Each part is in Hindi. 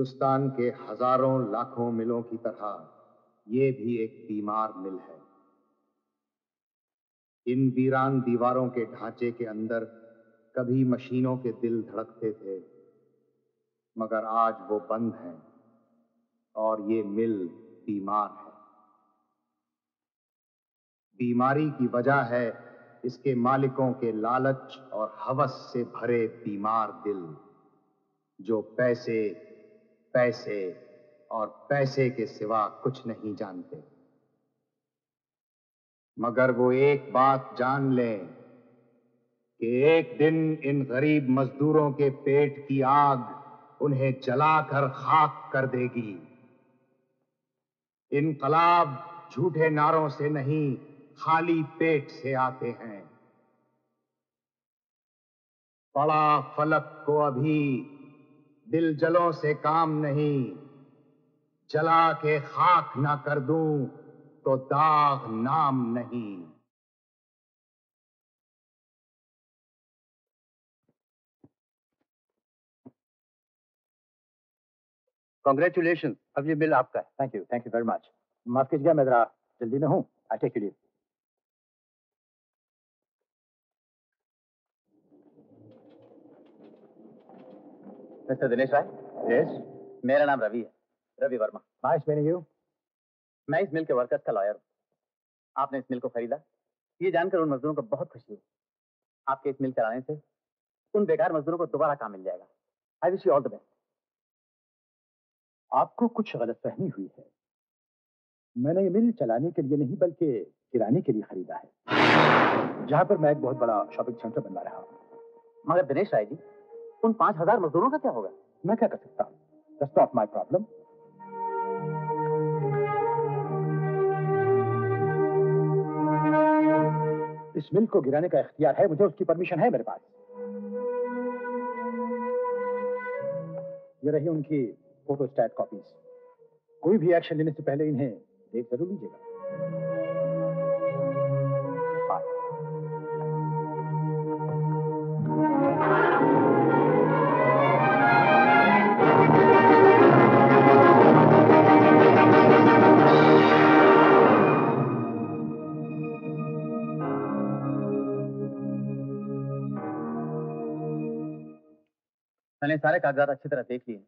हिंदुस्तान के हज़ारों लाखों मिलों की तरह ये भी एक बीमार मिल है। इन वीरान दीवारों के ढांचे के अंदर कभी मशीनों के दिल धड़कते थे, मगर आज वो बंद हैं और ये मिल बीमार है। बीमारी की वजह है इसके मालिकों के लालच और हवस से भरे बीमार दिल, जो पैसे पैसे और पैसे के सिवा कुछ नहीं जानते। मगर वो एक बात जान लें कि एक दिन इन गरीब मजदूरों के पेट की आग उन्हें जलाकर खाक कर देगी। इनकलाब झूठे नारों से नहीं, खाली पेट से आते हैं। बड़ा फलक को अभी दिल जलों से काम नहीं जला के खाक ना कर दूँ तो दाग नाम नहीं। कॉन्ग्रेचुलेशन अब ये बिल आपका है। Thank you thank you very much माफ़ कीजिएगा मैं जरा जल्दी में हूँ। I take you leave mister Dinesh Rai yes मेरा नाम रवि है। Ravi Verma. Nice meeting you मैं इस मिल के वर्कर्स का लॉयर हूँ। आपने इस मिल को खरीदा। ये जानकर उन मजदूरों को बहुत खुशी हुई। आपके इस मिल चलाने से उन बेकार मजदूरों को दोबारा काम मिल जाएगा। I wish you all the best आपको कुछ गलतफहमी हुई है। मैंने ये मिल चलाने के लिए नहीं बल्कि किराने के लिए खरीदा है। जहाँ पर मैं एक बहुत बड़ा शॉपिंग सेंटर बनवा रहा हूँ। मगर दिनेश राय जी उन पाँच हज़ार मजदूरों का क्या होगा? मैं क्या कर सकता हूँ? That's not my problem. इस मिल को गिराने का इख्तियार है, मुझे उसकी परमिशन है मेरे पास। ये रही उनकी फ़ोटो स्टैट कॉपीज कोई भी एक्शन लेने से पहले इन्हें देख ज़रूर लीजिएगा। मैंने सारे कागजात अच्छी तरह देख लिए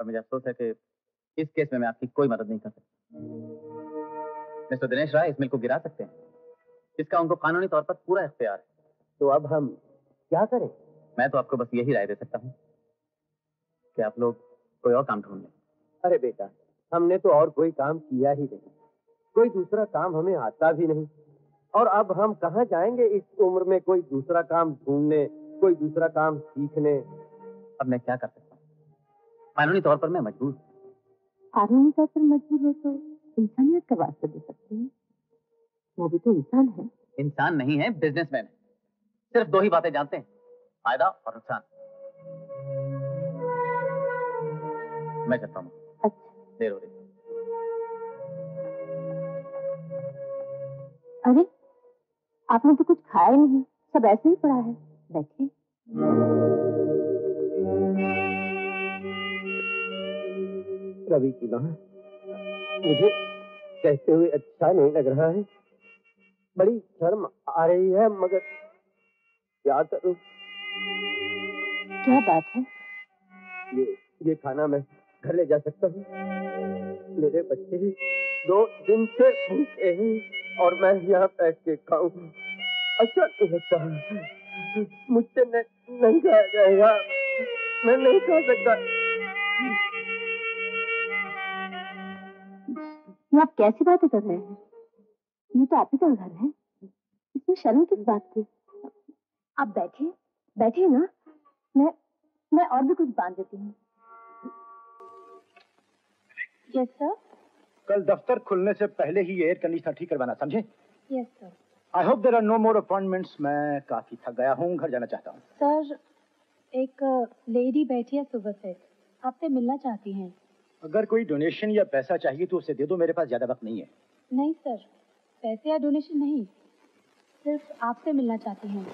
और मुझे अफसोस है कि इस केस में मैं आपकी कोई मदद नहीं कर सकता। मिस्टर दिनेश राय इस मिल को गिरा सकते हैं। इसका उनको कानूनी तौर पर पूरा इख्तियार है। तो अब हम क्या करें? मैं तो आपको बस यही राय दे सकता हूँ कि आप लोग कोई और काम ढूंढ लें। अरे बेटा हमने तो और कोई काम किया ही नहीं। कोई दूसरा काम हमें आता भी नहीं। और अब हम कहाँ जाएँगे इस उम्र में कोई दूसरा काम ढूँढने कोई दूसरा काम सीखने? अब मैं क्या कर सकता हूँ? कानूनी तौर पर मैं मजबूर कानूनी तौर पर मजबूर हो तो इंसानियत का वास्ता दे सकते हैं। वो भी तो इंसान है। इंसान नहीं है बिजनेसमैन है। सिर्फ़ दो ही बातें जानते हैं फ़ायदा और नुकसान। मैं चलता हूँ। अच्छा। देर हो रही अरे आपने तो कुछ खाया ही नहीं सब ऐसे ही पड़ा है। बैठिए। रवि की माँ। मुझे कहते हुए अच्छा नहीं लग रहा है। बड़ी शर्म आ रही है मगर क्या करूँ। क्या बात है? ये ये खाना मैं घर ले जा सकता हूँ। मेरे बच्चे दो दिन से भूखे हैं और मैं यहाँ बैठ के खाऊं। अच्छा नहीं लगता। मुझसे नहीं खाया जाएगा मैं नहीं खा सकता। ये आप कैसी बातें कर रहे हैं? ये तो आप ही का घर है। इसमें शर्म किस बात की? आप बैठिए बैठिए ना? मैं मैं और भी कुछ बाँध देती हूँ। यस सर कल दफ्तर खुलने से पहले ही एयर कंडीशनर ठीक करवाना समझे? Yes sir I hope there are no more appointments मैं काफ़ी थक गया हूँ घर जाना चाहता हूँ। सर एक लेडी बैठी है सुबह से। आपसे मिलना चाहती हैं। अगर कोई डोनेशन या पैसा चाहिए तो उसे दे दो मेरे पास ज़्यादा वक्त नहीं है। नहीं सर। पैसे या डोनेशन नहीं। सिर्फ़ आपसे मिलना चाहती हैं।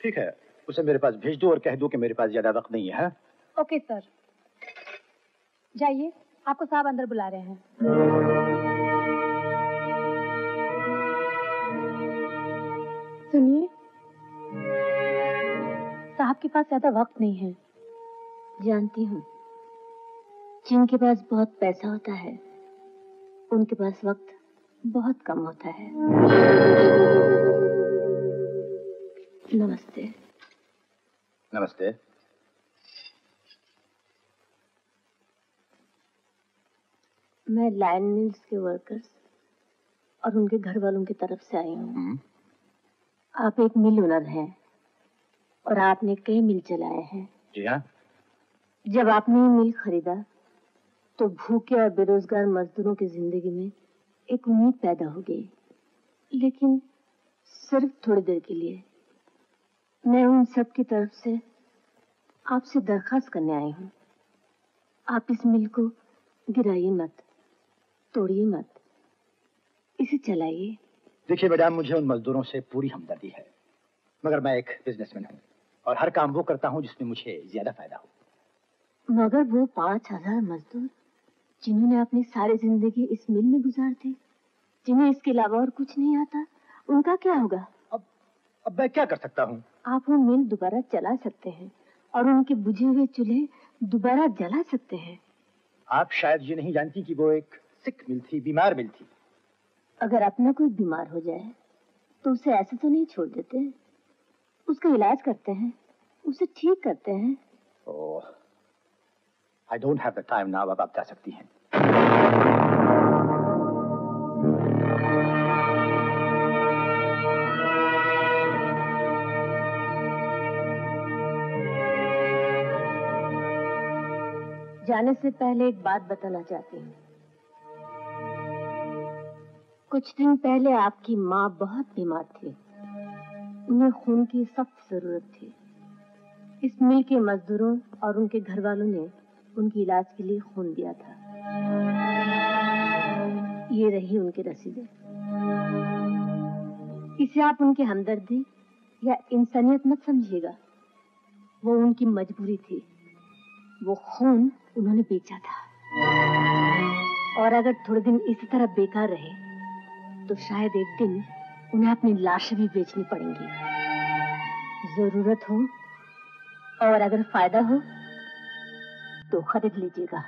ठीक है। उसे मेरे पास भेज दो और कह दो कि मेरे पास ज़्यादा वक्त नहीं है हाँ? Okay sir. जाइए। आपको साहब अंदर बुला रहे हैं। सुनिए। साहब के पास ज़्यादा वक्त नहीं है। जानती हूँ। जिनके पास बहुत पैसा होता है उनके पास वक्त बहुत कम होता है। नमस्ते। नमस्ते। मैं लाइन मिल्स के वर्कर्स और उनके घर वालों की तरफ़ से आई हूँ। हम्म, आप एक मिल ओनर हैं और आपने कई मिल चलाए हैं। जी हाँ। जब आपने ये मिल खरीदा तो भूखे और बेरोजगार मजदूरों की ज़िंदगी में एक उम्मीद पैदा हो गई। लेकिन सिर्फ़ थोड़ी देर के लिए मैं उन सब की तरफ़ से आपसे दरखास्त करने आई हूँ। आप इस मिल को गिराइए मत तोड़िए मत इसे चलाइए। देखिए मैडम मुझे उन मजदूरों से पूरी हमदर्दी है मगर मैं एक बिजनेसमैन हूँ और हर काम वो करता हूँ जिसमें मुझे ज़्यादा फ़ायदा हो। मगर वो पाँच हज़ार मजदूर जिन्होंने अपनी सारी ज़िंदगी इस मिल में गुजार दी जिन्हें इसके अलावा और कुछ नहीं आता उनका क्या होगा? अब अब मैं क्या कर सकता हूँ? आप वो मिल दोबारा चला सकते हैं और उनके बुझे हुए चूल्हे दोबारा जला सकते हैं। आप शायद ये नहीं जानती कि वो एक सिक मिल थी बीमार मिल थी अगर अपना कोई बीमार हो जाए तो उसे ऐसे तो नहीं छोड़ देते। उसका इलाज करते हैं उसे ठीक करते हैं। ओह I don't have the time now अब आप जा सकती हैं। जाने से पहले एक बात बताना चाहती हूँ। कुछ दिन पहले आपकी माँ बहुत बीमार थी। उन्हें खून की सख्त ज़रूरत थी। इस मिल के मजदूरों और उनके घर वालों ने उनके इलाज के लिए खून दिया था। ये रही उनकी रसीदें। इसे आप उनकी हमदर्दी या इंसानियत मत समझिएगा। वो उनकी मजबूरी थी। वो खून उन्होंने बेचा था। और अगर थोड़े दिन इसी तरह बेकार रहे तो शायद एक दिन उन्हें अपनी लाशें भी बेचनी पड़ेंगी। ज़रूरत हो और अगर फ़ायदा हो तो खरीद लीजिएगा।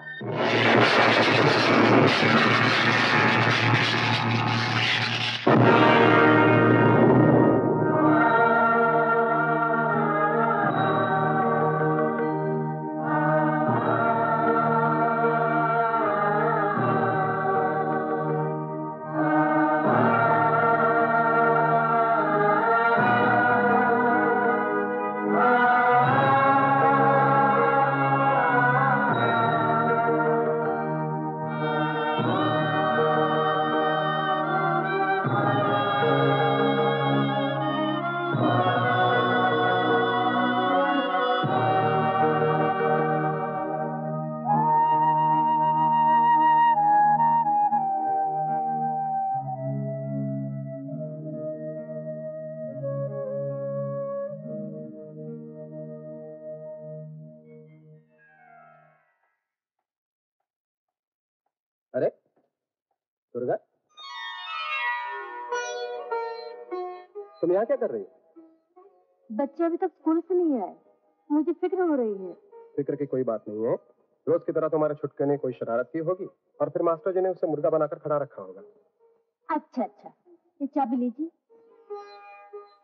यहाँ क्या कर रही हो? बच्चे अभी तक स्कूल से नहीं आए। मुझे फ़िक्र हो रही है। फ़िक्र की कोई बात नहीं है। रोज की तरह तुम्हारे छुटके ने कोई शरारत की होगी और फिर मास्टर जी ने उसे मुर्गा बनाकर खड़ा रखा होगा। अच्छा अच्छा। ये चाबी लीजिए।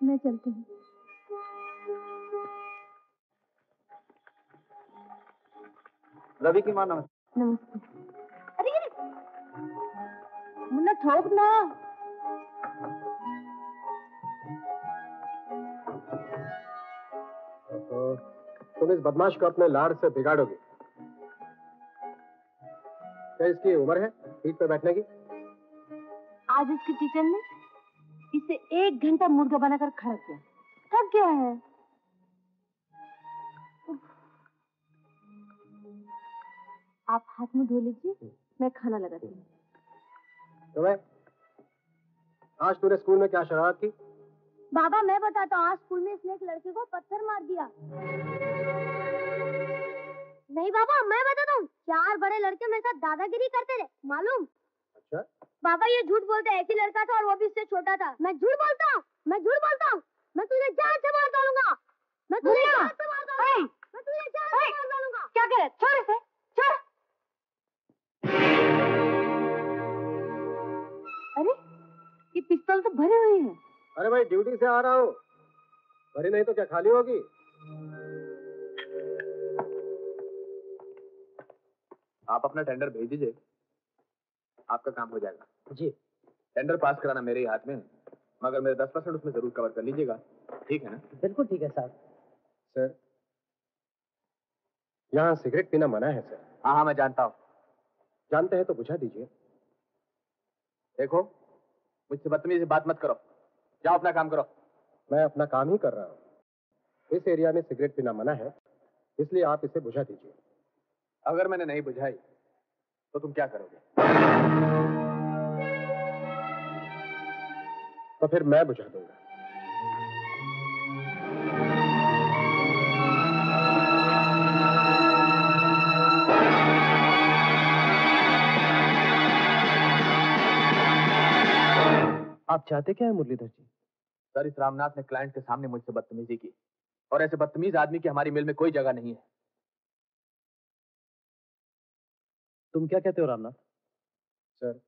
मैं चलती हूँ। रवि की माँ नमस्ते। नमस्ते। अरे अरे। मुन्ना ठोक ना। तो तुम इस बदमाश को अपने लाड़ से बिगाड़ोगे। क्या इसकी उम्र है सीट पर बैठने की? आज उसके टीचर ने इसे एक घंटा मुर्गा बनाकर खड़ा किया। थक गया है। आप हाथ मुँह धो लीजिए मैं खाना लगाती हूँ। तुम्हें आज तूने स्कूल में क्या शरारत की? बाबा मैं बताता हूँ आज स्कूल में इसने एक लड़के को पत्थर मार दिया। नहीं बाबा मैं बताता हूँ चार बड़े लड़के मेरे साथ दादागिरी करते रहे मालूम? अच्छा। बाबा ये झूठ बोलते हैं एक ही लड़का था और वो भी इससे छोटा था। मैं झूठ बोलता हूँ मैं झूठ बोलता हूँ मैं तुझे जान से मार डालूँगा। मैं तुझे जान से मार डालूँगा। मैं तुझे जान से मार डालूँगा। क्या करे छोड़ इसे छोड़। अरे ये पिस्तौल तो भरे हुए हैं। अरे भाई ड्यूटी से आ रहा हूँ। भरी नहीं तो क्या खाली होगी? आप अपना टेंडर भेज दीजिए। आपका काम हो जाएगा। जी। टेंडर पास कराना मेरे हाथ में है। मगर मेरे दस परसेंट उसमें ज़रूर कवर कर लीजिएगा। ठीक है ना? बिल्कुल ठीक है साहब सर यहाँ सिगरेट पीना मना है सर हाँ हाँ मैं जानता हूँ। जानते हैं तो बुझा दीजिए। देखो मुझसे बदतमीजी से बात मत करो। जाओ अपना काम करो। मैं अपना काम ही कर रहा हूँ। इस एरिया में सिगरेट पीना मना है इसलिए आप इसे बुझा दीजिए। अगर मैंने नहीं बुझाई तो तुम क्या करोगे? तो फिर मैं बुझा दूँगा। आप चाहते क्या है मुरलीधर जी? सर इस रामनाथ ने क्लाइंट के सामने मुझसे बदतमीजी की। और ऐसे बदतमीज आदमी की हमारी मिल में कोई जगह नहीं है। तुम क्या कहते हो रामनाथ? सर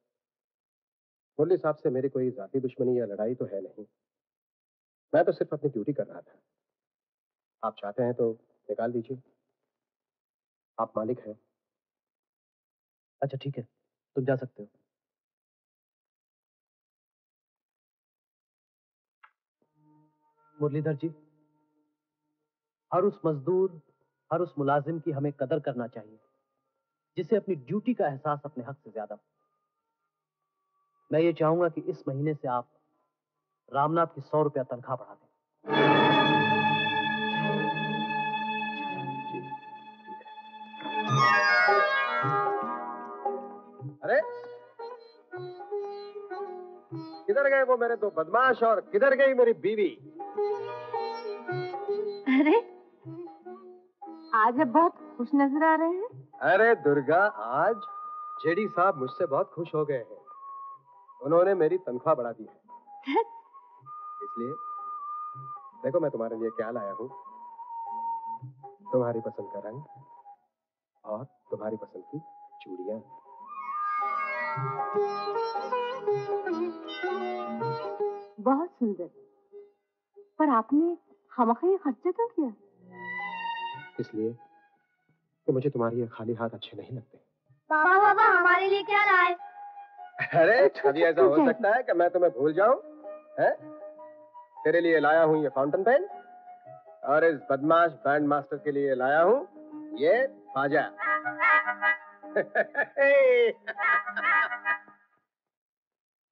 मुरली साहब से मेरी कोई जाति दुश्मनी या लड़ाई तो है नहीं। मैं तो सिर्फ़ अपनी ड्यूटी कर रहा था। आप चाहते हैं तो निकाल दीजिए। आप मालिक हैं। अच्छा ठीक है। तुम जा सकते हो। मुरलीधर जी, हर उस मजदूर, हर उस मुलाजिम की हमें कदर करना चाहिए, जिसे अपनी ड्यूटी का एहसास अपने हक से ज़्यादा। मैं ये चाहूँगा कि इस महीने से आप रामनाथ की सौ रुपया तनख्वाह बढ़ा दें अरे, किधर गए वो मेरे दो बदमाश और किधर गई मेरी बीवी अरे आज आप बहुत खुश नज़र आ रहे हैं। अरे दुर्गा आज जेडी साहब मुझसे बहुत खुश हो गए हैं। उन्होंने मेरी तनख्वाह बढ़ा दी है। इसलिए देखो मैं तुम्हारे लिए क्या लाया हूँ। तुम्हारी पसंद का रंग और तुम्हारी पसंद की चूड़िया। बहुत सुंदर। पर आपने खामखा ये खर्चा क्यों किया? इसलिए कि मुझे तुम्हारे ये खाली हाथ अच्छे नहीं लगते। बाबा बाबा हमारे लिए क्या लाए अरे कभी ऐसा हो सकता है कि मैं तुम्हें भूल जाऊँ हैं? तेरे लिए लाया हूँ ये फाउंटेन पेन और इस बदमाश बैंड मास्टर के लिए लाया हूँ ये बाजा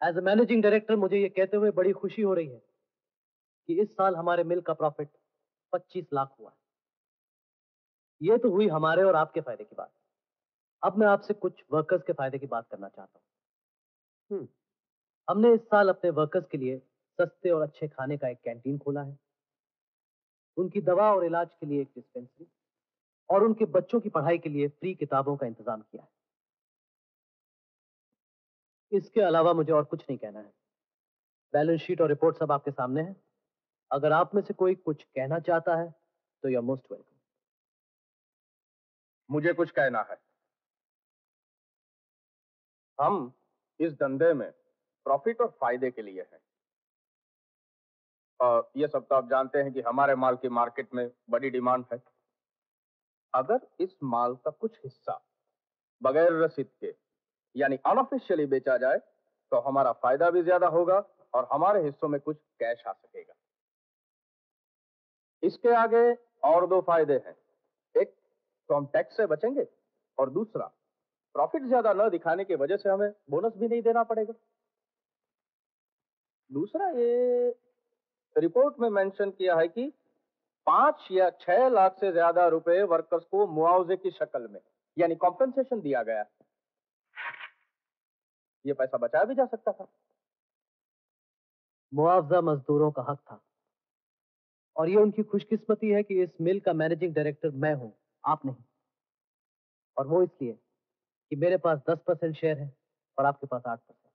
एज ए मैनेजिंग डायरेक्टर मुझे ये कहते हुए बड़ी खुशी हो रही है। कि इस साल हमारे मिल का प्रॉफिट 25 लाख हुआ है। ये तो हुई हमारे और आपके फ़ायदे की बात। अब मैं आपसे कुछ वर्कर्स के फ़ायदे की बात करना चाहता हूँ। हम्म। हमने इस साल अपने वर्कर्स के लिए सस्ते और अच्छे खाने का एक कैंटीन खोला है। उनकी दवा और इलाज के लिए एक डिस्पेंसरी और उनके बच्चों की पढ़ाई के लिए फ्री किताबों का इंतज़ाम किया है। इसके अलावा मुझे और कुछ नहीं कहना है। बैलेंस शीट और रिपोर्ट सब आपके सामने है। अगर आप में से कोई कुछ कहना चाहता है तो यू मोस्ट वेलकम मुझे कुछ कहना है। हम इस धंधे में प्रॉफिट और फ़ायदे के लिए हैं। और ये सब तो आप जानते हैं कि हमारे माल की मार्केट में बड़ी डिमांड है। अगर इस माल का कुछ हिस्सा बगैर रसीद के, यानी अनऑफिशियली बेचा जाए तो हमारा फ़ायदा भी ज़्यादा होगा और हमारे हिस्सों में कुछ कैश आ सकेगा। इसके आगे और दो फ़ायदे हैं। एक तो हम टैक्स से बचेंगे और दूसरा प्रॉफिट ज़्यादा न दिखाने की वजह से हमें बोनस भी नहीं देना पड़ेगा। दूसरा, ये रिपोर्ट में मेंशन किया है कि पाँच या छह लाख से ज़्यादा रुपए वर्कर्स को मुआवजे की शक्ल में, यानी कॉम्पेंसेशन दिया गया। ये पैसा बचाया भी जा सकता था। मुआवजा मजदूरों का हक था। और ये उनकी खुशकिस्मती है कि इस मिल का मैनेजिंग डायरेक्टर मैं हूँ आप नहीं। और वो इसलिए कि मेरे पास 10 परसेंट शेयर है और आपके पास 8 परसेंट।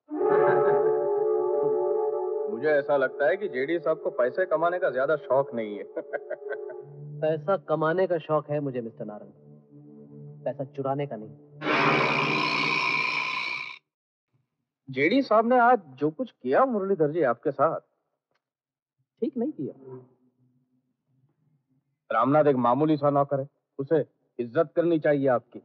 मुझे ऐसा लगता है कि जेडी साहब को पैसे कमाने का ज़्यादा शौक नहीं है। पैसा कमाने का शौक है मुझे मिस्टर नारंग। पैसा चुराने का नहीं। जेडी साहब ने आज जो कुछ किया मुरलीधर जी आपके साथ। ठीक नहीं किया। रामनाथ एक मामूली सा नौकर है। उसे इज़्ज़त करनी चाहिए आपकी।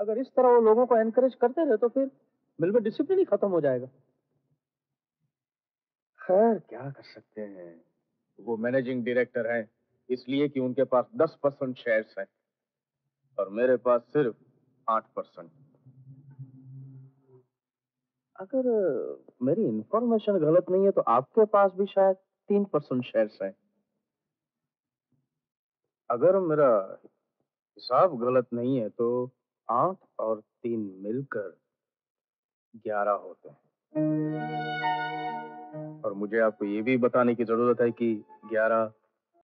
अगर इस तरह वो लोगों को एनकरेज करते रहे तो फिर मिल में डिसिप्लिन ही खत्म हो जाएगा। खैर क्या कर सकते हैं? वो मैनेजिंग डायरेक्टर हैं इसलिए कि उनके पास 10 परसेंट शेयर हैं और मेरे पास सिर्फ़ 8 परसेंट। अगर मेरी इंफॉर्मेशन गलत नहीं है तो आपके पास भी शायद तीन परसेंट शेयर हैं। अगर मेरा हिसाब गलत नहीं है तो आठ और तीन मिलकर ग्यारह होते हैं। और मुझे आपको ये भी बताने की ज़रूरत है कि ग्यारह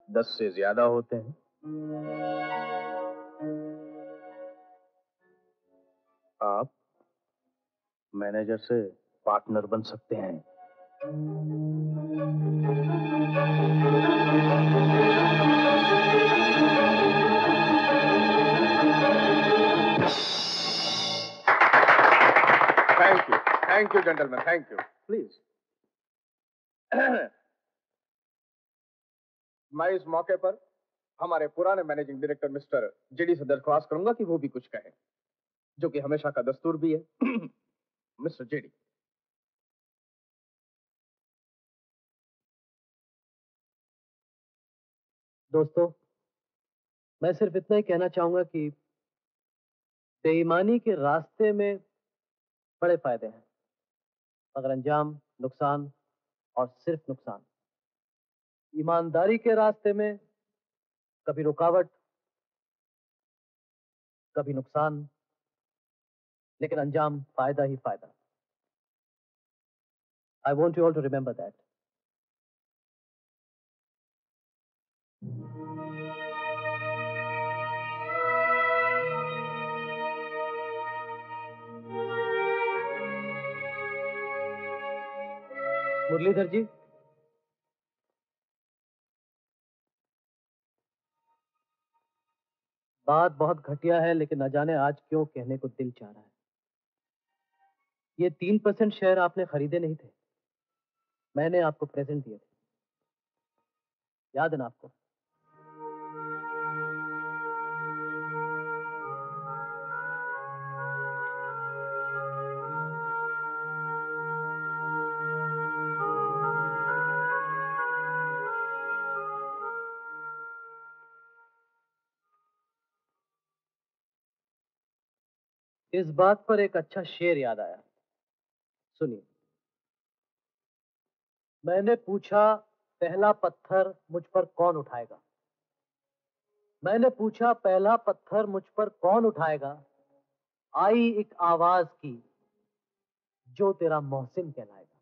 दस से ज़्यादा होते हैं। आप मैनेजर से पार्टनर बन सकते हैं। Thank you gentleman thank you please मैं इस मौके पर हमारे पुराने मैनेजिंग डायरेक्टर मिस्टर जेडी से दरख्वास्त करूँगा कि वो भी कुछ कहें, जो कि हमेशा का दस्तूर भी है। मिस्टर जेडी दोस्तों, मैं सिर्फ़ इतना ही कहना चाहूँगा कि बेईमानी के रास्ते में बड़े फ़ायदे हैं। मगर अंजाम, नुकसान और सिर्फ़ नुकसान। ईमानदारी के रास्ते में कभी रुकावट, कभी नुकसान, लेकिन अंजाम फ़ायदा ही फ़ायदा। I want you all to remember that Murlidhar ji. बात बहुत घटिया है, लेकिन न जाने आज क्यों कहने को दिल चाह रहा है। ये तीन परसेंट शेयर आपने खरीदे नहीं थे। मैंने आपको प्रेजेंट दिए थे। याद है ना आपको? इस बात पर एक अच्छा शेर याद आया। सुनिए। मैंने पूछा, पहला पत्थर मुझ पर कौन उठाएगा? मैंने पूछा, पहला पत्थर मुझ पर कौन उठाएगा? आई एक आवाज़ की, जो तेरा मोहसिन कहलाएगा।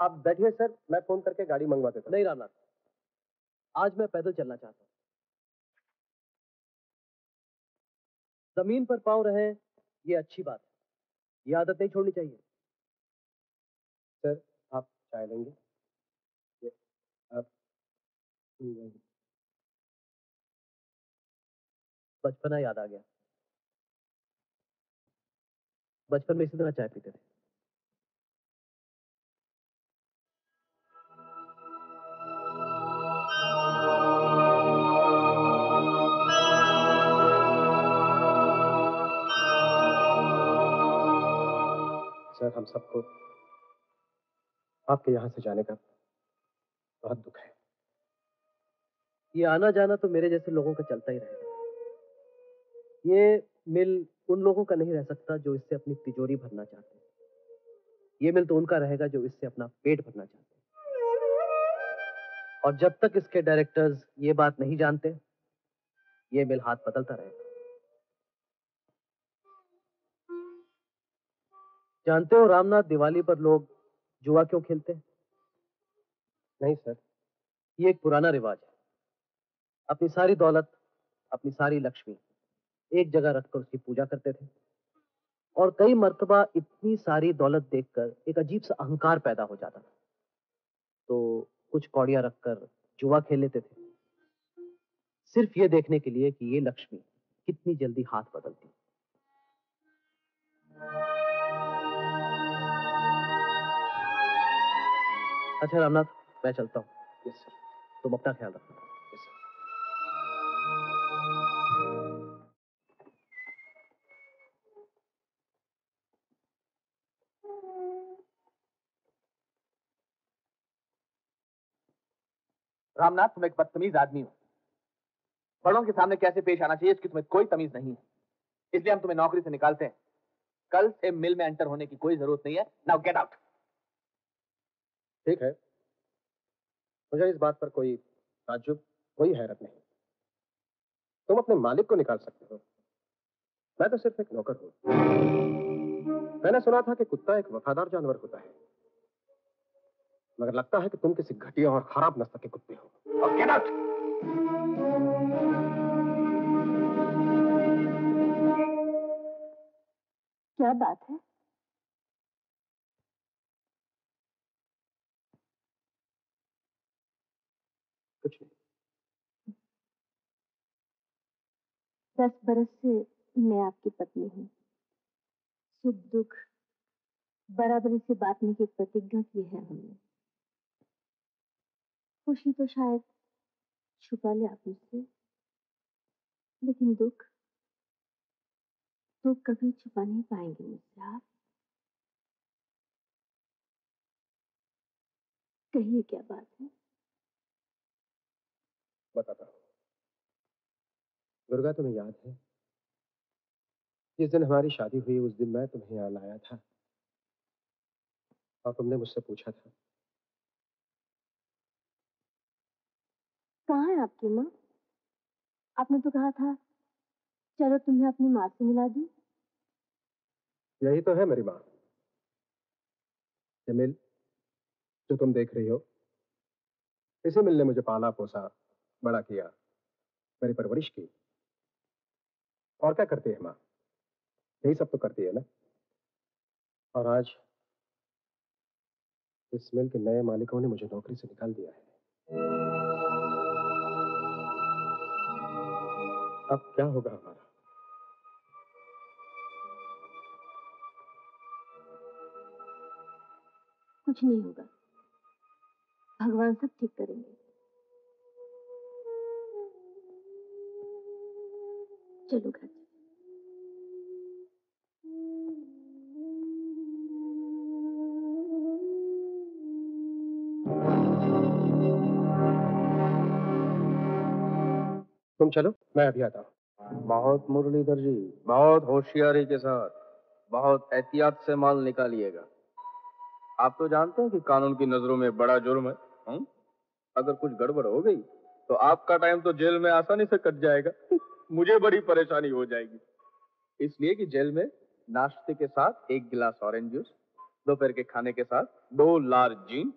आप बैठिए सर मैं फ़ोन करके गाड़ी मंगवा देता नहीं रामनाथ आज मैं पैदल चलना चाहता हूँ। ज़मीन पर पाँव रहे ये अच्छी बात है। ये आदत नहीं छोड़नी चाहिए। सर आप चाय लेंगे? ये, आप बचपना याद आ गया। बचपन में इसी तरह चाय पीते थे। सर, हम सबको आपके यहाँ से जाने का बहुत दुख है। ये आना जाना तो मेरे जैसे लोगों का चलता ही रहेगा। ये मिल उन लोगों का नहीं रह सकता जो इससे अपनी तिजोरी भरना चाहते हैं। ये मिल तो उनका रहेगा जो इससे अपना पेट भरना चाहते हैं। और जब तक इसके डायरेक्टर्स ये बात नहीं जानते, ये मिल हाथ बदलता रहेगा। जानते हो रामनाथ दिवाली पर लोग जुआ क्यों खेलते हैं? नहीं सर। ये एक पुराना रिवाज है। अपनी सारी दौलत अपनी सारी लक्ष्मी एक जगह रखकर उसकी पूजा करते थे। और कई मर्तबा इतनी सारी दौलत देखकर एक अजीब सा अहंकार पैदा हो जाता था। तो कुछ कौड़िया रखकर जुआ खेल लेते थे। सिर्फ़ ये देखने के लिए कि ये लक्ष्मी कितनी जल्दी हाथ बदलती। अच्छा रामनाथ मैं चलता हूँ। Yes, तुम अपना ख्याल रखना। Yes, रामनाथ तुम एक बदतमीज आदमी हो। बड़ों के सामने कैसे पेश आना चाहिए इसकी तुम्हें कोई तमीज नहीं है। इसलिए हम तुम्हें नौकरी से निकालते हैं। कल से मिल में एंटर होने की कोई ज़रूरत नहीं है। नाउ गेट आउट ठीक है। मुझे इस बात पर कोई ताजुब कोई हैरत नहीं। तुम अपने मालिक को निकाल सकते हो। मैं तो सिर्फ़ एक नौकर हूँ। मैंने सुना था कि कुत्ता एक वफादार जानवर होता है। मगर लगता है कि तुम किसी घटिया और खराब नस्ल के कुत्ते हो। क्या बात है? दस बरस से मैं आपकी पत्नी हूँ। सुख दुख, बराबरी से बांटने की प्रतिज्ञा की है हमने। खुशी तो शायद छुपा ले आप मुझसे, लेकिन दुख तो कभी छुपा नहीं पाएँगे मुझसे आप। कहिए क्या बात है? बताता दुर्गा तुम्हें याद है? जिस दिन हमारी शादी हुई उस दिन मैं तुम्हें यहाँ लाया था। और तुमने मुझसे पूछा था। कहा है आपकी माँ? आपने तो कहा था चलो तुम्हें अपनी माँ से मिला दी। यही तो है मेरी माँ। जमील जो तुम देख रही हो इसे मिल ने मुझे पाला पोसा बड़ा किया मेरी परवरिश की। और क्या करती है माँ? यही सब तो करती है ना? और आज इस मिल के नए मालिकों ने मुझे नौकरी से निकाल दिया है। अब क्या होगा हमारा? कुछ नहीं होगा। भगवान सब ठीक करेंगे। चलो घर तुम चलो मैं अभी आता हूँ। बहुत मुरलीधर जी बहुत होशियारी के साथ बहुत एहतियात से माल निकालिएगा। आप तो जानते हैं कि कानून की नज़रों में बड़ा जुर्म है हुँ? अगर कुछ गड़बड़ हो गई तो आपका टाइम तो जेल में आसानी से कट जाएगा। मुझे बड़ी परेशानी हो जाएगी। इसलिए कि जेल में नाश्ते के साथ एक गिलास ऑरेंज जूस दोपहर के खाने के साथ दो लार्ज जीन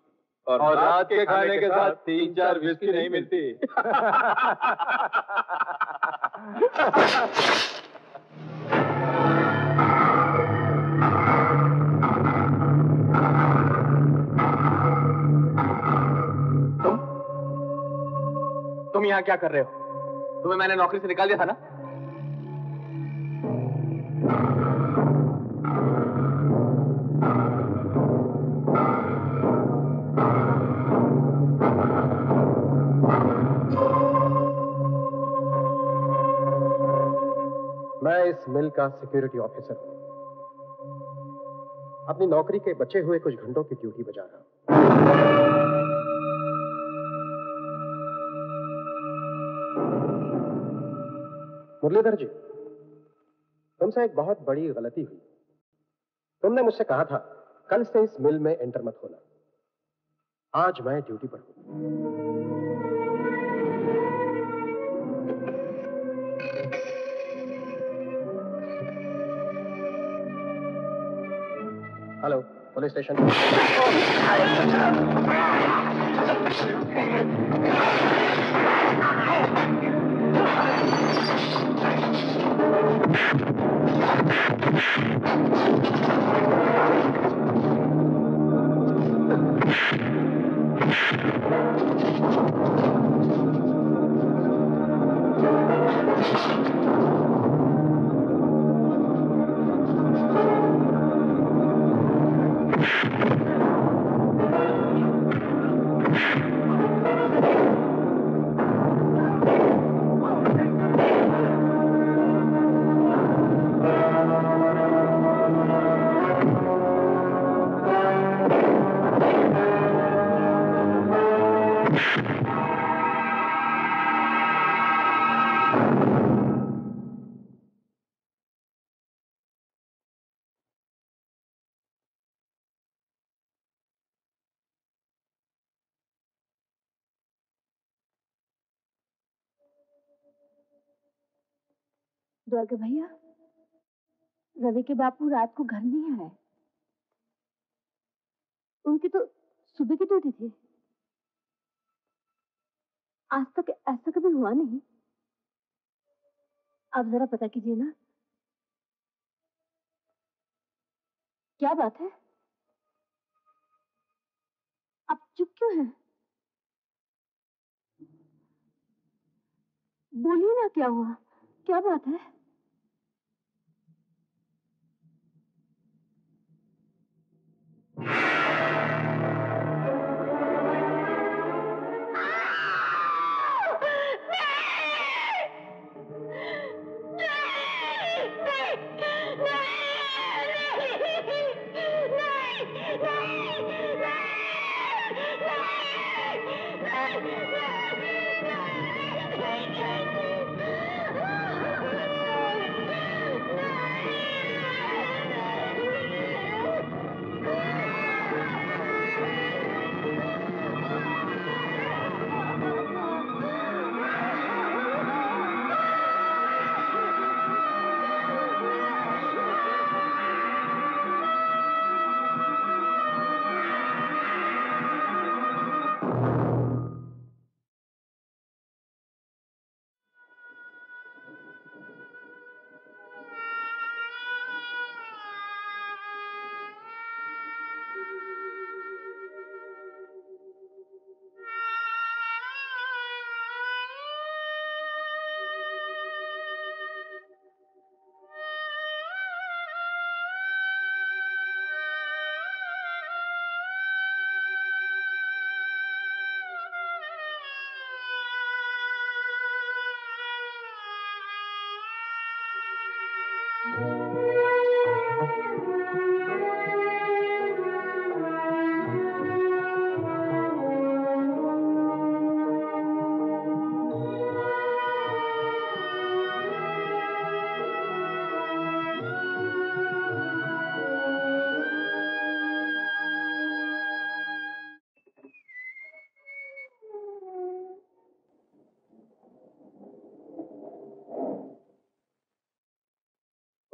और, और रात के, के खाने, खाने के, के साथ तीन चार विस्की नहीं मिलती। तुम? तुम यहाँ क्या कर रहे हो? तुम्हें मैंने नौकरी से निकाल दिया था ना? मैं इस मिल का सिक्योरिटी ऑफिसर हूँ। अपनी नौकरी के बचे हुए कुछ घंटों की ड्यूटी बजा रहा हूँ। मुरलीधर जी, तुमसे एक बहुत बड़ी गलती हुई। तुमने मुझसे कहा था, कल से इस मिल में एंटर मत होना। आज मैं ड्यूटी पर हूँ। Hello, police station. Thank you. Dwarka भैया, रवि के बापू रात को घर नहीं आए। उनकी तो सुबह की ड्यूटी थी। आज तक ऐसा कभी हुआ नहीं। आप जरा पता कीजिए ना। क्या बात है? आप चुप क्यों हैं? बोलिए ना क्या हुआ? क्या बात है?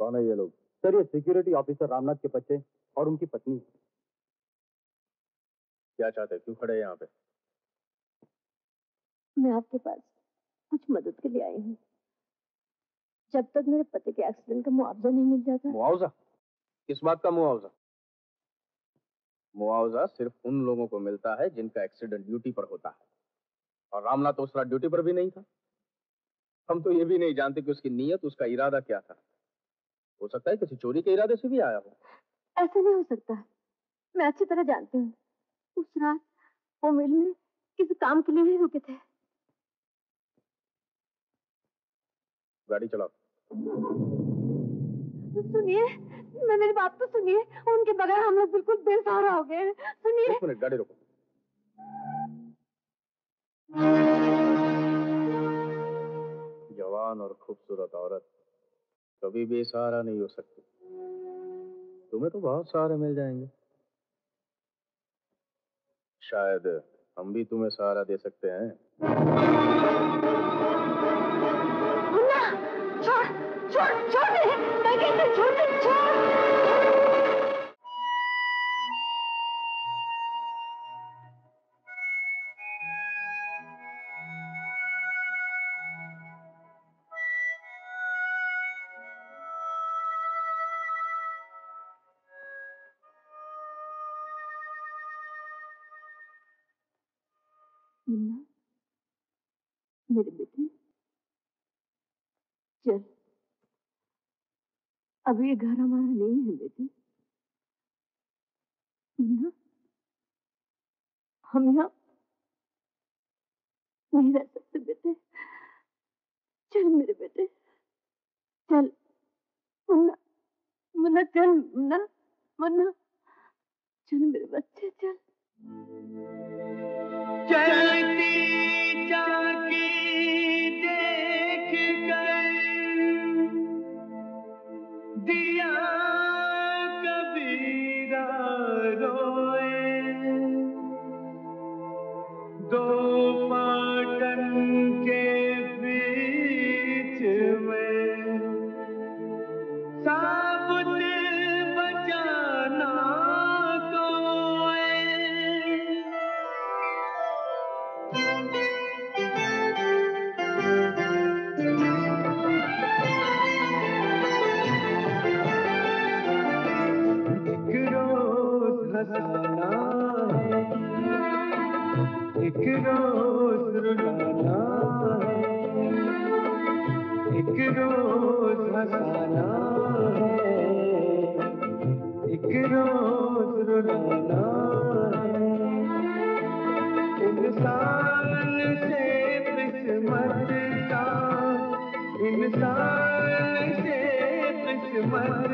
कौन है ये लोग? सर ये सिक्योरिटी ऑफिसर रामनाथ के बच्चे और उनकी पत्नी। क्या चाहते हैं? क्यों खड़े यहाँ पे? मैं आपके पास कुछ मदद के लिए आई हूँ। जब तक मेरे पति के एक्सीडेंट का मुआवजा नहीं मिल जाता। मुआवजा? किस बात का मुआवजा? मुआवजा सिर्फ़ उन लोगों को मिलता है जिनका एक्सीडेंट ड्यूटी पर होता है। और रामनाथ तो उस रात ड्यूटी पर भी नहीं था। हम तो ये भी नहीं जानते कि उसकी नीयत उसका इरादा क्या था। हो सकता है किसी चोरी के इरादे से भी आया हो। ऐसा नहीं हो सकता। मैं अच्छी तरह जानती हूँ। उस रात वो मिल में किसी काम के लिए नहीं रुके थे। गाड़ी चलाओ। सुनिए मैं मेरी बात तो सुनिए। उनके बगैर हम लोग बिल्कुल बेसहारा हो गए। सुनिए। एक मिनट गाड़ी रोको। जवान और खूबसूरत औरत। कभी बेसहारा नहीं हो सकते। तुम्हें तो बहुत सहारे मिल जाएँगे। शायद हम भी तुम्हें सहारा दे सकते हैं। छोड़ छोड़ छोड़ दे। मैं कहती छोड़ अब ये घर हमारा नहीं है बेटे। मुन्ना हम यहाँ नहीं रह सकते बेटे। चल मेरे बेटे। चल। मुन्ना मुन्ना, चल मुन्ना मुन्ना। चल मेरे बच्चे, चल। चलती जाके देख कर दिया कबीरा रोए रोज है। एक रोज रुलाना है। इंसान से किस्मत का इंसान से किस्मत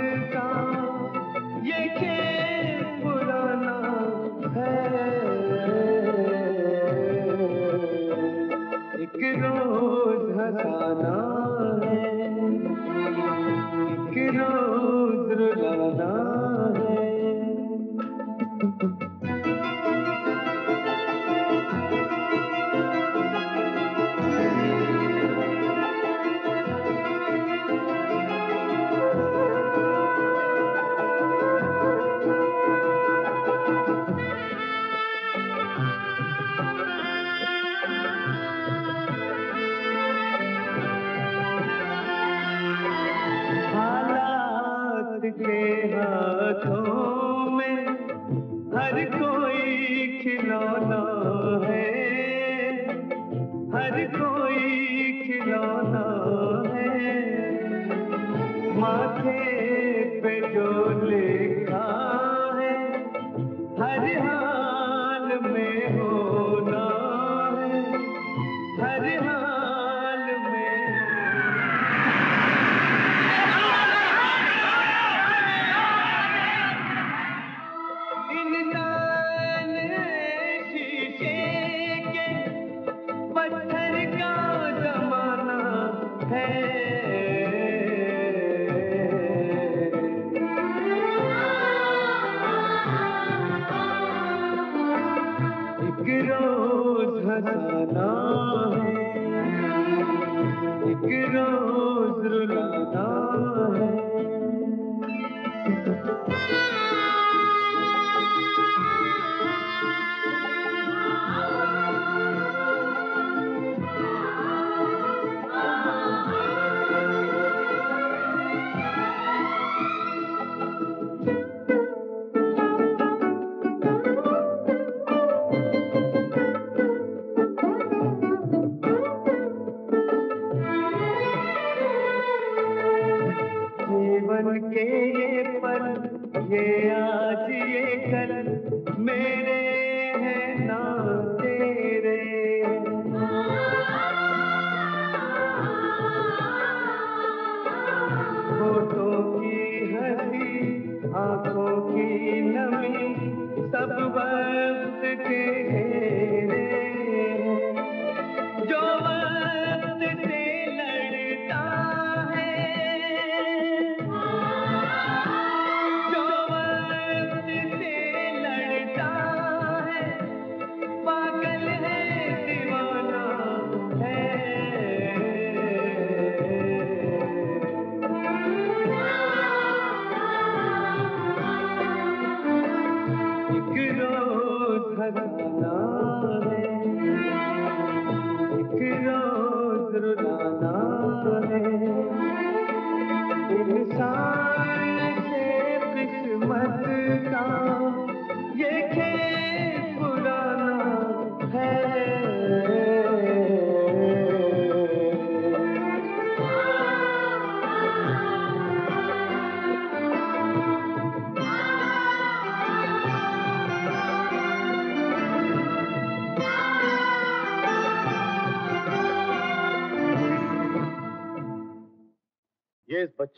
Oh,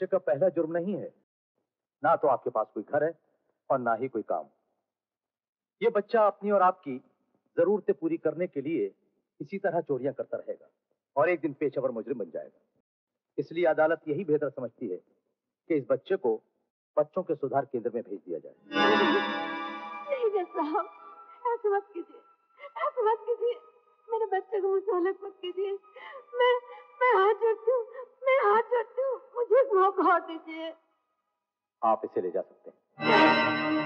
बच्चे का पहला जुर्म नहीं है। ना तो आपके पास कोई घर है और ना ही कोई काम। ये बच्चा अपनी और आपकी जरूरतें पूरी करने के लिए इसी तरह चोरियाँ करता रहेगा और एक दिन पेशेवर मुजरिम बन जाएगा। इसलिए अदालत यही बेहतर समझती है कि इस बच्चे को बच्चों के सुधार केंद्र में भेज दिया जाए। ऐसे मत कीजिए, ऐसे मत कीजिए। मेरे बच्चे को मुझसे मत कीजिए। मैं मैं हाथ जोड़ती हूँ मैं हाथ जोड़ती हूँ मुझे मौका दीजिए। आप इसे ले जा सकते हैं।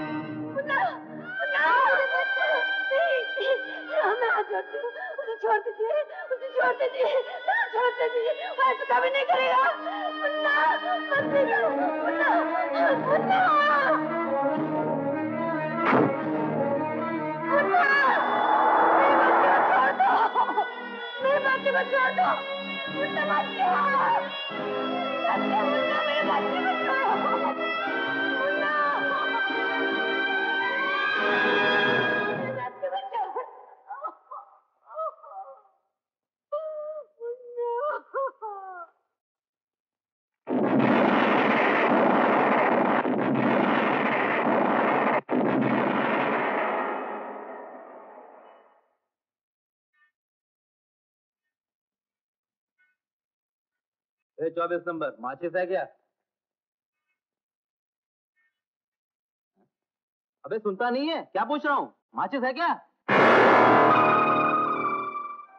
हाँ, मैं हाथ जोड़ती हूँ। उसे छोड़ दीजिए उसे छोड़ दीजिए हाँ, छोड़ दीजिए। वो ऐसा कभी नहीं करेगा। मुन्ना मुन्ना मुन्ना मुन्ना छोड़ दो मेरे बच्चे को छोड़ दो। मुन्ना मत मुन्ना मुन्ना मेरे बच्चे को छोड़ो मुन्ना मेरे बच्चे को छोड़ो मुन्ना चौबीस नंबर माचिस है क्या? अबे सुनता नहीं है? क्या पूछ रहा हूँ? माचिस है क्या?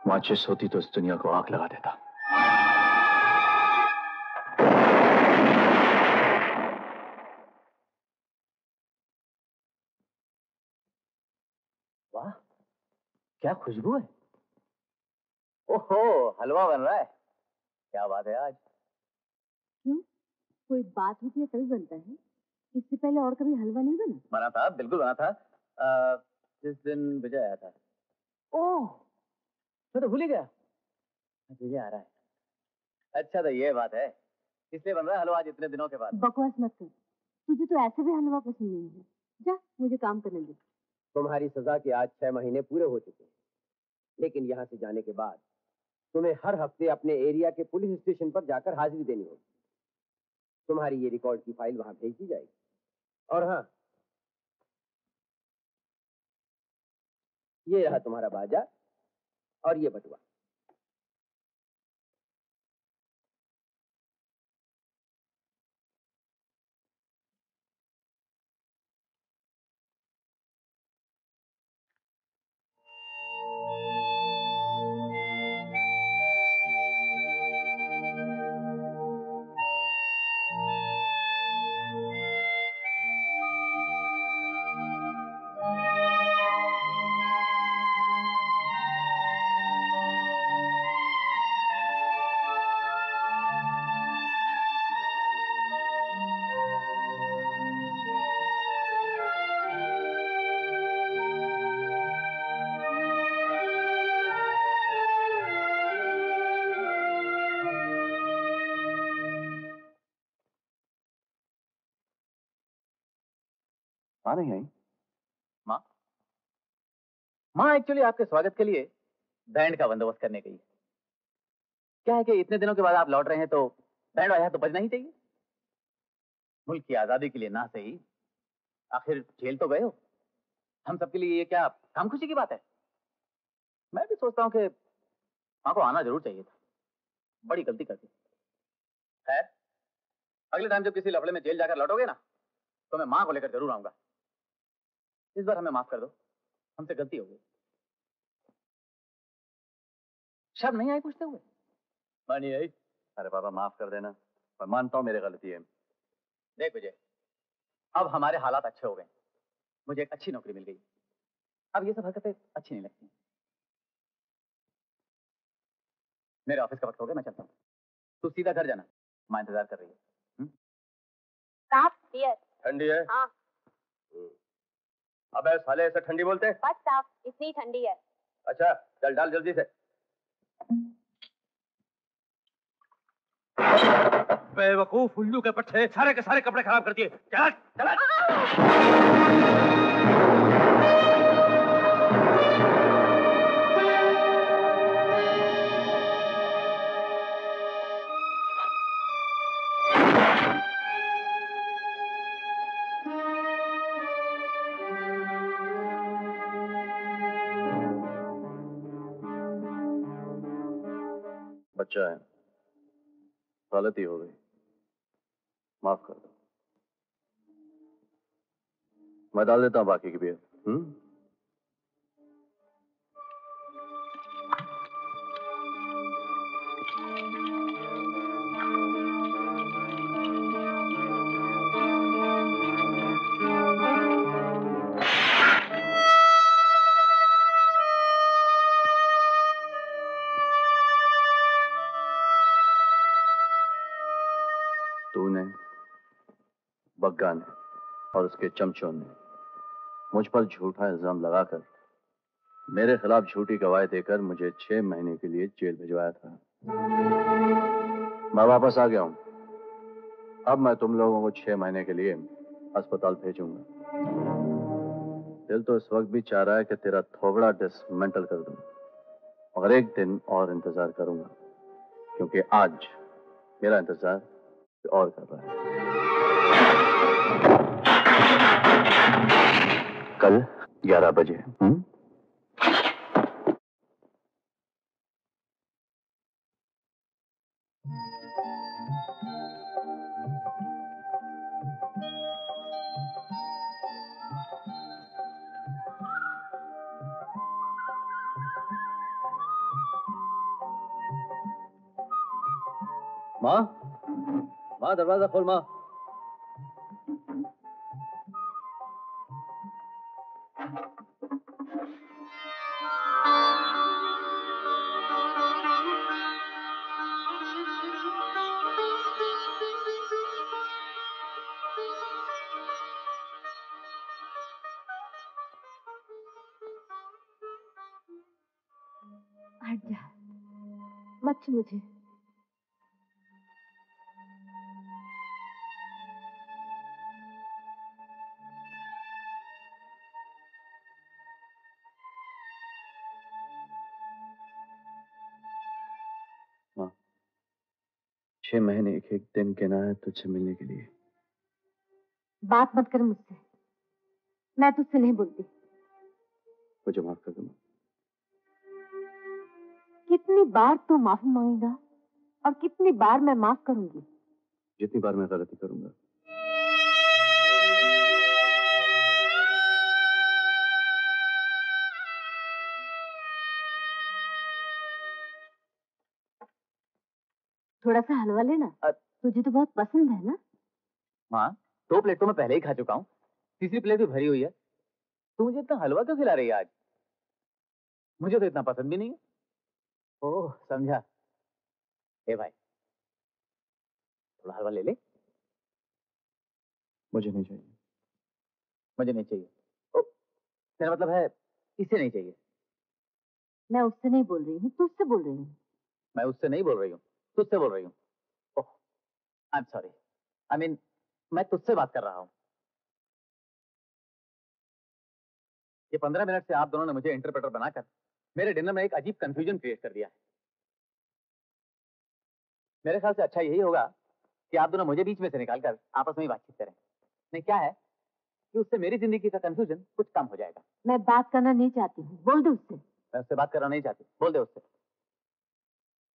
माचिस होती तो इस दुनिया को आग लगा देता। वाह क्या खुशबू है। ओहो हलवा बन रहा है। क्या बात है आज। कोई बात होती है तभी बनता है इससे पहले और कभी हलवा नहीं बना? बना था बिल्कुल बना था। आ, जिस दिन विजय आया था। ओह! मैं तो भूल ही गया। विजय आ रहा है। अच्छा तो ये बात है इसलिए बन रहा है हलवा आज इतने दिनों के बाद। बकवास मत कर। तुझे तो ऐसे भी हलवा पसंद नहीं है। जा मुझे काम करने दे। तुम्हारी सजा के आज छह महीने पूरे हो चुके हैं। लेकिन यहाँ से जाने के बाद तुम्हें हर हफ़्ते अपने एरिया के पुलिस स्टेशन पर जाकर हाजिरी देनी होगी। तुम्हारी ये रिकॉर्ड की फ़ाइल वहाँ भेज दी जाएगी। और हाँ ये रहा तुम्हारा बाजा और ये बटुआ। माँ नहीं आई माँ? माँ एक्चुअली आपके स्वागत के लिए बैंड का बंदोबस्त करने गई। है क्या है कि इतने दिनों के बाद आप लौट रहे हैं तो बैंड वाया तो बजना ही चाहिए। मुल्क की आज़ादी के लिए ना सही। आखिर जेल तो गए हो। हम सबके लिए ये क्या काम खुशी की बात है? मैं भी सोचता हूँ कि माँ को आना ज़रूर चाहिए था। बड़ी गलती कर दी। खैर अगले टाइम जब किसी लफड़े में जेल जाकर लौटोगे ना तो मैं माँ को लेकर ज़रूर आऊँगा। इस बार हमें माफ़ कर दो। हमसे गलती हो गई। शर्म नहीं आई पूछते हुए? मानी आई। अरे बाबा माफ़ कर देना। मैं मानता हूँ मेरी गलती है। देख विजय अब हमारे हालात अच्छे हो गए। मुझे एक अच्छी नौकरी मिल गई। अब ये सब हरकतें अच्छी नहीं लगती। मेरे ऑफ़िस का वक्त हो गया मैं चलता हूँ। तू सीधा घर जाना। माँ इंतज़ार कर रही है। साहब ठंडी है? हाँ। अबे साले ऐसा ठंडी बोलते हैं। बस साहब इतनी ठंडी है। अच्छा चल डाल जल्दी से। बेवकूफ़ उल्लू के पट्टे सारे के सारे कपड़े खराब कर दिए। चला चला। बच्चा है। गलती हो गई। माफ़ कर दो। मैं डाल देता हूँ बाकी की भी हम्म? बग्गा ने और उसके चमचों ने मुझ पर झूठा इल्ज़ाम लगाकर, मेरे खिलाफ झूठी गवाही देकर मुझे छह महीने के लिए जेल भिजवाया था। मैं वापस आ गया हूँ। अब मैं तुम लोगों को छह महीने के लिए अस्पताल भेजूँगा। दिल तो इस वक्त भी चाह रहा है कि तेरा थोबड़ा डिसमेंटल कर दूँ, मगर एक दिन और इंतज़ार करूँगा, क्योंकि आज मेरा इंतज़ार और कर रहा है। कल 11 बजे हम्म? माँ माँ दरवाज़ा खोल माँ छू मुझे। छह महीने एक एक दिन गिना है तुझसे मिलने के लिए। बात मत कर मुझसे। मैं तुझसे नहीं बोलती। मुझे माफ़ कर दो। बार तू माफ़ी मांगेगा और कितनी बार मैं माफ़ करूँगी? जितनी बार मैं गलती करूँगा। थोड़ा सा हलवा लेना। अ- तुझे तो बहुत पसंद है ना? माँ दो प्लेट तो मैं पहले ही खा चुका हूँ। तीसरी प्लेट भी भरी हुई है। तू मुझे इतना हलवा क्यों खिला रही है आज? मुझे तो इतना पसंद भी नहीं है। ओह समझा। ए भाई। थोड़ा हलवा ले ले। मुझे नहीं चाहिए। मुझे नहीं चाहिए। ओ मेरा मतलब है इसे नहीं चाहिए। मैं उससे नहीं बोल रही हूँ तुझसे बोल रही हूँ। मैं उससे नहीं बोल रही हूँ तुझसे बोल रही हूँ। ओह I am sorry I mean मैं तुझसे बात कर रहा हूँ। ये पंद्रह मिनट से आप दोनों ने मुझे इंटरप्रेटर बनाकर मेरे डिनर में एक अजीब कंफ्यूजन क्रिएट कर दिया है। मेरे ख्याल से अच्छा यही होगा कि आप दोनों मुझे बीच में से निकालकर आपस में ही बातचीत करें। नहीं क्या है कि उससे मेरी ज़िंदगी का कंफ्यूजन कुछ कम हो जाएगा। मैं बात करना नहीं चाहती हूँ बोल दे उससे। मैं उससे बात करना नहीं चाहती बोल दे उससे।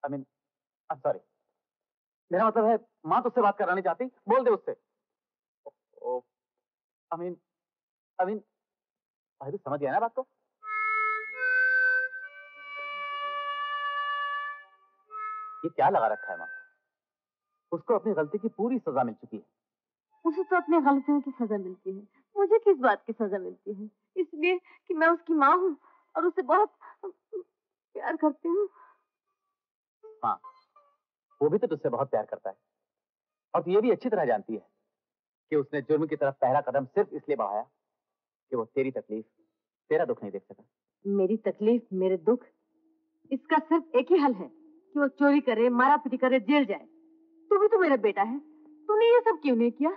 आई मीन सॉरी मेरा मतलब है माँ तुझसे बात करानी चाहती बोल दे उससे। आई मीन आई मीन तू समझ गया ना बात को? ये क्या लगा रखा है माँ? उसको अपनी गलती की पूरी सजा मिल चुकी है। उसे तो अपनी गलतियों की सजा मिलती है। मुझे किस बात की सजा मिलती है? इसलिए कि मैं उसकी माँ हूँ और उसे बहुत प्यार करती हूँ। हाँ वो भी तो तुझसे बहुत प्यार करता है। और तू ये भी अच्छी तरह जानती है कि उसने जुर्म की तरफ़ पहला कदम सिर्फ़ इसलिए बढ़ाया कि वो तेरी तकलीफ़ तेरा दुख नहीं देख सका। मेरी तकलीफ़ मेरे दुख इसका सिर्फ़ एक ही हल है। कि वो चोरी करे मारा पीटी करे, जेल जाए। तू भी तो मेरा बेटा है। तूने ये सब क्यों नहीं किया?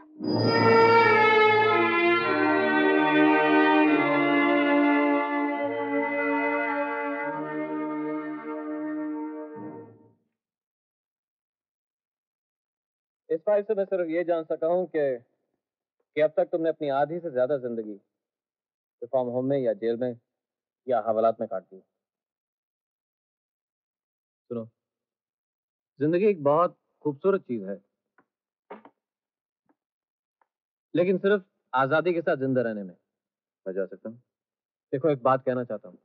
इस फ़ाइल से मैं सिर्फ़ ये जान सका हूँ कि कि अब तक तुमने अपनी आधी से ज़्यादा ज़िंदगी रिफॉर्म होम में या जेल में या हवालात में काट दी। सुनो ज़िंदगी एक बहुत खूबसूरत चीज़ है। लेकिन सिर्फ़ आज़ादी के साथ ज़िंदा रहने में मैं जा सकता हूँ। देखो, एक बात कहना चाहता हूँ।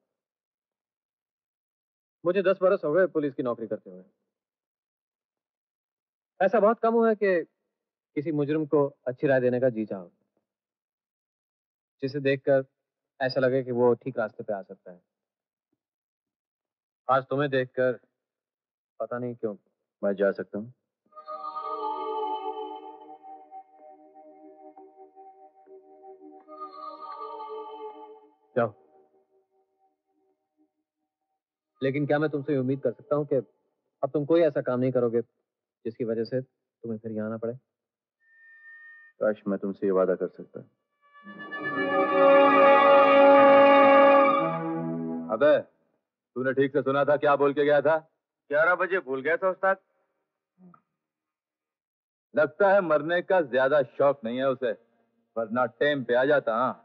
मुझे दस बरस हो गए पुलिस की नौकरी करते हुए। ऐसा बहुत कम हुआ है कि किसी मुजरिम को अच्छी राय देने का जी चाहो जिसे देखकर ऐसा लगे कि वो ठीक रास्ते पे आ सकता है। आज तुम्हें देखकर पता नहीं क्यों मैं जा सकता हूँ। जाओ। लेकिन क्या मैं तुमसे उम्मीद कर सकता हूँ कि अब तुम कोई ऐसा काम नहीं करोगे जिसकी वजह से तुम्हें फिर यहाँ आना पड़े? काश मैं तुमसे ये वादा कर सकता। अबे, तूने ठीक से सुना था क्या बोल के गया था? ग्यारह बजे भूल गया था उस्ताद। लगता है मरने का ज़्यादा शौक नहीं है उसे, वरना टेम पे आ जाता हाँ।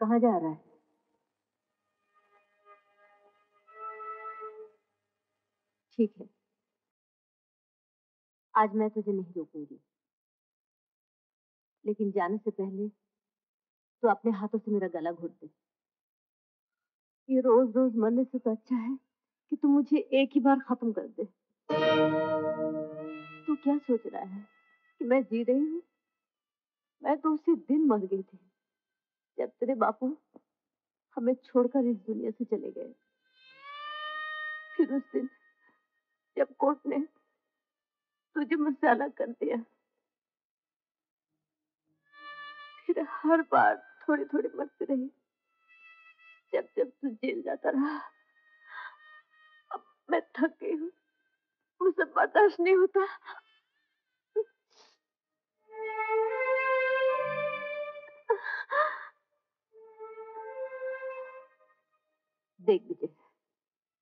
कहाँ जा रहा है? ठीक है। आज मैं तुझे नहीं रोकूँगी। लेकिन जाने से पहले तो अपने हाथों से मेरा गला घोट दे। ये रोज रोज मरने से तो अच्छा है कि तू मुझे एक ही बार खत्म कर दे। तू क्या सोच रहा है कि मैं जी रही हूँ? मैं तो उसी दिन मर गई थी, जब तेरे बापू हमें छोड़कर इस दुनिया से चले गए। फिर उस दिन जब कोर्ट ने तुझे मुझसे अलग कर दिया, फिर हर बार थोड़ी थोड़ी मरती रही। जब जब तू जेल जाता रहा, अब मैं थक गई हूँ, मुझसे बर्दाश्त नहीं होता। देख विजय,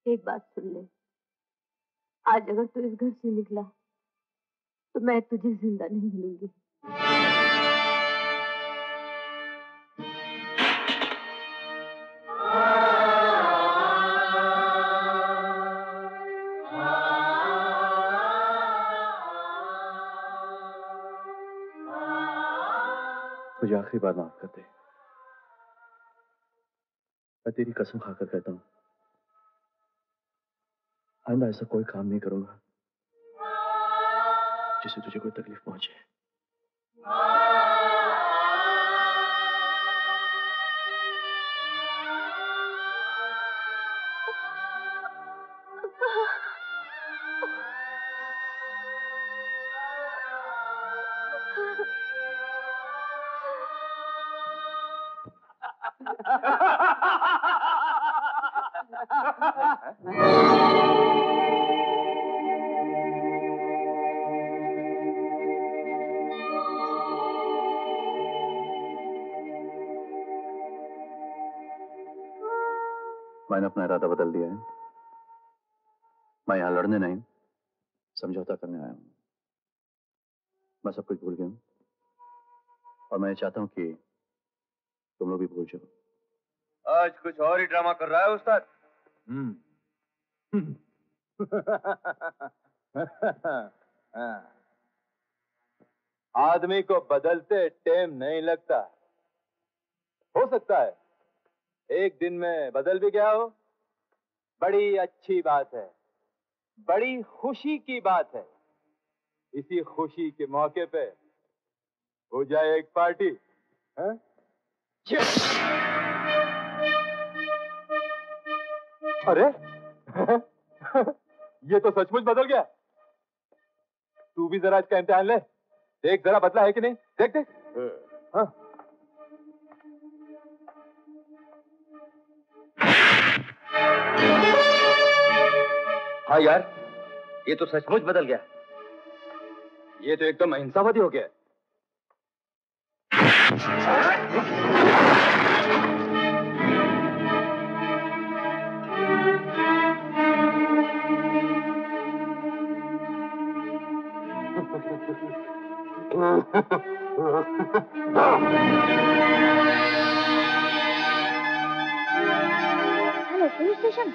एक बात सुन ले। आज अगर तू इस घर से निकला तो मैं तुझे ज़िंदा नहीं मिलूँगी। मुझे आखिरी बार माफ़ कर दे। मैं तेरी कसम खाकर कहता हूँ। आइंदा ऐसा कोई काम नहीं करूँगा जिससे तुझे कोई तकलीफ़ पहुँचे। आया हूँ। मैं सब कुछ भूल गया हूँ। और मैं चाहता हूँ कि तुम लोग भी भूल जाओ। आज कुछ और ही ड्रामा कर रहा है उस्ताद। हम्म। हाँ। आदमी को बदलते टाइम नहीं लगता। हो सकता है एक दिन में बदल भी गया हो। बड़ी अच्छी बात है। बड़ी खुशी की बात है। इसी खुशी के मौके पे हो जाए एक पार्टी? अरे, ये तो सचमुच बदल गया। तू भी जरा इसका इम्तिहान ले। देख, जरा बदला है कि नहीं? देख देख। हाँ। हाँ यार, ये तो सचमुच बदल गया। ये तो एकदम अहिंसावादी हो गया hello police station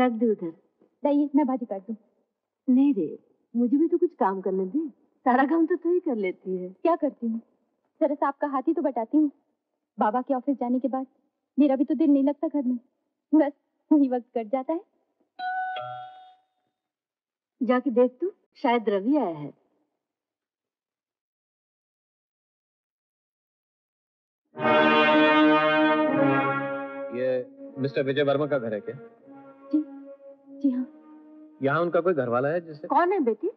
रख दे उधर। लाइए मैं भाजी काट दूँ। नहीं रे, मुझे भी तो कुछ काम करने दे। सारा काम तो तू ही कर लेती है। क्या करती हूँ? जरा सा आपका हाथ ही तो बटाती हूँ। बाबा के ऑफ़िस जाने के बाद मेरा भी तो दिल नहीं लगता घर में। बस वही वक्त कट जाता है। जाके देख तू, शायद रवि आया है। ये मिस्टर विजय वर्मा का घर है क्या? यहाँ उनका कोई घर वाला है जिससे कौन है बेटी?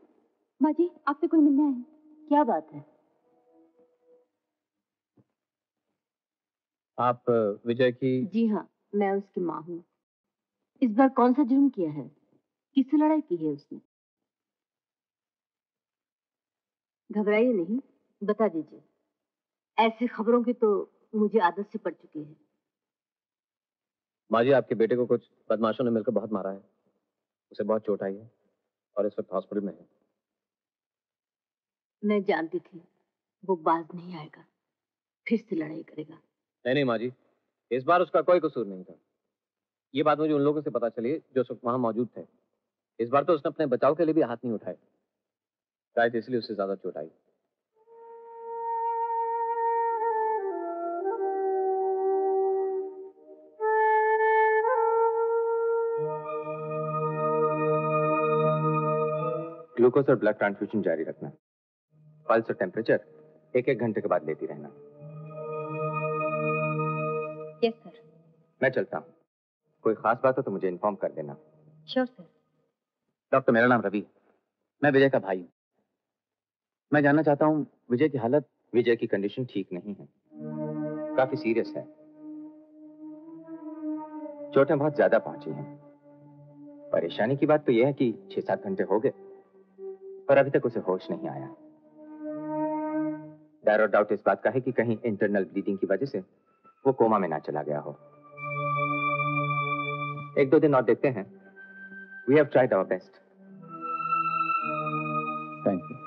माँ जी आपसे कोई मिलने आए हैं? क्या बात है? आप विजय की जी हाँ मैं उसकी माँ हूँ। इस बार कौन सा जुर्म किया है? किससे लड़ाई की है उसने? घबराइए नहीं बता दीजिए। ऐसी खबरों की तो मुझे आदत से पड़ चुकी है। माँ जी आपके बेटे को कुछ बदमाशों ने मिलकर बहुत मारा है। उसे बहुत चोट आई है और इस वक्त हॉस्पिटल में है। मैं जानती थी वो बाज नहीं आएगा फिर से लड़ाई करेगा। नहीं नहीं माँ जी इस बार उसका कोई कसूर नहीं था। ये बात मुझे उन लोगों से पता चली जो उस वक्त वहाँ मौजूद थे। इस बार तो उसने अपने बचाव के लिए भी हाथ नहीं उठाए। शायद इसलिए उससे ज़्यादा चोट आई। ग्लूकोज और ब्लड ट्रांसफ्यूजन जारी रखना। पल्स और टेम्परेचर एक एक घंटे के बाद लेती रहना। यस सर मैं चलता हूँ। कोई खास बात हो तो मुझे इन्फॉर्म कर देना। श्योर सर डॉक्टर मेरा नाम रवि है। मैं विजय का भाई हूँ। मैं जानना चाहता हूँ विजय की हालत विजय की कंडीशन ठीक नहीं है। काफ़ी सीरियस है। चोटें बहुत ज़्यादा पहुँची हैं। परेशानी की बात तो यह है कि छह सात घंटे हो गए। पर अभी तक उसे होश नहीं आया। डर और डाउट इस बात का है कि कहीं इंटरनल ब्लीडिंग की वजह से वो कोमा में ना चला गया हो। एक दो दिन और देखते हैं। We have tried our best thank you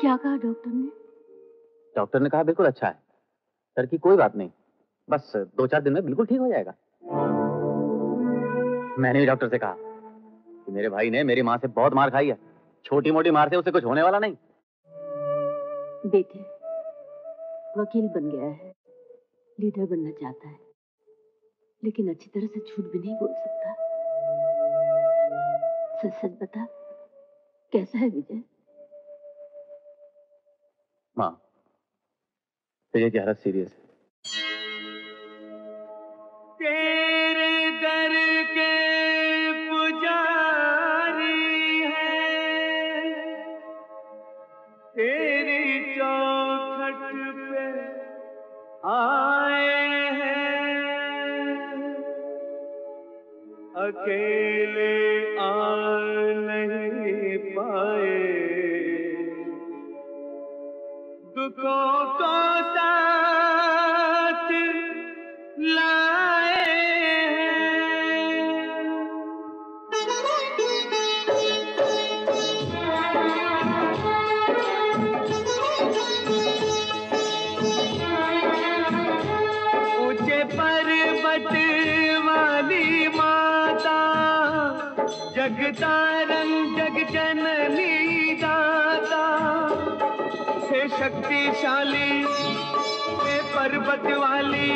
क्या कहा डॉक्टर ने? डॉक्टर ने कहा बिल्कुल अच्छा है। सर की कोई बात नहीं। बस दो चार दिन में बिल्कुल ठीक हो जाएगा। मैंने भी डॉक्टर से कहा कि मेरे भाई ने मेरी माँ से बहुत मार खाई है। छोटी मोटी मार से उसे कुछ होने वाला नहीं। बेटे वकील बन गया है लीडर बनना चाहता है लेकिन अच्छी तरह से झूठ भी नहीं बोल सकता। सच सच बता कैसा है विजय? माँ विजय की हालत सीरियस है? अकेले वाली,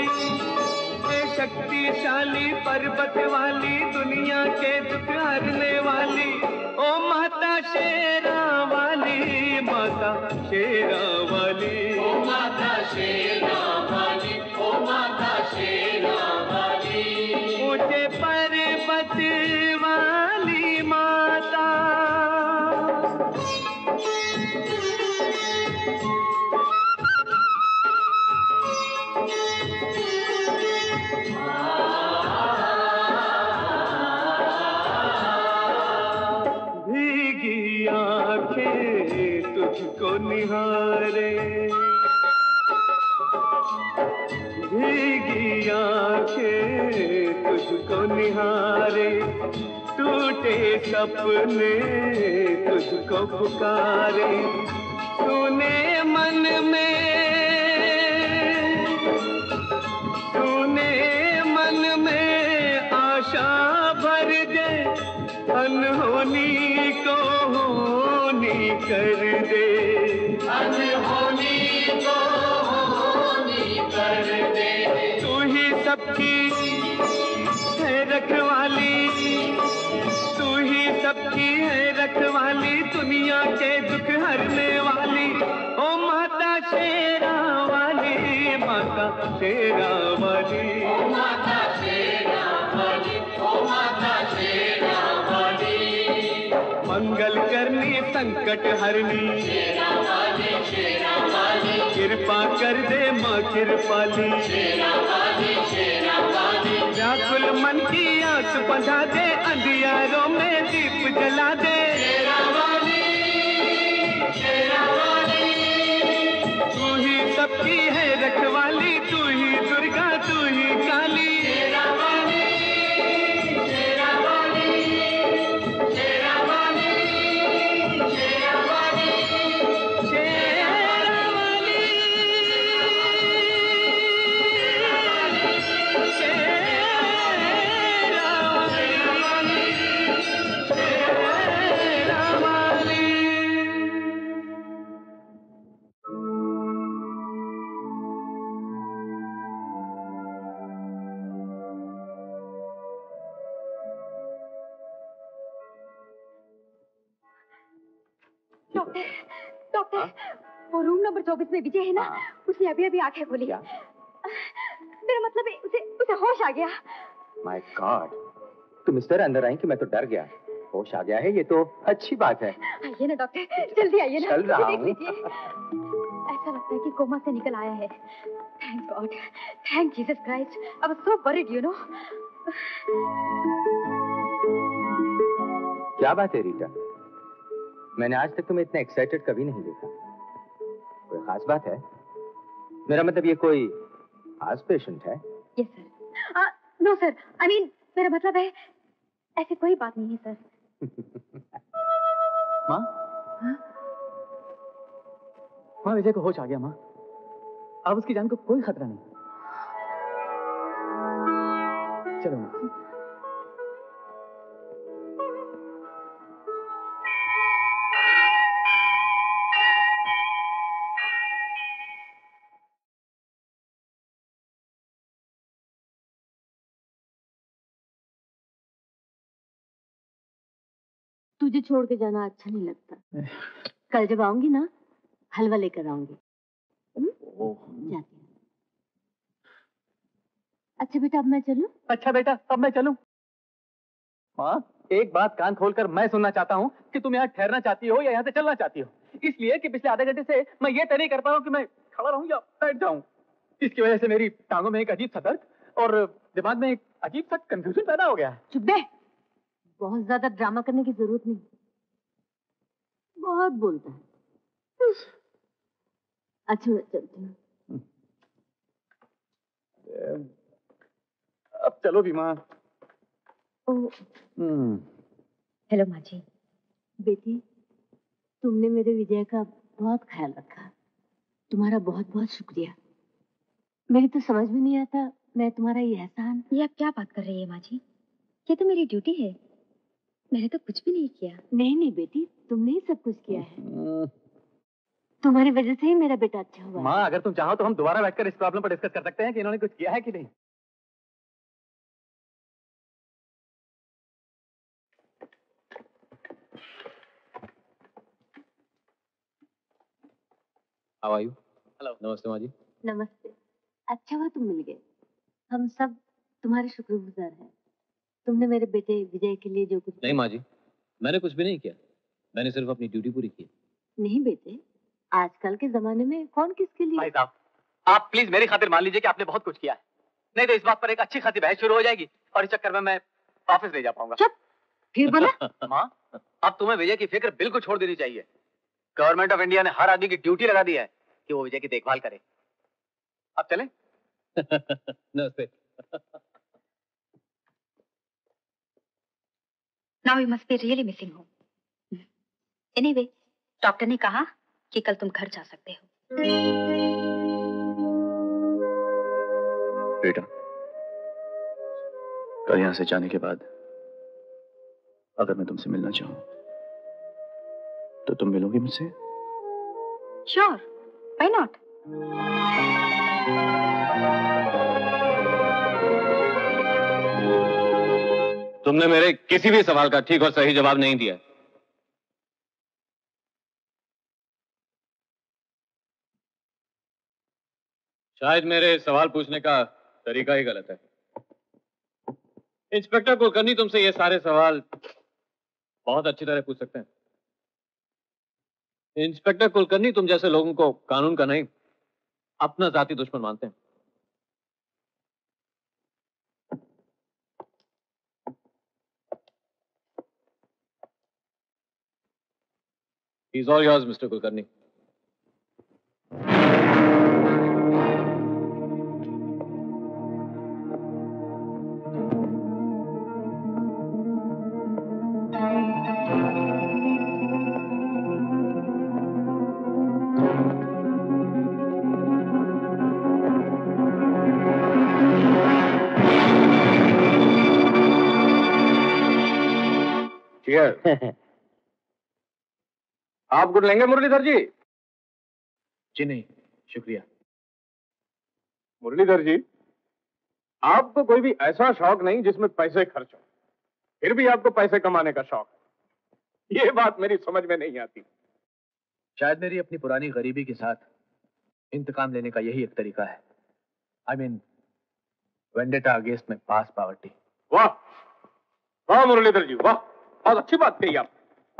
ये शक्तिशाली पर्वत वाली, दुनिया के दुखारने वाली, ओ माता शेरा वाली, माता शेरा वाली। ओ माता शेरा सपने तुझको पुकारे तूने मन में तूने मन में आशा भर दे अनहोनी को होनी कर दे। अनहोनी को होनी कर दे। तू ही सबकी है रखवाली। दुनिया के दुख हरने वाली ओ माता शेरा वाली माता शेरा वाली। ओ माता शेरा वाली ओ माता शेरा वाली। मंगल करनी संकट हरनी। शेरा वाली शेरा वाली। कृपा कर दे माँ कृपाली शेरा वाली शेरा वाली। व्याकुल मन की आँख बंधा दे अंधियारों में दीप जला दे। सबकी है रखवाली तू ही दुर्गा तू ही काली। Doctor doctor. वो रूम नंबर चौबीस में विजय है ना? उसने अभी अभी आँखें खोली। मेरा मतलब है उसे उसे होश आ गया। माय गॉड तुम इस तरह अंदर आई कि मैं तो डर गया। होश आ गया है ये तो अच्छी बात है। आइए ना डॉक्टर। जल्दी आइए ना। चल रहा हूँ। ऐसा लगता है कि कोमा से निकल आया है। Thank God thank Jesus Christ was so worried you know क्या बात है रीटा? मैंने आज तक तुम्हें इतना एक्साइटेड कभी नहीं देखा। कोई खास बात है? मेरा मतलब ये कोई खास पेशेंट है? Yes sir no sir I mean मेरा मतलब है ऐसी कोई बात नहीं है सर माँ? माँ विजय को होश आ गया माँ। अब उसकी जान को कोई खतरा नहीं। चलो माँ। तुझे छोड़ के जाना अच्छा नहीं लगता। कल जब आऊँगी ना हलवा लेकर आऊँगी। हम्म? जाती अच्छा बेटा अब मैं चलूँ? अच्छा बेटा अब मैं चलूँ? माँ एक बात कान खोलकर मैं सुनना चाहता हूँ कि तुम यहाँ ठहरना चाहती हो या यहाँ से चलना चाहती हो। इसलिए कि पिछले आधे घंटे से मैं ये तय नहीं कर पा रहा हूँ कि मैं खड़ा रहूँ या बैठ जाऊँ। इसकी वजह से मेरी टांगों में एक अजीब सा दर्द और दिमाग में एक अजीब सा कंफ्यूजन पैदा हो गया चुप बे बहुत ज़्यादा ड्रामा करने की ज़रूरत नहीं बहुत बोलता है। अच्छा मैं चलती हूँ। अब चलो भी माँ। हेलो माँ जी बेटी तुमने मेरे विजय का बहुत ख्याल रखा। तुम्हारा बहुत बहुत शुक्रिया। मेरी तो समझ में नहीं आता मैं तुम्हारा ये एहसान ये आप क्या बात कर रही है माँ जी ये तो मेरी ड्यूटी है। मैंने तो कुछ भी नहीं किया। नहीं नहीं बेटी तुमने ही सब कुछ किया है। तुम्हारी वजह से ही मेरा बेटा अच्छा हुआ माँ अगर तुम चाहो तो हम दोबारा बैठकर इस प्रॉब्लम पर डिस्कस कर सकते हैं कि इन्होंने कुछ किया है कि नहीं। हाउ आर यू हेलो नमस्ते माँ जी। नमस्ते। अच्छा हुआ तुम मिल गए। हम सब तुम्हारे शुक्रगुजार हैं। तुमने मेरे बेटे विजय के लिए जो कुछ नहीं माँ जी मैंने कुछ भी नहीं किया। मैंने सिर्फ़ अपनी ड्यूटी पूरी की। नहीं बेटे आजकल के जमाने में कौन किसके लिए? भाई साहब आप प्लीज़ मेरी खातिर मान लीजिए कि आपने बहुत कुछ किया है। नहीं तो इस बात पर एक अच्छी खासी बहस शुरू हो जाएगी और इस चक्कर में मैं ऑफ़िस नहीं जा पाऊँगा। फिर बोला? माँ अब तुम्हें विजय की फ़िक्र बिल्कुल छोड़ देनी चाहिए। गवर्नमेंट ऑफ़ इंडिया ने हर आदमी की ड्यूटी लगा दी है कि वो विजय की देखभाल करे। अब चले? नमस्ते। Now you must be really missing home anyway doctor ने कहा कि कल तुम घर जा सकते हो। बेटा कल यहाँ से जाने के बाद अगर मैं तुमसे मिलना चाहूँ तो तुम मिलोगी मुझसे? श्योर व्हाई नॉट तुमने मेरे किसी भी सवाल का ठीक और सही जवाब नहीं दिया। शायद मेरे सवाल पूछने का तरीका ही गलत है। इंस्पेक्टर कुलकर्णी तुमसे ये सारे सवाल बहुत अच्छी तरह पूछ सकते हैं। इंस्पेक्टर कुलकर्णी तुम जैसे लोगों को कानून का नहीं, अपना जाति दुश्मन मानते हैं। He's all yours, Mr. Kulkarni. Cheers. आप गुड लेंगे मुरलीधर जी? जी नहीं शुक्रिया। मुरलीधर जी आपको कोई भी ऐसा शौक नहीं जिसमें पैसे खर्च हो। फिर भी आपको पैसे कमाने का शौक है। ये बात मेरी समझ में नहीं आती। शायद मेरी अपनी पुरानी गरीबी के साथ इंतकाम लेने का यही एक तरीका है। आई मीन वेंडेटा अगेंस्ट में पास पावर्टी वाह! वाह मुरलीधर जी वाह! बहुत अच्छी बात कही आप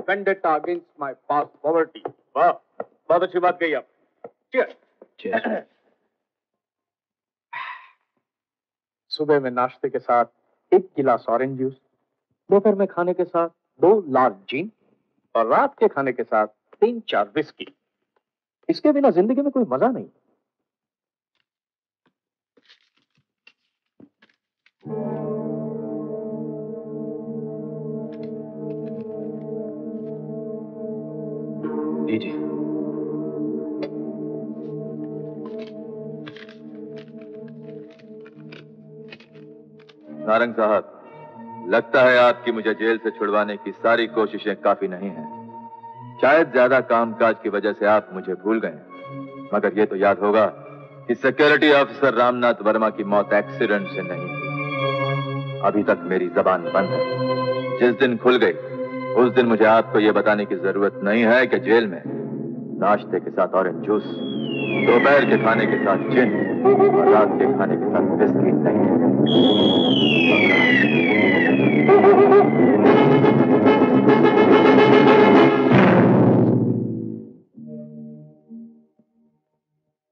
vendetta against my past poverty वाह बहुत अच्छी बात कही आप Cheers. सुबह में नाश्ते के साथ एक गिलास ऑरेंज जूस दोपहर में खाने के साथ दो लार्ज जीन और रात के खाने के साथ तीन चार विस्की इसके बिना ज़िंदगी में कोई मज़ा नहीं। लीजिए नारंग साहब, लगता है आपकी मुझे जेल से छुड़वाने की सारी कोशिशें काफ़ी नहीं हैं। शायद ज़्यादा कामकाज की वजह से आप मुझे भूल गए। मगर ये तो याद होगा कि सिक्योरिटी ऑफिसर रामनाथ वर्मा की मौत एक्सीडेंट से नहीं अभी तक मेरी जबान बंद है। जिस दिन खुल गई, उस दिन मुझे आपको यह बताने की ज़रूरत नहीं है कि जेल में नाश्ते के साथ ऑरेंज जूस दोपहर के खाने के साथ जिन और रात के खाने के साथ बिस्किट नहीं।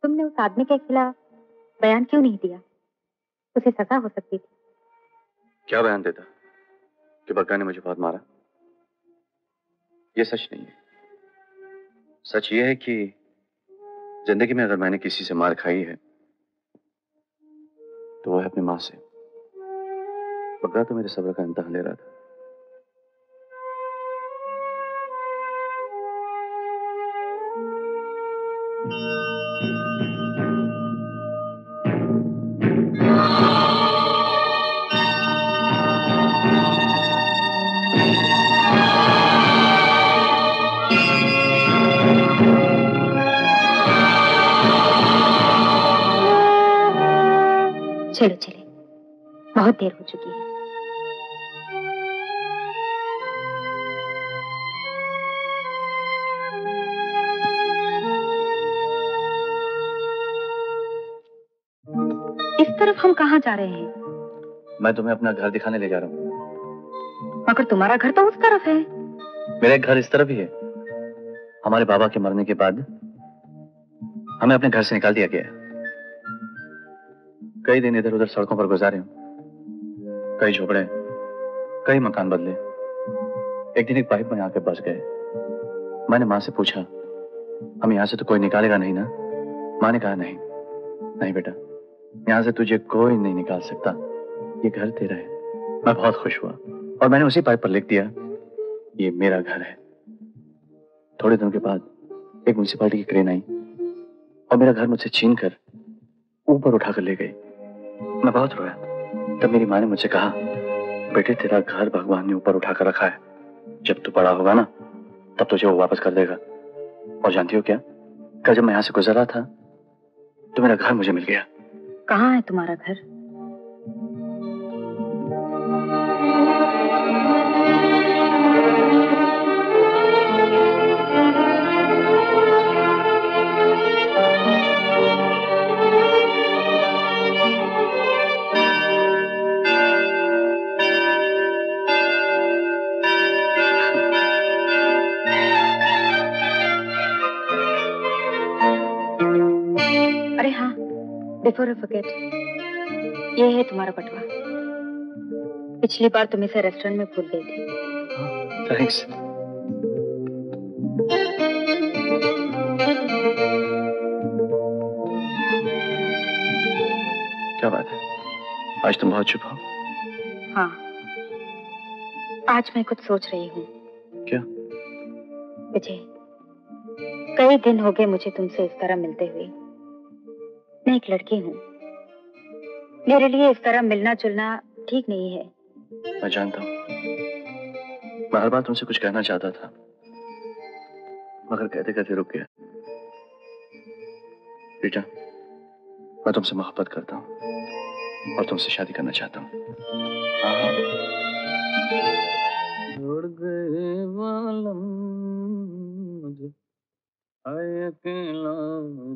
तुमने उस आदमी के खिलाफ बयान क्यों नहीं दिया? उसे सजा हो सकती थी। क्या बयान देता? कि बक्का ने मुझे बहुत मारा? ये सच नहीं है। सच ये है कि ज़िंदगी में अगर मैंने किसी से मार खाई है तो वह है अपनी माँ से। बकरा तो मेरे सब्र का इम्तहान ले रहा था। चलो चले। बहुत देर हो चुकी है। इस तरफ़ हम कहाँ जा रहे हैं? मैं तुम्हें अपना घर दिखाने ले जा रहा हूँ। मगर तुम्हारा घर तो उस तरफ़ है। मेरा घर इस तरफ़ ही है। हमारे बाबा के मरने के बाद हमें अपने घर से निकाल दिया गया कई दिन इधर उधर सड़कों पर गुजारे हूँ। कई झोपड़े, कई मकान बदले। एक दिन एक पाइप में आके बस गए। मैंने माँ से पूछा, हम यहाँ से तो कोई निकालेगा नहीं ना? माँ ने कहा, नहीं नहीं बेटा, यहाँ से तुझे कोई नहीं निकाल सकता। ये घर तेरा है। मैं बहुत खुश हुआ और मैंने उसी पाइप पर लिख दिया, ये मेरा घर है। थोड़े दिनों के बाद एक म्यूनसिपालिटी की क्रेन आई और मेरा घर मुझसे छीन कर ऊपर उठाकर ले गई। मैं बहुत रोया। तब मेरी माँ ने मुझसे कहा, बेटे, तेरा घर भगवान ने ऊपर उठाकर रखा है। जब तू बड़ा होगा ना, तब तुझे वो वापस कर देगा। और जानती हो क्या? कल जब मैं यहाँ से गुजर रहा था तो मेरा घर मुझे मिल गया। कहाँ है तुम्हारा घर? आई फॉरगेट ये है तुम्हारा बटवा पिछली बार तुम इसे रेस्टोरेंट में भूल गई थी। थैंक्स क्या बात है? आज तुम बहुत चुप हो? हाँ। आज मैं कुछ सोच रही हूँ। क्या? विजय कई दिन हो गए मुझे तुमसे इस तरह मिलते हुए। मैं एक लड़की हूँ। मेरे लिए इस तरह मिलना जुलना ठीक नहीं है। मैं जानता हूँ। मैं हर बार तुमसे कुछ कहना चाहता था। मगर कहते कहते रुक गया। बेटा मैं तुमसे मोहब्बत करता हूँ और तुमसे शादी करना चाहता हूँ। छोड़ गए वालम मुझे आए अकेला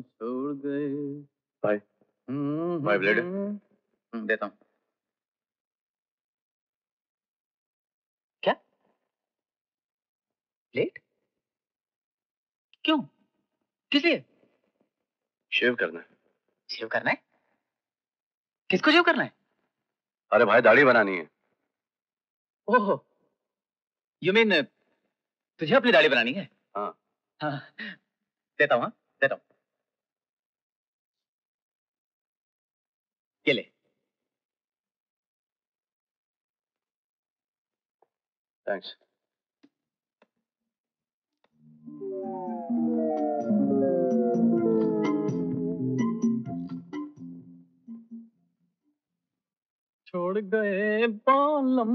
छोड़ गए। भाई भाई ब्लेड देता हूँ। क्या? लेट क्यों? किस लिए? शेव करना है। शेव करना है? किसको शेव करना है? अरे भाई दाढ़ी बनानी है। ओह। यू मीन तुझे अपनी दाढ़ी बनानी है? हाँ। हाँ। देता हूँ हाँ, देता हूँ ये ले थैंक्स छोड़ गए बालम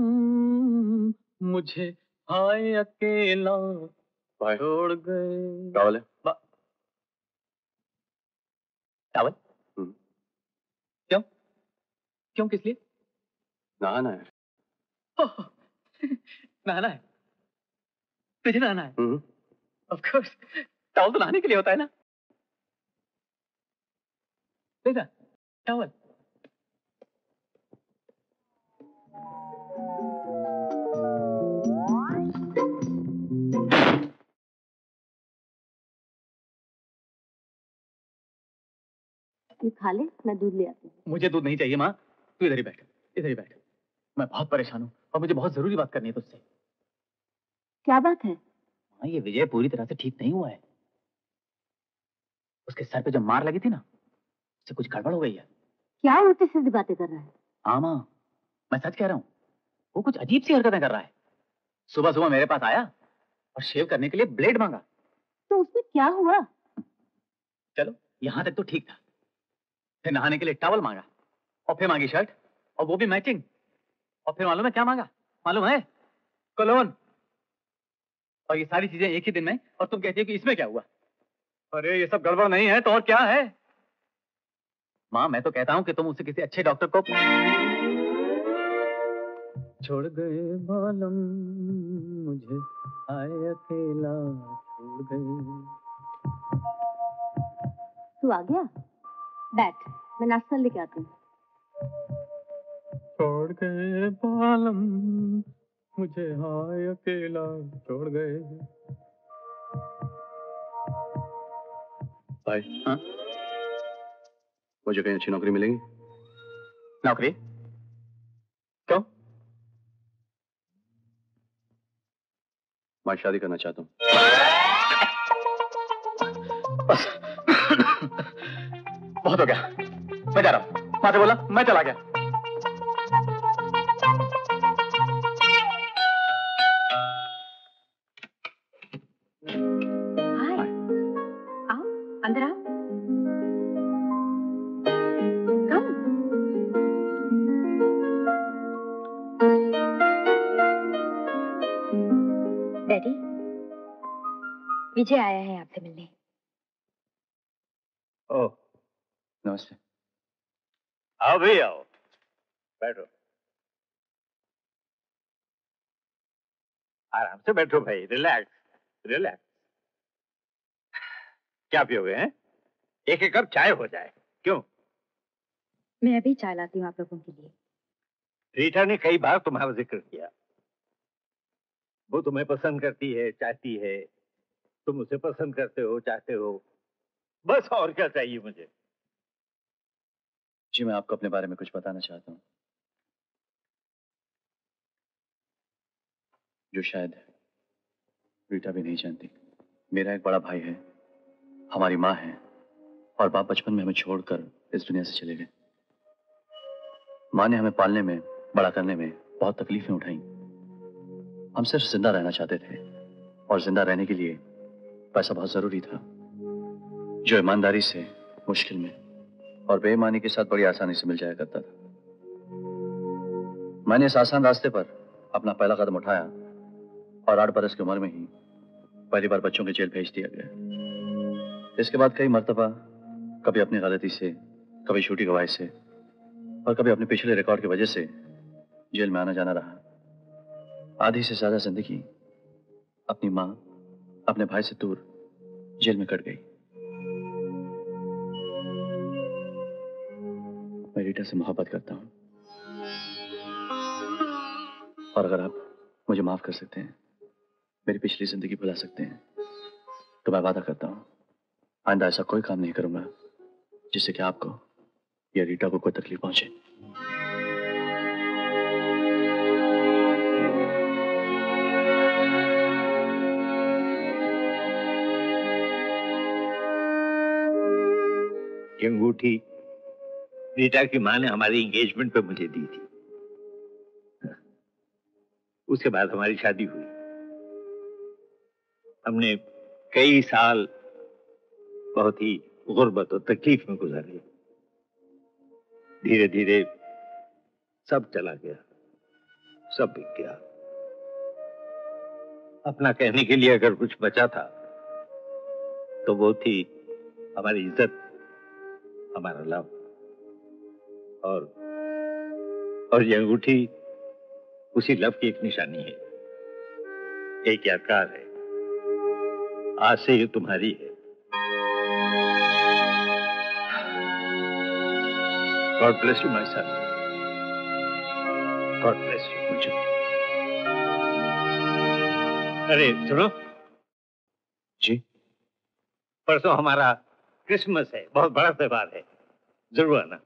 मुझे हाय अकेला। भाई। छोड़ गए है हम्म। क्यों क्यों किस लिए? नहाना है। ओह, नहाना है? तुझे नहाना है? ऑफ़ कोर्स टॉवल तो नहाने के लिए होता है ना? ले जा टॉवल ये खा ले मैं दूध ले आती हूँ। मुझे दूध नहीं चाहिए माँ। तू इधर ही बैठ इधर ही बैठ। मैं बहुत परेशान हूँ और मुझे बहुत ज़रूरी बात करनी है तुझसे। क्या बात है? हाँ ये विजय पूरी तरह से ठीक नहीं हुआ है। उसके सर पे जो मार लगी थी ना उससे कुछ गड़बड़ हो गई है। क्या उल्टी सीधी बातें कर रहा है? हाँ माँ मैं सच कह रहा हूँ वो कुछ अजीब सी हरकतें कर रहा है। सुबह सुबह मेरे पास आया और शेव करने के लिए ब्लेड मांगा। तो उसमें क्या हुआ? चलो यहाँ तक तो ठीक था। फिर नहाने के लिए टॉवल मांगा। और फिर मांगी शर्ट और वो भी मैचिंग और फिर मालूम है क्या मांगा? मालूम है? कलोन और ये सारी चीज़ें एक ही दिन में और तुम कहती हो कि इसमें क्या हुआ? अरे ये सब गड़बड़ नहीं है तो और क्या है? माँ मैं तो कहता हूँ कि तुम उसे किसी अच्छे डॉक्टर को छोड़ गए मालूम मुझे आए अकेला छोड़ गए। तू आ गया? बैठ मैं नाश्ता लेके आती हूँ। छोड़ गए बालम मुझे हाय अकेला छोड़ गए। भाई हाँ? मुझे कहीं अच्छी नौकरी मिलेगी? नौकरी? क्यों? मैं शादी करना चाहता हूँ। बहुत हो गया। मैं जा रहा हूँ। माँ से बोला मैं चला गया। से बैठो भाई रिलैक्स रिलैक्स क्या पियोगे हैं? एक एक कप चाय हो जाए। क्यों? मैं अभी चाय लाती हूँ आप लोगों के लिए। रीटा ने कई बार तुम्हारा ज़िक्र किया। वो तुम्हें पसंद करती है चाहती है। तुम उसे पसंद करते हो चाहते हो। बस और क्या चाहिए मुझे? जी मैं आपको अपने बारे में कुछ बताना चाहता हूँ। जो शायद रीटा भी नहीं जानती। मेरा एक बड़ा भाई है, हमारी माँ है, और बाप बचपन में हमें छोड़कर इस दुनिया से चले गए। माँ ने हमें पालने में, बड़ा करने में बहुत तकलीफें उठाई। हम सिर्फ़ ज़िंदा रहना चाहते थे, और ज़िंदा रहने के लिए पैसा बहुत ज़रूरी था, जो ईमानदारी से मुश्किल में और बेईमानी के साथ बड़ी आसानी से मिल जाया करता था। मैंने इस आसान रास्ते पर अपना पहला कदम उठाया और आठ बरस की उम्र में ही पहली बार बच्चों के जेल भेज दिया गया। इसके बाद कई मरतबा कभी अपनी गलती से, कभी छूटी गवाही से और कभी अपने पिछले रिकॉर्ड की वजह से जेल में आना जाना रहा। आधी से ज़्यादा ज़िंदगी अपनी माँ, अपने भाई से दूर जेल में कट गई। मैं रीटा से मोहब्बत करता हूँ। और अगर आप मुझे माफ़ कर सकते हैं मेरी पिछली ज़िंदगी भुला सकते हैं। तो मैं वादा करता हूँ, आइंदा ऐसा कोई काम नहीं करूँगा, जिससे कि आपको या रीटा को कोई तकलीफ़ पहुँचे। अंगूठी रीटा की माँ ने हमारी एंगेजमेंट पे मुझे दी थी। उसके बाद हमारी शादी हुई। हमने कई साल बहुत ही गुर्बत और तकलीफ़ में गुजारे। धीरे धीरे सब चला गया, सब बिक गया। अपना कहने के लिए अगर कुछ बचा था तो वो थी हमारी इज़्ज़त, हमारा लव और और ये अंगूठी उसी लव की एक निशानी है, एक यादगार है। आज से ये तुम्हारी है। God bless you my son God bless you मुझे। अरे सुनो। जी। परसों हमारा क्रिसमस है बहुत बड़ा त्योहार है। ज़रूर आना।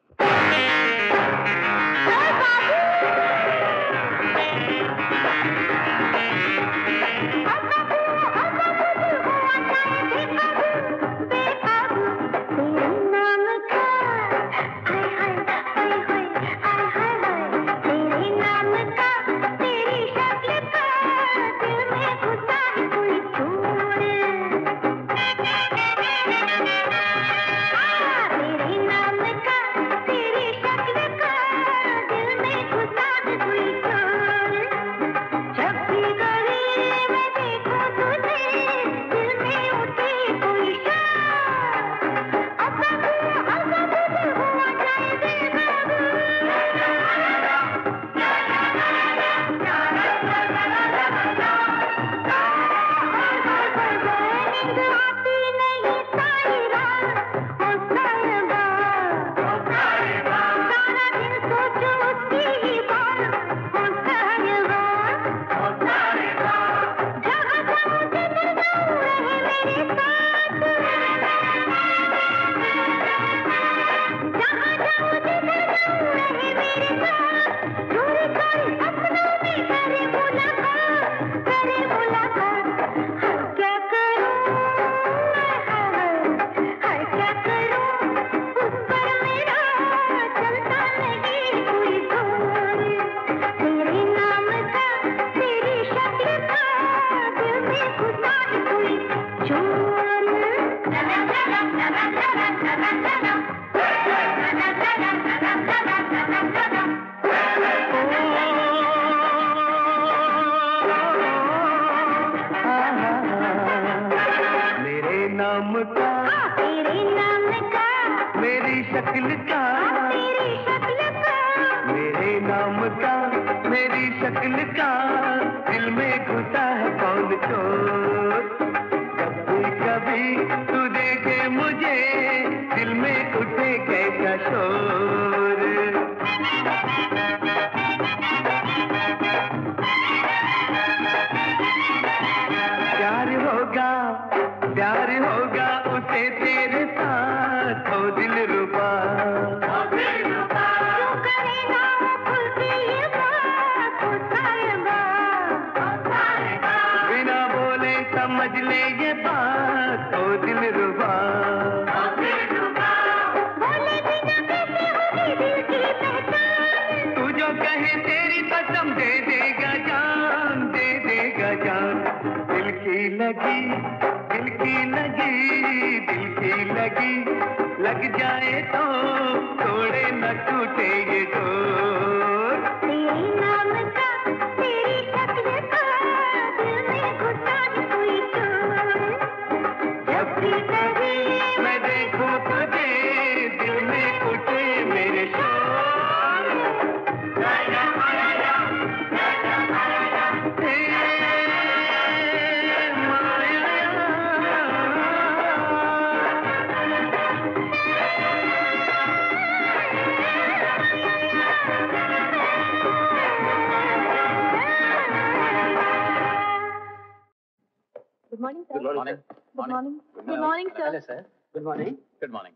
Sir sir. Good morning good morning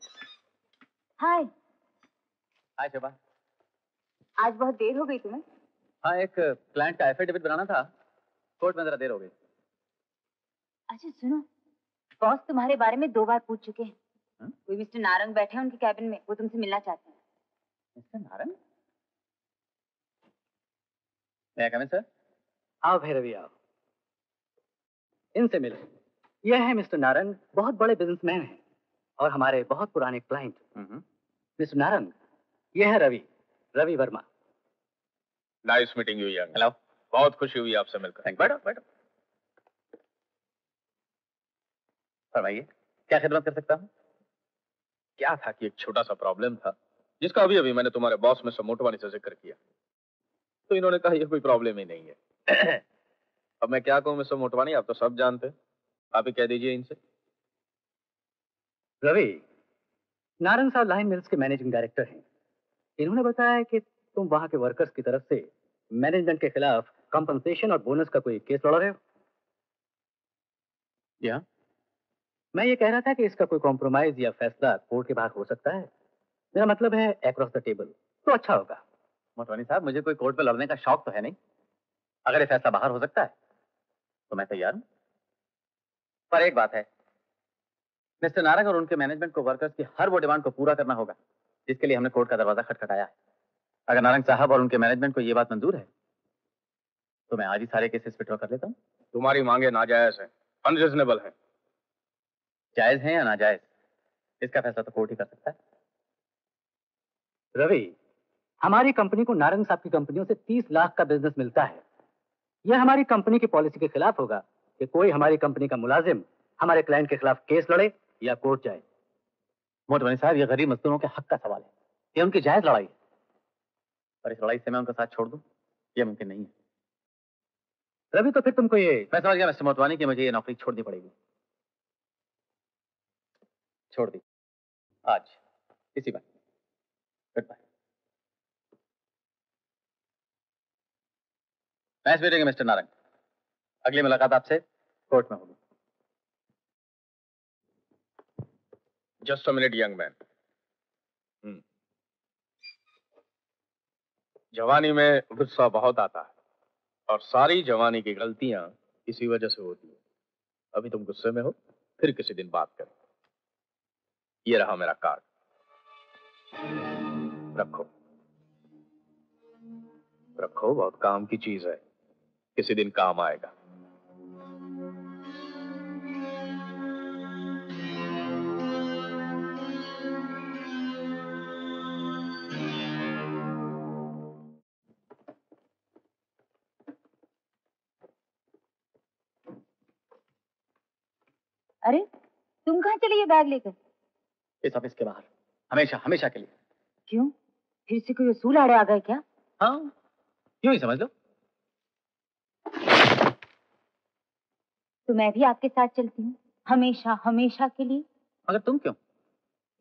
hi hi Shobha आज बहुत देर हो गई तुम्हें। हाँ एक क्लाइंट का एफिडेविट बनाना था। कोर्ट में जरा देर हो गई। अच्छा सुनो। बॉस तुम्हारे बारे में दो बार पूछ चुके हैं। हाँ? कोई मिस्टर नारंग बैठे हैं उनके कैबिन में वो तुमसे मिलना चाहते हैं। मिस्टर नारंग? मैं कमें सर आओ भैरवी आओ। इनसे मिलो। यह है मिस्टर नारंग बहुत बड़े बिजनेसमैन हैं और हमारे बहुत पुराने क्लाइंट मिस्टर नारंग यह है Ravi Ravi Verma. Nice meeting you young hello बहुत खुशी हुई आपसे मिलकर। You. बैठो बैठो। फरमाइए क्या खिदमत कर सकता हूँ? क्या था कि एक छोटा सा प्रॉब्लम था जिसका अभी अभी मैंने तुम्हारे बॉस में से मोटवानी से ज़िक्र किया। तो इन्होंने कहा ये कोई प्रॉब्लम ही नहीं है। अब मैं क्या कहूँ मिस्टर मोटवानी आप तो सब जानते हैं। आप ही कह दीजिए इनसे। रवि नारंग साहब लाइन मिल्स के मैनेजिंग डायरेक्टर हैं। इन्होंने बताया कि तुम वहाँ के वर्कर्स की तरफ़ से मैनेजमेंट के खिलाफ कंपनसेशन और बोनस का कोई केस लड़ रहे हो? या। मैं ये कह रहा था कि इसका कोई कॉम्प्रोमाइज या फैसला कोर्ट के बाहर हो सकता है। मेरा मतलब है अक्रॉस द टेबल तो अच्छा होगा। मोटवानी साहब मुझे कोई कोर्ट पर लड़ने का शौक तो है नहीं। अगर ये फैसला बाहर हो सकता है तो मैं तैयार हूँ। पर एक बात है। मिस्टर नारंग और उनके मैनेजमेंट को वर्कर्स की हर वो डिमांड को पूरा करना होगा जिसके लिए हमने कोर्ट का दरवाज़ा खटखटाया है। अगर नारंग साहब और उनके मैनेजमेंट को ये बात मंजूर है तो मैं आज ही सारे केसेस विड्रॉ कर लेता हूँ। तुम्हारी मांगे नाजायज हैं अनरिजनेबल हैं। जायज़ है या नाजायज? इसका फैसला तो कोर्ट ही कर सकता है। रवि हमारी कंपनी को नारंग साहब की कंपनियों से 30 लाख का बिज़नेस मिलता है। यह हमारी कंपनी की पॉलिसी के खिलाफ होगा। कि कोई हमारी कंपनी का मुलाजिम हमारे क्लाइंट के खिलाफ केस लड़े या कोर्ट जाए। मोटवानी साहब, ये गरीब मजदूरों के हक का सवाल है। ये उनकी जायज़ लड़ाई है। और इस लड़ाई से मैं उनका साथ छोड़ दूँ? ये मुमकिन नहीं है। रवि तो फिर तुमको ये मैं समझ गया मिस्टर मोटवानी कि मुझे ये नौकरी छोड़नी पड़ेगी। छोड़ दी। आज। इसी बात good bye nice meeting mister Narang अगली मुलाकात आपसे कोर्ट में होगी। Just a minute young man जवानी में गुस्सा बहुत आता है और सारी जवानी की गलतियाँ इसी वजह से होती है। अभी तुम गुस्से में हो, फिर किसी दिन बात करें। ये रहा मेरा कार्ड। रखो। रखो, बहुत काम की चीज़ है। किसी दिन काम आएगा। तुम कहाँ चले ये बैग लेकर? इस ऑफ़िस के बाहर। हमेशा हमेशा के लिए। क्यों? फिर से कोई असूल आड़े आ गए क्या? हाँ। यूँ ही समझ लो। तो मैं भी आपके साथ चलती हूँ। हमेशा हमेशा के लिए। मगर तुम क्यों?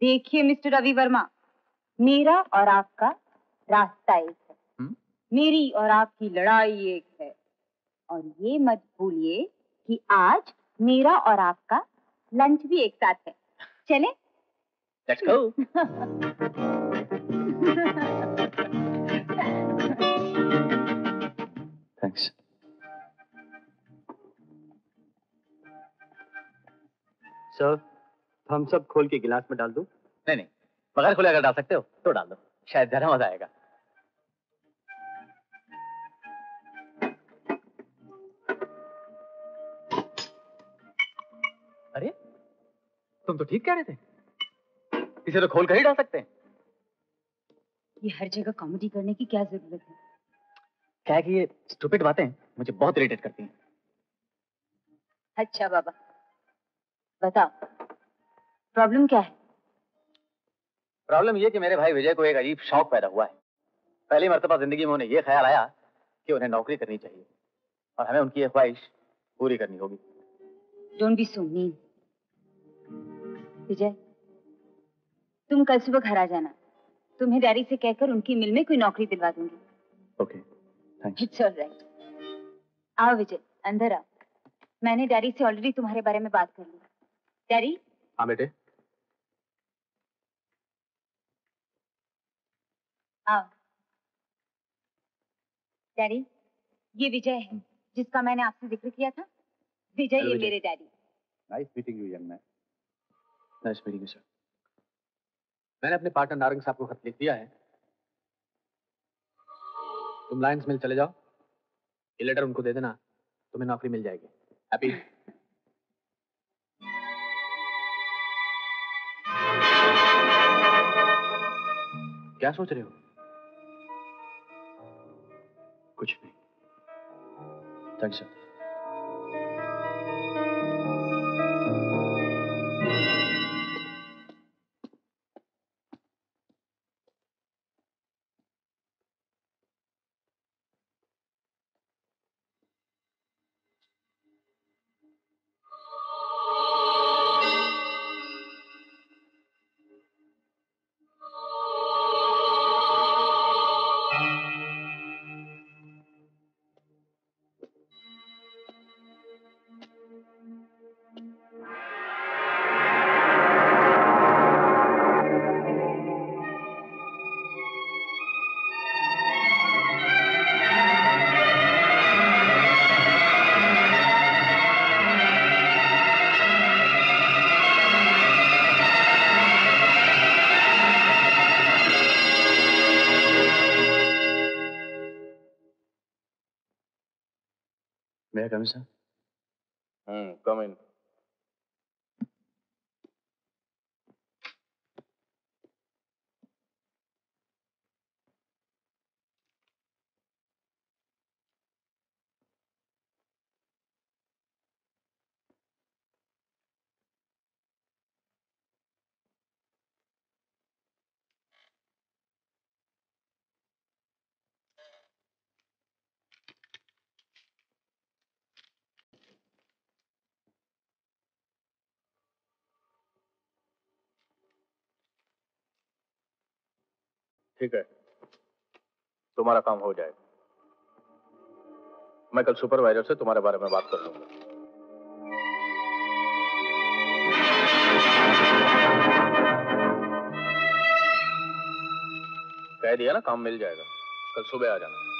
देखिए मिस्टर रवि वर्मा मेरा और आपका रास्ता एक है। हम्म? मेरी और आपकी लड़ाई एक है। और ये मत भूलिए कि आज मेरा और आपका लंच भी एक साथ है। चले? लेट्स गो थैंक्स सर हम सब खोल के गिलास में डाल दूँ? नहीं नहीं। बगैर खोले अगर डाल सकते हो तो डाल दो। शायद ज़्यादा मज़ा आएगा। तुम तो ठीक कह रहे थे। इसे तो खोल कर ही डाल सकते हैं। ये हर जगह कॉमेडी करने की क्या ज़रूरत है? क्या है कि ये स्टूपिड बातें मुझे बहुत इरिटेट करती हैं। अच्छा बाबा। बताओ प्रॉब्लम क्या है? प्रॉब्लम ये कि मेरे भाई विजय को एक अजीब शौक पैदा हुआ है। पहली मरतबा ज़िंदगी में उन्हें यह ख्याल आया कि उन्हें नौकरी करनी चाहिए और हमें उनकी यह ख्वाहिश पूरी करनी होगी। Don't be so mean Vijay तुम कल सुबह घर आ जाना। तुम्हें डैडी से कहकर उनकी मिल में कोई नौकरी दिलवा दूँगी। ओके थैंक्स इट्स ऑलराइट आओ विजय अंदर आओ। मैंने डैडी से ऑलरेडी तुम्हारे बारे में बात कर ली। डैडी? हाँ बेटे। आओ। डैडी ये विजय है जिसका मैंने आपसे ज़िक्र किया था। विजय ये मेरे daddy. Nice meeting you young man nice meeting you sir मैंने अपने पार्टनर नारंग साहब को खत लिख दिया है। तुम लायंस मिल चले जाओ। ये लेटर उनको दे देना, तुम्हें नौकरी मिल जाएगी। हैप्पी क्या सोच रहे हो? कुछ नहीं। थैंक्स सर मैं कम ठीक है। तुम्हारा काम हो जाएगा। मैं कल सुपरवाइजर से तुम्हारे बारे में बात कर लूँगा। कह दिया ना, काम मिल जाएगा। कल सुबह आ जाना।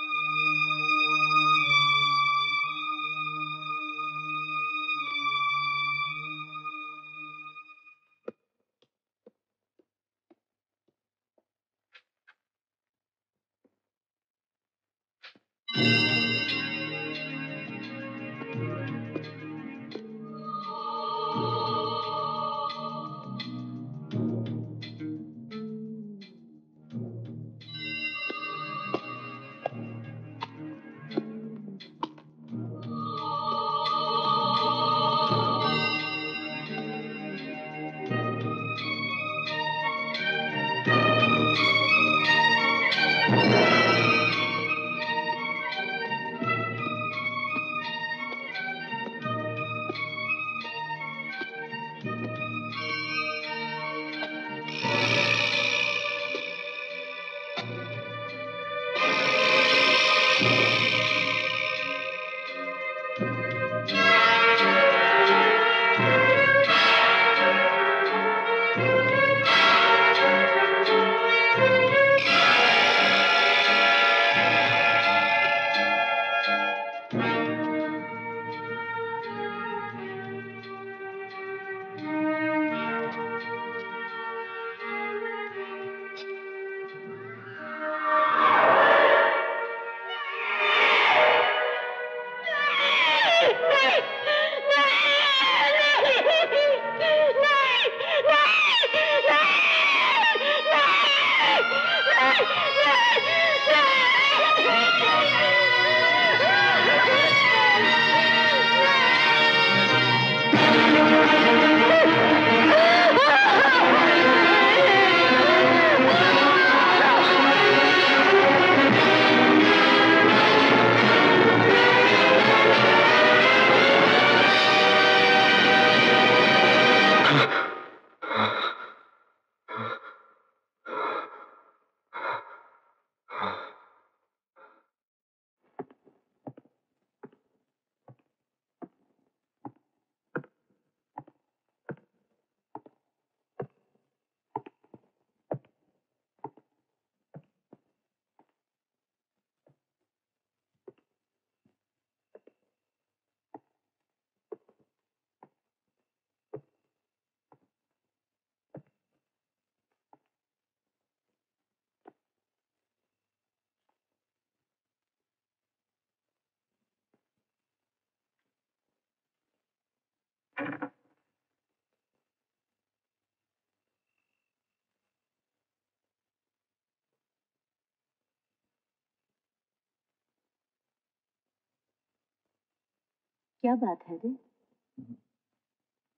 क्या बात है रे?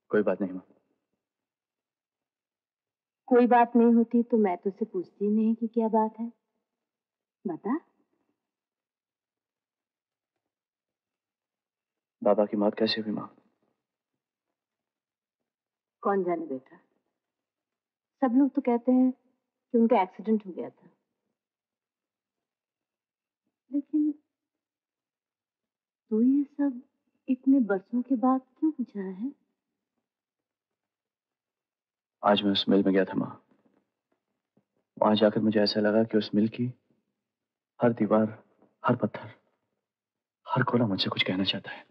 कोई बात नहीं माँ। कोई बात नहीं होती तो मैं तुझसे पूछती नहीं कि क्या बात है। बता। बाबा की मौत कैसे हुई माँ? कौन जाने बेटा? सब लोग तो कहते हैं कि उनका एक्सीडेंट हो गया था। लेकिन तू ये सब इतने बरसों के बाद क्यों पूछ रहा है? आज मैं उस मिल में गया था माँ। वहाँ जाकर मुझे ऐसा लगा कि उस मिल की हर दीवार हर पत्थर हर कोना मुझसे कुछ कहना चाहता है।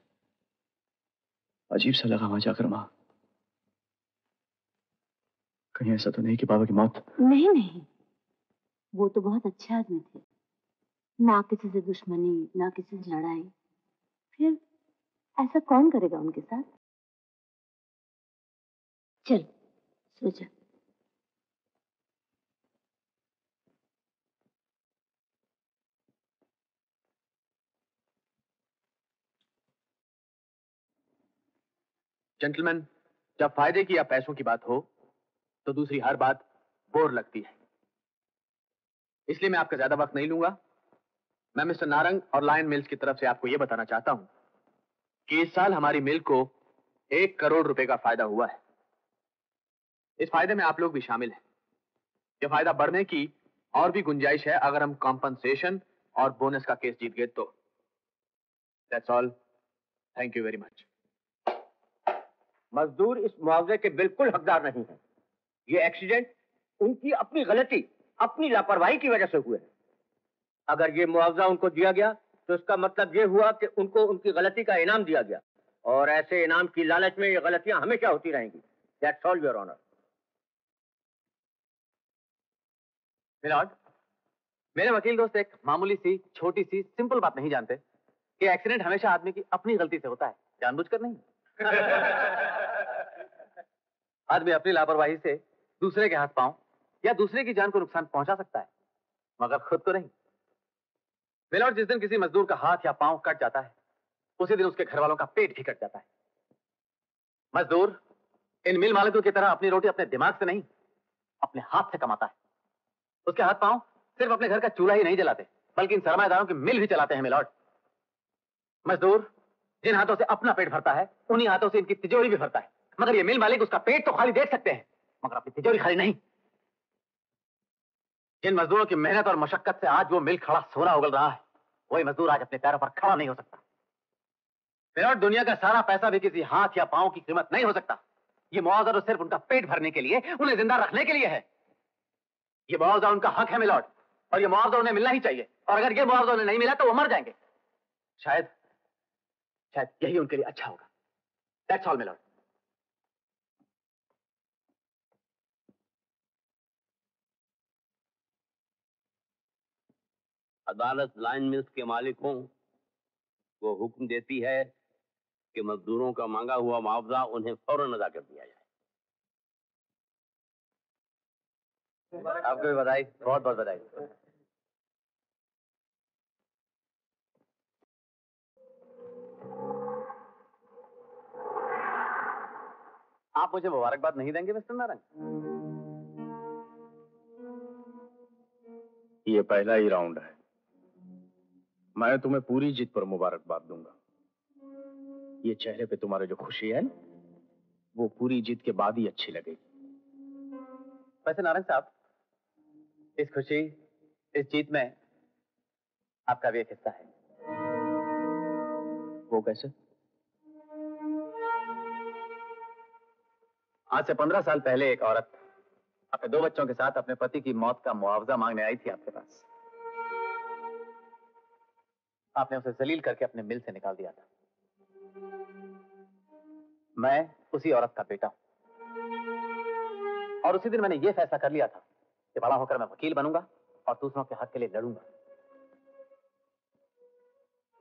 अजीब सा लगा वहाँ जाकर माँ। कहीं ऐसा तो नहीं कि बाबा की मौत। नहीं नहीं। वो तो बहुत अच्छे आदमी थे। ना किसी से दुश्मनी ना किसी से लड़ाई। फिर ऐसा कौन करेगा उनके साथ? चल सो जा जेंटलमैन जब फ़ायदे की या पैसों की बात हो तो दूसरी हर बात बोर लगती है। इसलिए मैं आपका ज़्यादा वक्त नहीं लूँगा। मैं मिस्टर नारंग और लायन मिल्स की तरफ़ से आपको यह बताना चाहता हूँ कि इस साल हमारी मिल को एक करोड़ रुपए का फ़ायदा हुआ है। इस फ़ायदे में आप लोग भी शामिल हैं। यह फ़ायदा बढ़ने की और भी गुंजाइश है अगर हम कॉम्पनसेशन और बोनस का केस जीत गए तो। That's all thank you very much मजदूर इस मुआवजे के बिल्कुल हकदार नहीं है। ये एक्सीडेंट उनकी अपनी गलती, अपनी लापरवाही की वजह से हुए हैं। अगर ये मुआवजा उनको दिया गया तो इसका मतलब ये हुआ कि उनको उनकी गलती का इनाम दिया गया। और ऐसे इनाम की लालच में ये गलतियाँ हमेशा होती रहेंगी। That's all your honour my lord मेरे वकील दोस्त एक मामूली सी छोटी सी सिंपल बात नहीं जानते कि एक्सीडेंट हमेशा आदमी की अपनी गलती से होता है। जानबूझकर नहीं। आदमी अपनी लापरवाही से दूसरे के हाथ पाँव या दूसरे की जान को नुकसान पहुँचा सकता है मगर खुद तो नहीं। मिलॉर्ड जिस दिन किसी मजदूर का हाथ या पाँव कट जाता है, उसी दिन उसके घर वालों का पेट भी कट जाता है। मजदूर इन मिल मालिकों की तरह अपनी रोटी अपने दिमाग से नहीं, अपने हाथ से कमाता है। उसके हाथ पाँव सिर्फ़ अपने घर का चूल्हा ही नहीं जलाते, बल्कि इन सरमादारों की मिल भी चलाते हैं मिलॉर्ड मजदूर जिन हाथों से अपना पेट भरता है, उन्हीं हाथों से इनकी तिजोरी भी भरता है। मगर ये मिल मालिक उसका पेट तो खाली देख सकते हैं, मगर अपनी तिजोरी खाली नहीं। जिन मजदूरों की मेहनत और मशक्कत से आज वो मिल खड़ा सोना उगल रहा है। वही मजदूर आज अपने पैरों पर खड़ा नहीं हो सकता। विराट दुनिया का सारा पैसा भी किसी हाथ या पाँव की कीमत नहीं हो सकता। ये मुआवजा तो सिर्फ़ उनका पेट भरने के लिए, उन्हें ज़िंदा रखने के लिए है। ये मुआवजा उनका हक है, मिलॉर्ड, और ये मुआवजा उन्हें मिलना ही चाहिए। और अगर ये मुआवजा उन्हें नहीं मिला तो वो मर जाएँगे। शायद शायद यही उनके लिए अच्छा होगा। दैट्स ऑल मिलॉर्ड अदालत लाइन मिल्स के मालिकों को हुक्म देती है कि मजदूरों का मांगा हुआ मुआवजा उन्हें फ़ौरन अदा कर दिया जाए। आपको भी बधाई, बहुत बहुत बधाई। आप मुझे मुबारकबाद नहीं देंगे, मिस्टर नारंग? ये पहला ही राउंड है। मैं तुम्हें पूरी जीत पर मुबारकबाद दूँगा। ये चेहरे पे तुम्हारे जो खुशी है ना वो पूरी जीत के बाद ही अच्छी लगेगी। वैसे नारायण साहब इस खुशी इस जीत में आपका भी एक हिस्सा है। वो कैसे? आज से पंद्रह साल पहले एक औरत अपने दो बच्चों के साथ अपने पति की मौत का मुआवजा मांगने आई थी आपके पास। आपने उसे जलील करके अपने मिल से निकाल दिया था। मैं उसी औरत का बेटा हूँ। और उसी दिन मैंने यह फैसला कर लिया था कि बड़ा होकर मैं वकील बनूँगा और दूसरों के हक के लिए लड़ूँगा।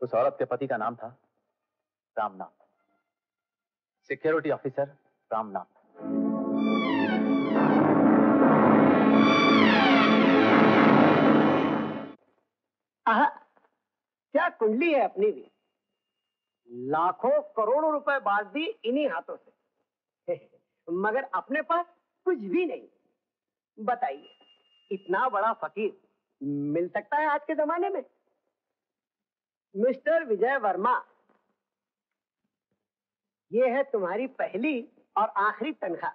उस औरत के पति का नाम था रामनाथ सिक्योरिटी ऑफिसर रामनाथ आहा, क्या कुंडली है अपनी भी? लाखों करोड़ों रुपए बांट दी इन्हीं हाथों से। मगर अपने पास कुछ भी नहीं। बताइए, इतना बड़ा फकीर मिल सकता है आज के जमाने में? मिस्टर विजय वर्मा, ये है तुम्हारी पहली और आखिरी तनख्वाह।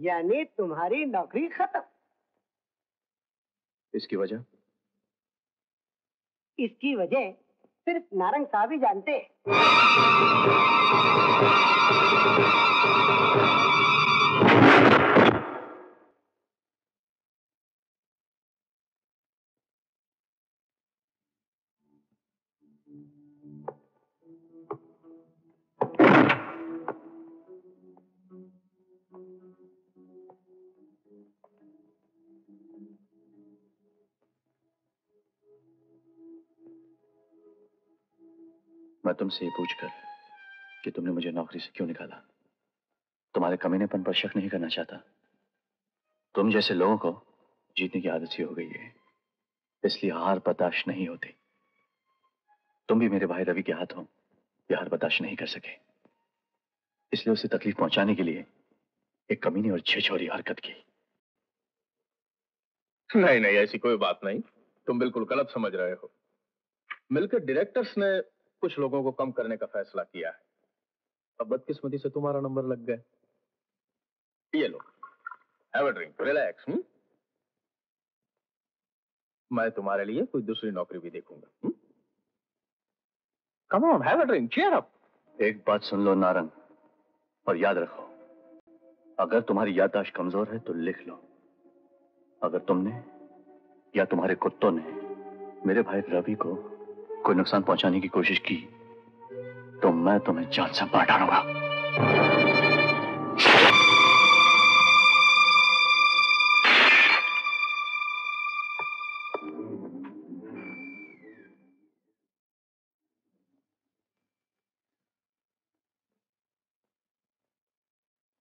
यानी तुम्हारी नौकरी खत्म। इसकी वजह? इसकी वजह सिर्फ़ नारंग साहब ही जानते Thank you. मैं तुमसे ये पूछकर कि तुमने मुझे नौकरी से क्यों निकाला? तुम्हारे कमीनेपन पर शक नहीं करना चाहता। तुम जैसे लोगों को जीतने की आदत ही हो गई है, इसलिए हार बर्दाश्त नहीं होती। तुम भी मेरे भाई रवि के हाथ हो, ये हार बर्दाश्त नहीं कर सके। इसलिए उसे तकलीफ़ पहुँचाने के लिए एक कमीनी और छेछोरी हरकत की। नहीं नहीं, ऐसी कोई बात नहीं। तुम बिल्कुल गलत समझ रहे हो। मिलकर डायरेक्टर्स ने कुछ लोगों को कम करने का फैसला किया है। अब बदकिस्मती से तुम्हारा नंबर लग गया। ये लो। हैव अ ड्रिंक रिलैक्स मैं तुम्हारे लिए कोई दूसरी नौकरी भी देखूँगा come on have a drink cheer up एक बात सुन लो नारंग और याद रखो, अगर तुम्हारी याददाश्त कमज़ोर है तो लिख लो। अगर तुमने या तुम्हारे कुत्तों ने मेरे भाई रवि को कोई नुकसान पहुँचाने की कोशिश की तो मैं तुम्हें जान से मार डालूँगा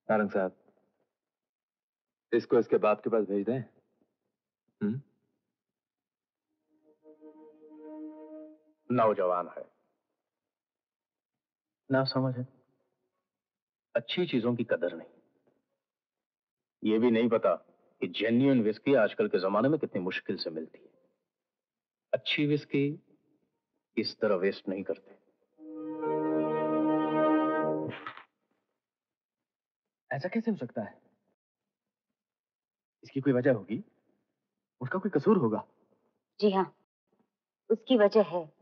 नारंग साहब, इसको इसके बाप के पास भेज दें हम्म? नौजवान है। ना समझ है। अच्छी चीज़ों की कदर नहीं। ये भी नहीं पता कि जेन्यून विस्की आजकल के जमाने में कितनी मुश्किल से मिलती है। अच्छी विस्की इस तरह वेस्ट नहीं करते। ऐसा कैसे हो सकता है? इसकी कोई वजह होगी? उसका कोई कसूर होगा? जी हाँ। उसकी वजह है।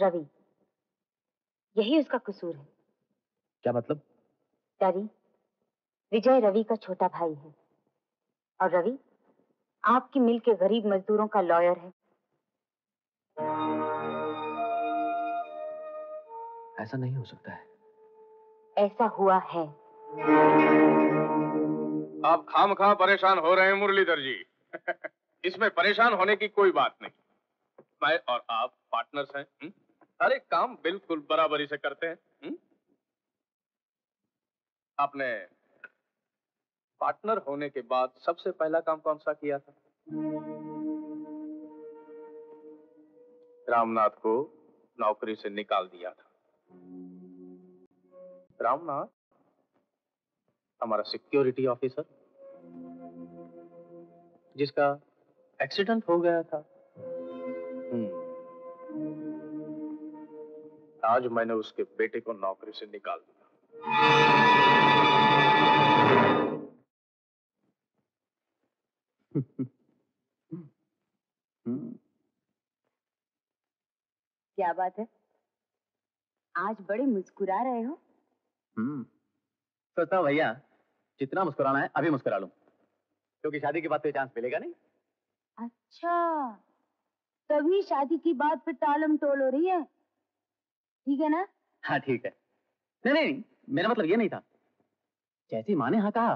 रवि। यही उसका कसूर है। क्या मतलब? डैडी विजय रवि का छोटा भाई है। और रवि आपकी मिल के गरीब मजदूरों का लॉयर है। ऐसा नहीं हो सकता है। ऐसा हुआ है। आप खाम खां परेशान हो रहे हैं मुरलीधर जी। इसमें परेशान होने की कोई बात नहीं। मैं और आप पार्टनर्स हैं हुँ? एक काम बिल्कुल बराबरी से करते हैं। हुँ? आपने पार्टनर होने के बाद सबसे पहला काम कौन सा किया था? रामनाथ को नौकरी से निकाल दिया था। रामनाथ, हमारा सिक्योरिटी ऑफिसर जिसका एक्सीडेंट हो गया था। आज मैंने उसके बेटे को नौकरी से निकाल दिया। क्या बात है? आज बड़े मुस्कुरा रहे हो? हम्म। सोचता हूँ भैया जितना मुस्कुराना है अभी मुस्कुरा लूँ। क्योंकि शादी के बाद तो चांस मिलेगा नहीं। अच्छा। तभी शादी की बात पे टालम टोल हो रही है। ठीक है ना? हाँ ठीक है। नहीं नहीं मेरा मतलब ये नहीं था। जैसी माँ ने हाँ कहा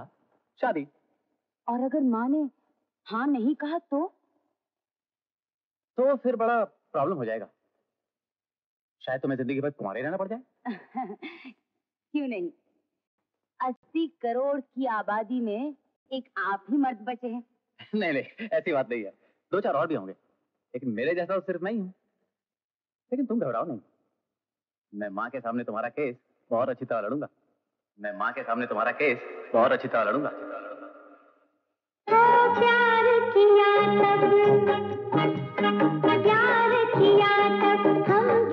शादी। और अगर माँ ने हाँ नहीं कहा तो? तो फिर बड़ा प्रॉब्लम हो जाएगा। शायद तुम्हें ज़िंदगी भर कुंवारे रहना पड़ जाए। क्यों नहीं? अस्सी करोड़ की आबादी में एक आप ही मर्द बचे हैं। नहीं नहीं ऐसी बात नहीं है। दो चार और भी होंगे लेकिन मेरे जैसा तो सिर्फ़ नहीं हूँ। लेकिन तुम घबराओ नहीं। मैं माँ के सामने तुम्हारा केस बहुत अच्छी तरह लड़ूँगा। मैं माँ के सामने तुम्हारा केस बहुत अच्छी तरह लड़ूँगा। प्यार किया तब हम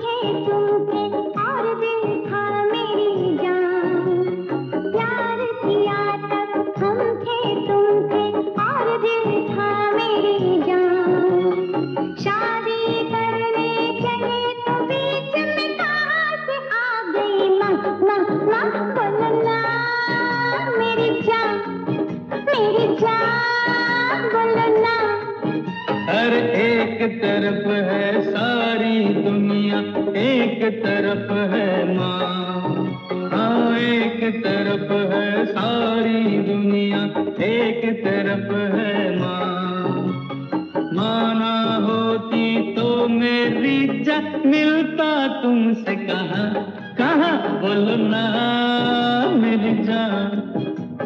तरफ़ है सारी दुनिया, एक तरफ़ है माँ। हाँ एक तरफ़ है सारी दुनिया, एक तरफ़ है माँ। माना होती तो मेरी जा मिलता तुमसे कहाँ कहाँ? बोलो ना, मेरी जान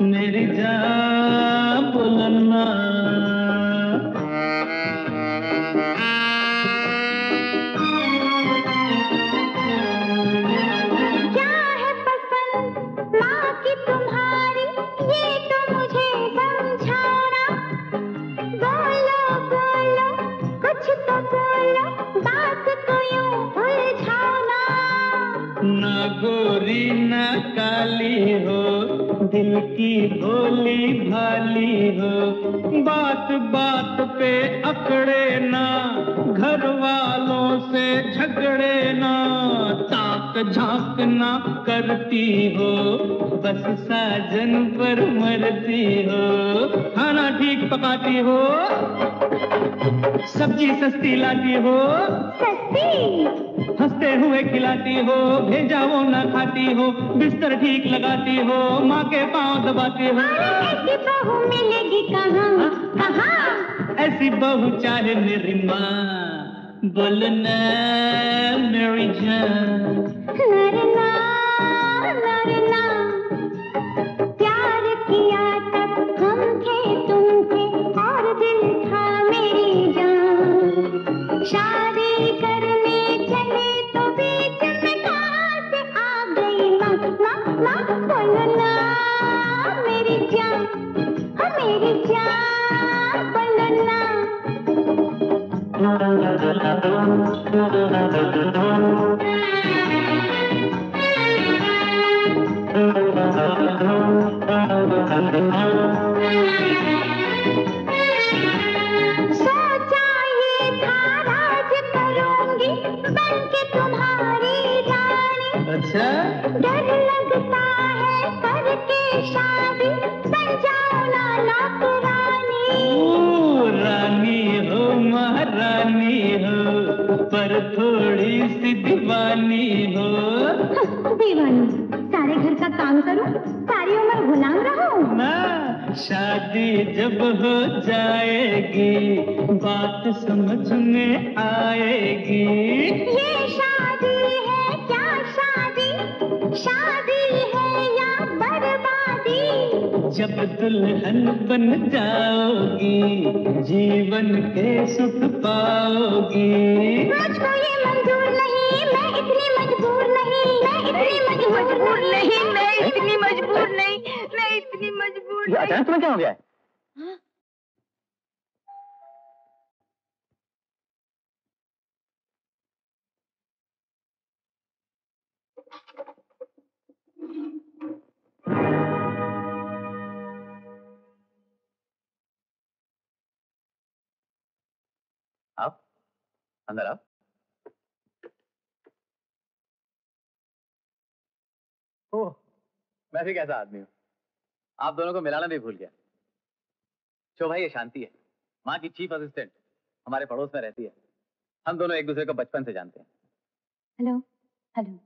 मेरी जान, बोलो ना। गोरी ना काली हो, दिल की भोली भाली हो। बात बात पे अकड़े ना, घर वालों से झगड़े ना। ताक झाँक ना करती हो, बस साजन पर मरती हो। खाना ठीक पकाती हो, सब्ज़ी सस्ती लाती हो। सस्ती? हँसते हुए खिलाती हो भेजा वो ना खाती हो बिस्तर ठीक लगाती हो माँ के पाँव दबाती हो। ऐसी बहू मिलेगी कहाँ? कहाँ? ऐसी बहू चाहे मेरी माँ बोलना मेरी जान। नरना नरना प्यार किया तब हम थे तुम थे और दिल था मेरी जान। बोलो ना मेरी जान हाँ मेरी जान बोलो ना सोचा पर थोड़ी सी दीवानी हो। दीवानी सारे घर का काम करूँ? सारी उम्र गुलाम रहूँ ना शादी जब हो जाएगी बात समझ में आएगी। ये शादी जब दुल्हन बन जाओगी जीवन के सुख पाओगी। मुझको ये मंजूर नहीं मैं इतनी मजबूर नहीं मैं इतनी मजबूर नहीं मैं इतनी मजबूर नहीं मैं इतनी मजबूर नहीं। तुम्हें क्या हो गया है? अंदर आओ। ओह मैं भी कैसा आदमी हूँ? आप दोनों को मिलाना भी भूल गया। शोभा ये शांति है। माँ की चीफ असिस्टेंट हमारे पड़ोस में रहती है। हम दोनों एक दूसरे को बचपन से जानते हैं। Hello hello.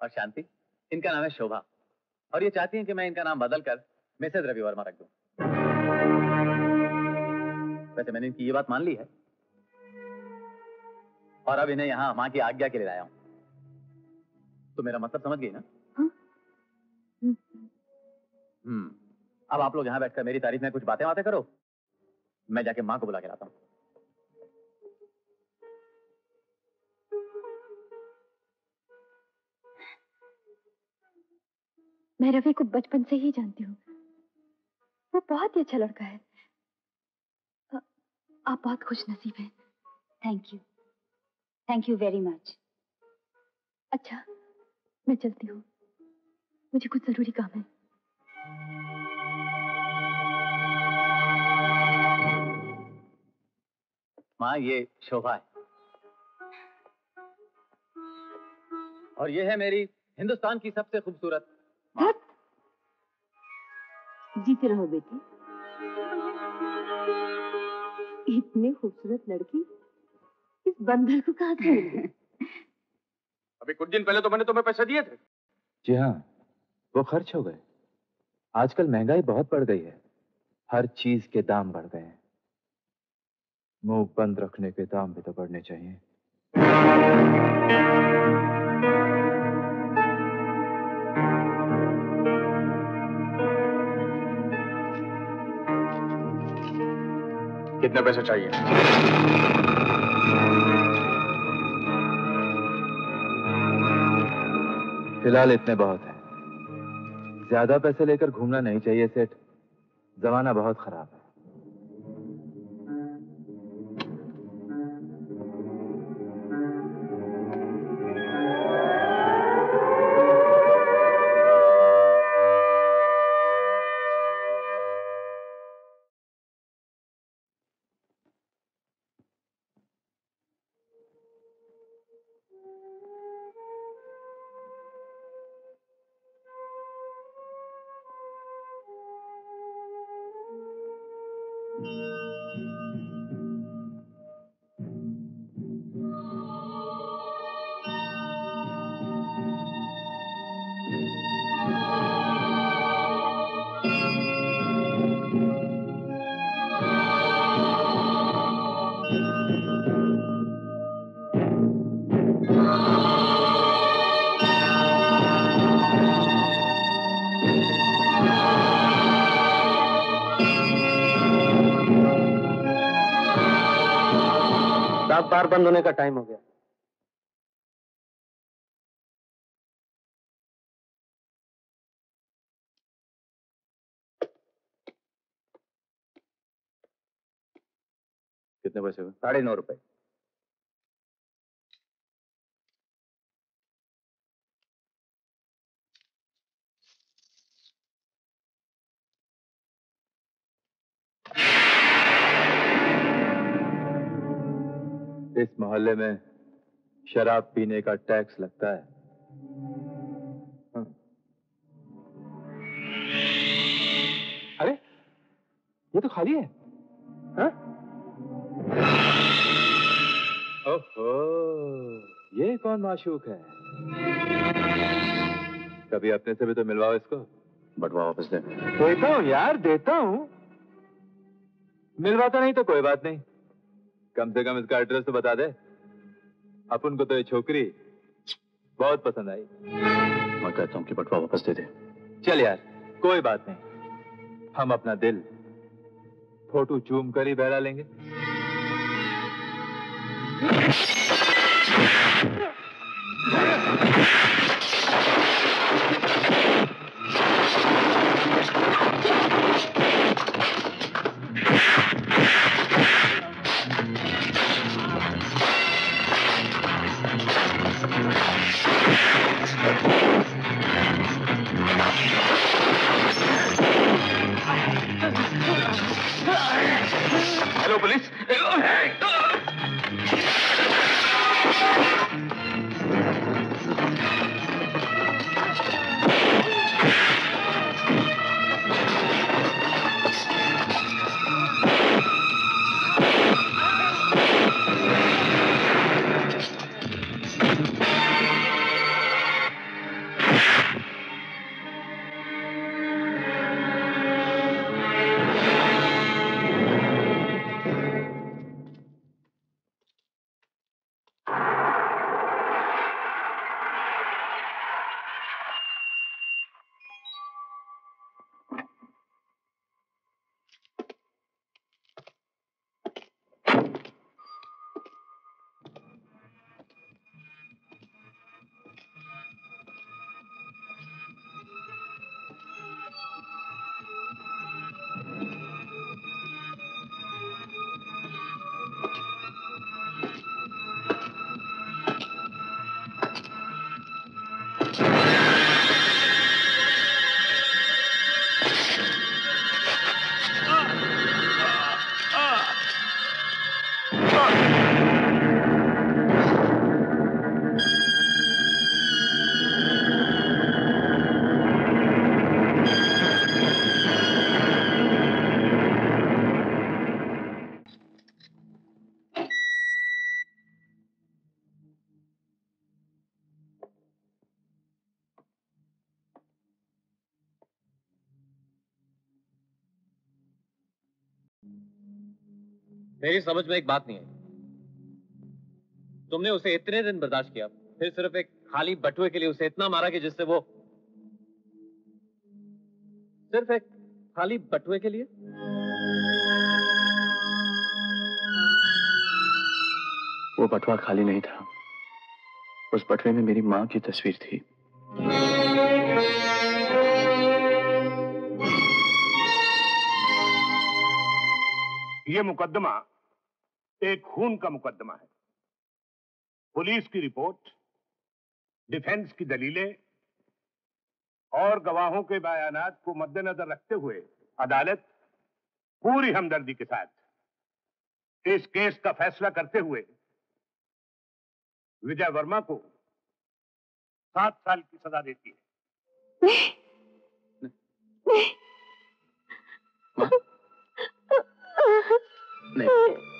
और शांति इनका नाम है शोभा। और ये चाहती हैं कि मैं इनका नाम बदल कर मिसेज रवि वर्मा रख दूँ। वैसे मैंने इनकी ये बात मान ली है। और अब इन्हें यहाँ माँ की आज्ञा के लिए लाया हूँ। तो मेरा मतलब समझ गई ना? हम्म। अब आप लोग यहाँ बैठकर मेरी तारीफ़ में कुछ बातें बातें करो। मैं जाके माँ को बुला के लाता हूँ। मैं रवि को बचपन से ही जानती हूँ। वो बहुत ही अच्छा लड़का है। आप बहुत खुश नसीब हैं। Thank you. Thank you very much अच्छा मैं चलती हूँ। मुझे कुछ ज़रूरी काम है। माँ ये शोभा है। और ये है मेरी हिंदुस्तान की सबसे खूबसूरत जीते रहो बेटी। इतने खूबसूरत लड़की इस बंदर को कहा से अभी कुछ दिन पहले तो मैंने तुम्हें पैसे दिए थे। जी हाँ वो खर्च हो गए। आजकल महँगाई बहुत बढ़ गई है। हर चीज़ के दाम बढ़ गए हैं। मुँह बंद रखने के दाम भी तो बढ़ने चाहिए। कितने पैसे चाहिए? फ़िलहाल इतने बहुत हैं। ज़्यादा पैसे लेकर घूमना नहीं चाहिए, सेठ। जमाना बहुत खराब है। बंद होने का टाइम हो गया। कितने पैसे हुए? साढ़े नौ रुपए इस मोहल्ले में शराब पीने का टैक्स लगता है। हाँ। अरे ये तो खाली है। हाँ? ओहो ये कौन माशूक है? कभी अपने से भी तो मिलवाओ इसको। बटवा वापस दे। देता हूँ यार देता हूँ। मिलवाता नहीं तो कोई बात नहीं। कम से कम इसका एड्रेस तो बता दे। अपन को तो ये छोकरी बहुत पसंद आई। मैं कहता हूँ कि बटवा वापस दे दे। चल यार कोई बात नहीं। हम अपना दिल फ़ोटो चूम कर ही बहरा लेंगे। मेरी समझ में एक बात नहीं आई। तुमने उसे इतने दिन बर्दाश्त किया फिर सिर्फ़ एक खाली बटुए के लिए उसे इतना मारा कि जिससे वो सिर्फ़ एक खाली बटुए के लिए? वो बटुआ खाली नहीं था। उस बटुए में मेरी माँ की तस्वीर थी। ये मुकदमा एक खून का मुकदमा है। पुलिस की रिपोर्ट डिफेंस की दलीलें और गवाहों के बयानात को मद्देनजर रखते हुए अदालत पूरी हमदर्दी के साथ इस केस का फैसला करते हुए विजय वर्मा को सात साल की सजा देती है। नहीं। एक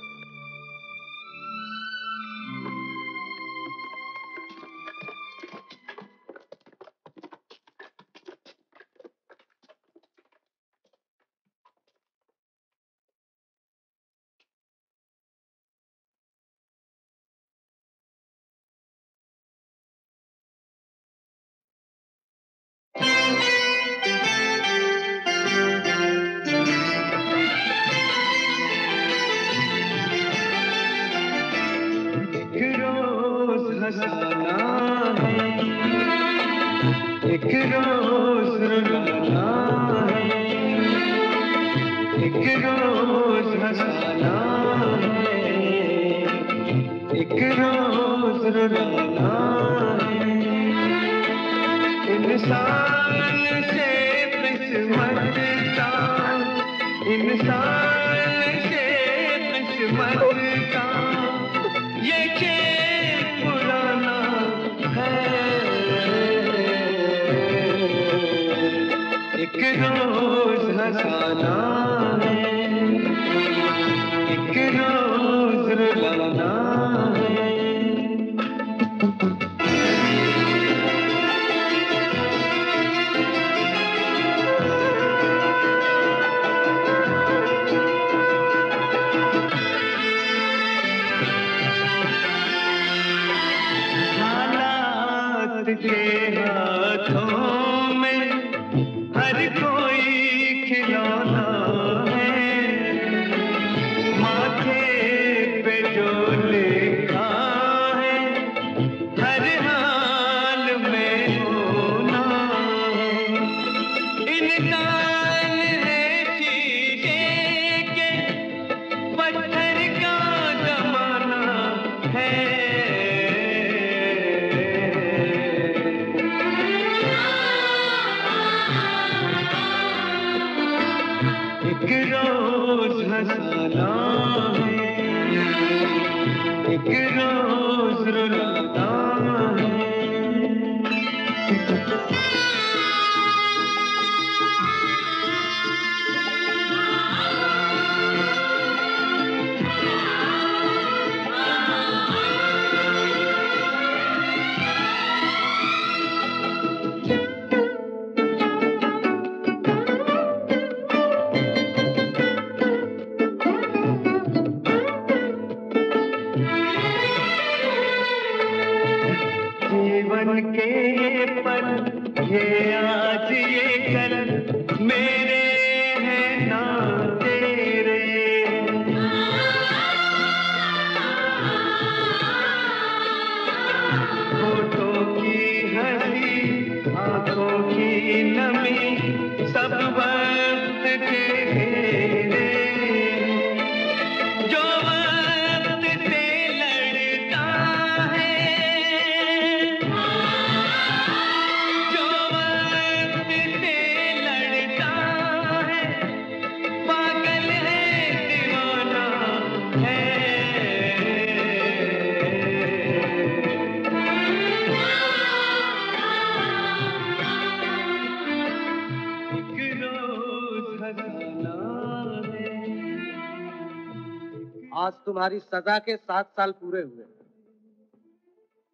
तुम्हारी सजा के सात साल पूरे हुए।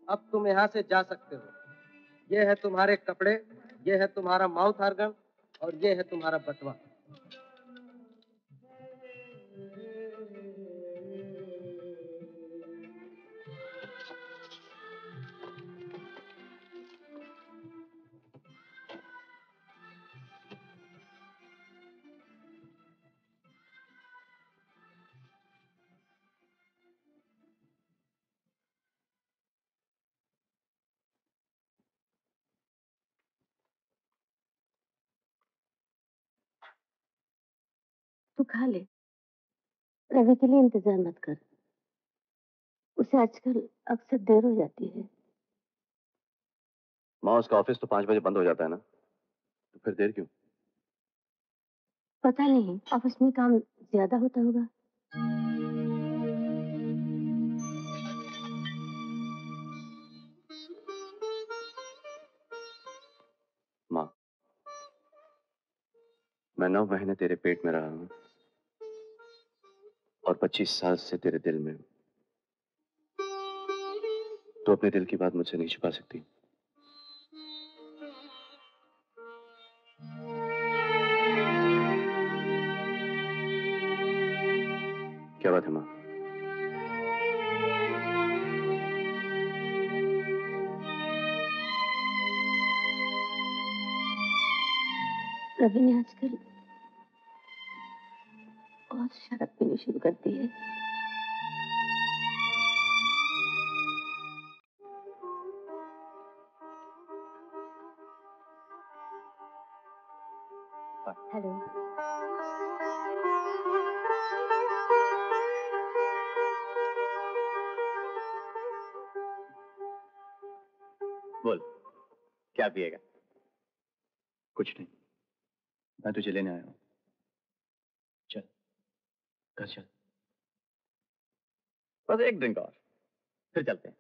अब तुम यहाँ से जा सकते हो। ये है तुम्हारे कपड़े, ये है तुम्हारा माउथ आर्गन और ये है तुम्हारा बटवा। तो खा ले रवि के लिए इंतज़ार मत कर। उसे आजकल अक्सर देर हो जाती है। माँ उसका ऑफ़िस तो पाँच बजे बंद हो जाता है ना? तो फिर देर क्यों? पता नहीं ऑफ़िस में काम ज़्यादा होता होगा। माँ मैं नौ महीने तेरे पेट में रहा हूँ। और पच्चीस साल से तेरे दिल में तो अपने दिल की बात मुझसे नहीं छुपा सकती। क्या बात है, माँ? रवि ने आजकल बहुत शराब पीनी शुरू कर दी है। हेलो बोल क्या पिएगा? कुछ नहीं। मैं तुझे लेने आया हूँ चल घर चल बस एक ड्रिंक और। फिर चलते हैं।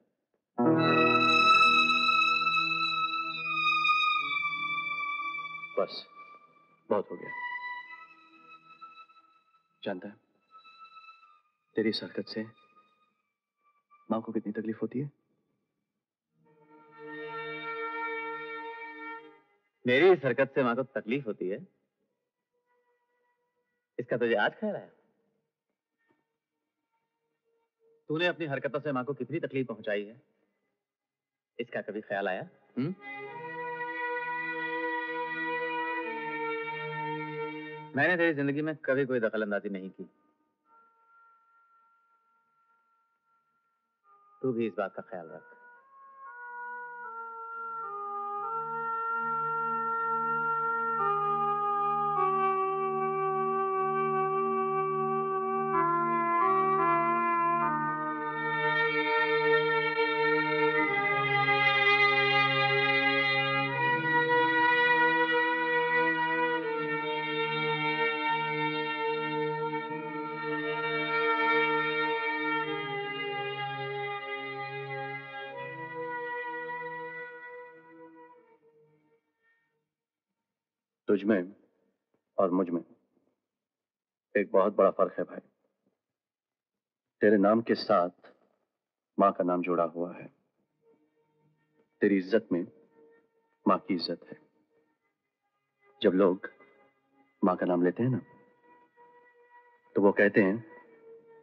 बस, बहुत हो गया। जानता है, तेरी इस हरकत से माँ को कितनी तकलीफ़ होती है? मेरी इस हरकत से माँ को तकलीफ़ होती है? इसका तुझे आज ख्याल आया? तूने अपनी हरकतों से माँ को कितनी तकलीफ़ पहुंचाई है? इसका कभी ख्याल आया? हुँ? मैंने तेरी ज़िंदगी में कभी कोई दखल अंदाजी नहीं की। तू भी इस बात का ख्याल रख। तुझ में और मुझमें एक बहुत बड़ा फ़र्क है भाई। तेरे नाम के साथ माँ का नाम जुड़ा हुआ है। तेरी इज़्ज़त में माँ की इज़्ज़त है। जब लोग माँ का नाम लेते हैं ना तो वो कहते हैं,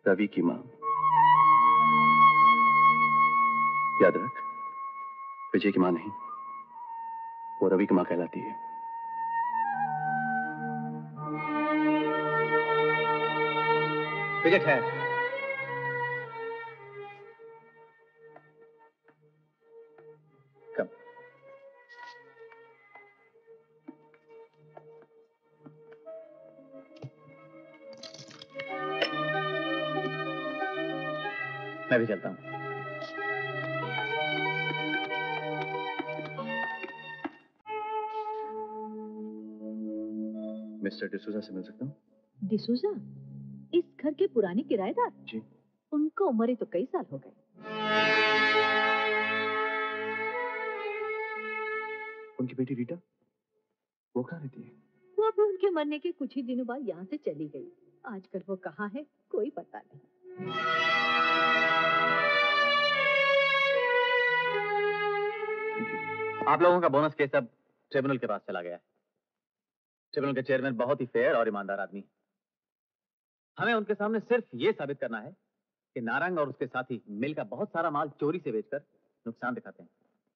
रवि की माँ। याद रख, विजय की माँ नहीं, वो रवि की माँ कहलाती है। ठहर कम मैं भी चलता हूँ। मिस्टर डिसूजा से मिल सकता हूँ? डिसूजा? घर के पुराने किराएदार? जी। उनको उम्र तो कई साल हो गए। उनकी बेटी रीटा? वो कहाँ रहती है? वो अभी उनके मरने के कुछ ही दिनों बाद यहाँ से चली गई। आजकल वो कहाँ है कोई पता नहीं। आप लोगों का बोनस केस अब ट्रिब्यूनल के पास चला गया है। ट्रिब्यूनल के चेयरमैन बहुत ही फेयर और ईमानदार आदमी है। हमें उनके सामने सिर्फ़ ये साबित करना है कि नारंग और उसके साथी मिल का बहुत सारा माल चोरी से बेचकर नुकसान दिखाते हैं।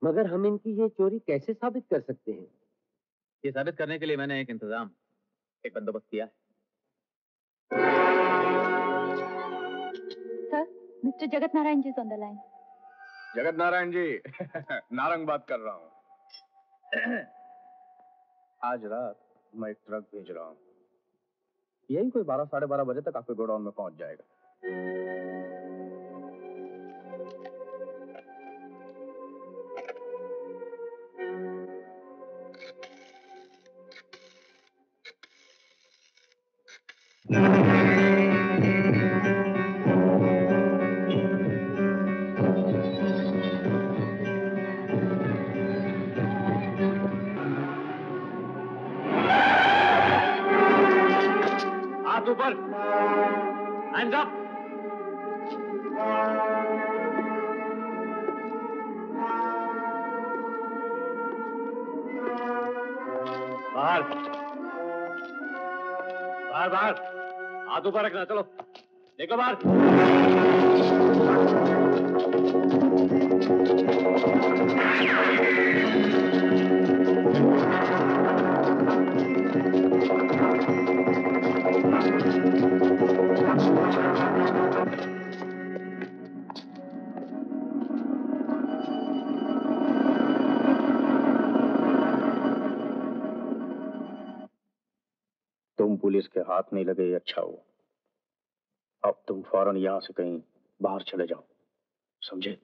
मगर हम इनकी ये चोरी कैसे साबित कर सकते हैं? ये साबित करने के लिए मैंने एक इंतज़ाम एक बंदोबस्त किया है। Sir mister Jagat Narayan ji on the line. Jagat Narayan ji Narang बात कर रहा हूँ। आज रात मैं एक ट्रक भेज रहा हूँ। यही कोई बारह साढ़े बारह बजे तक आपके गोडाउन में पहुँच जाएगा। ऊपर रखना चलो। बाहर। तुम पुलिस के हाथ नहीं लगे अच्छा हुआ। अब तुम फ़ौरन यहाँ से कहीं बाहर चले जाओ। समझे?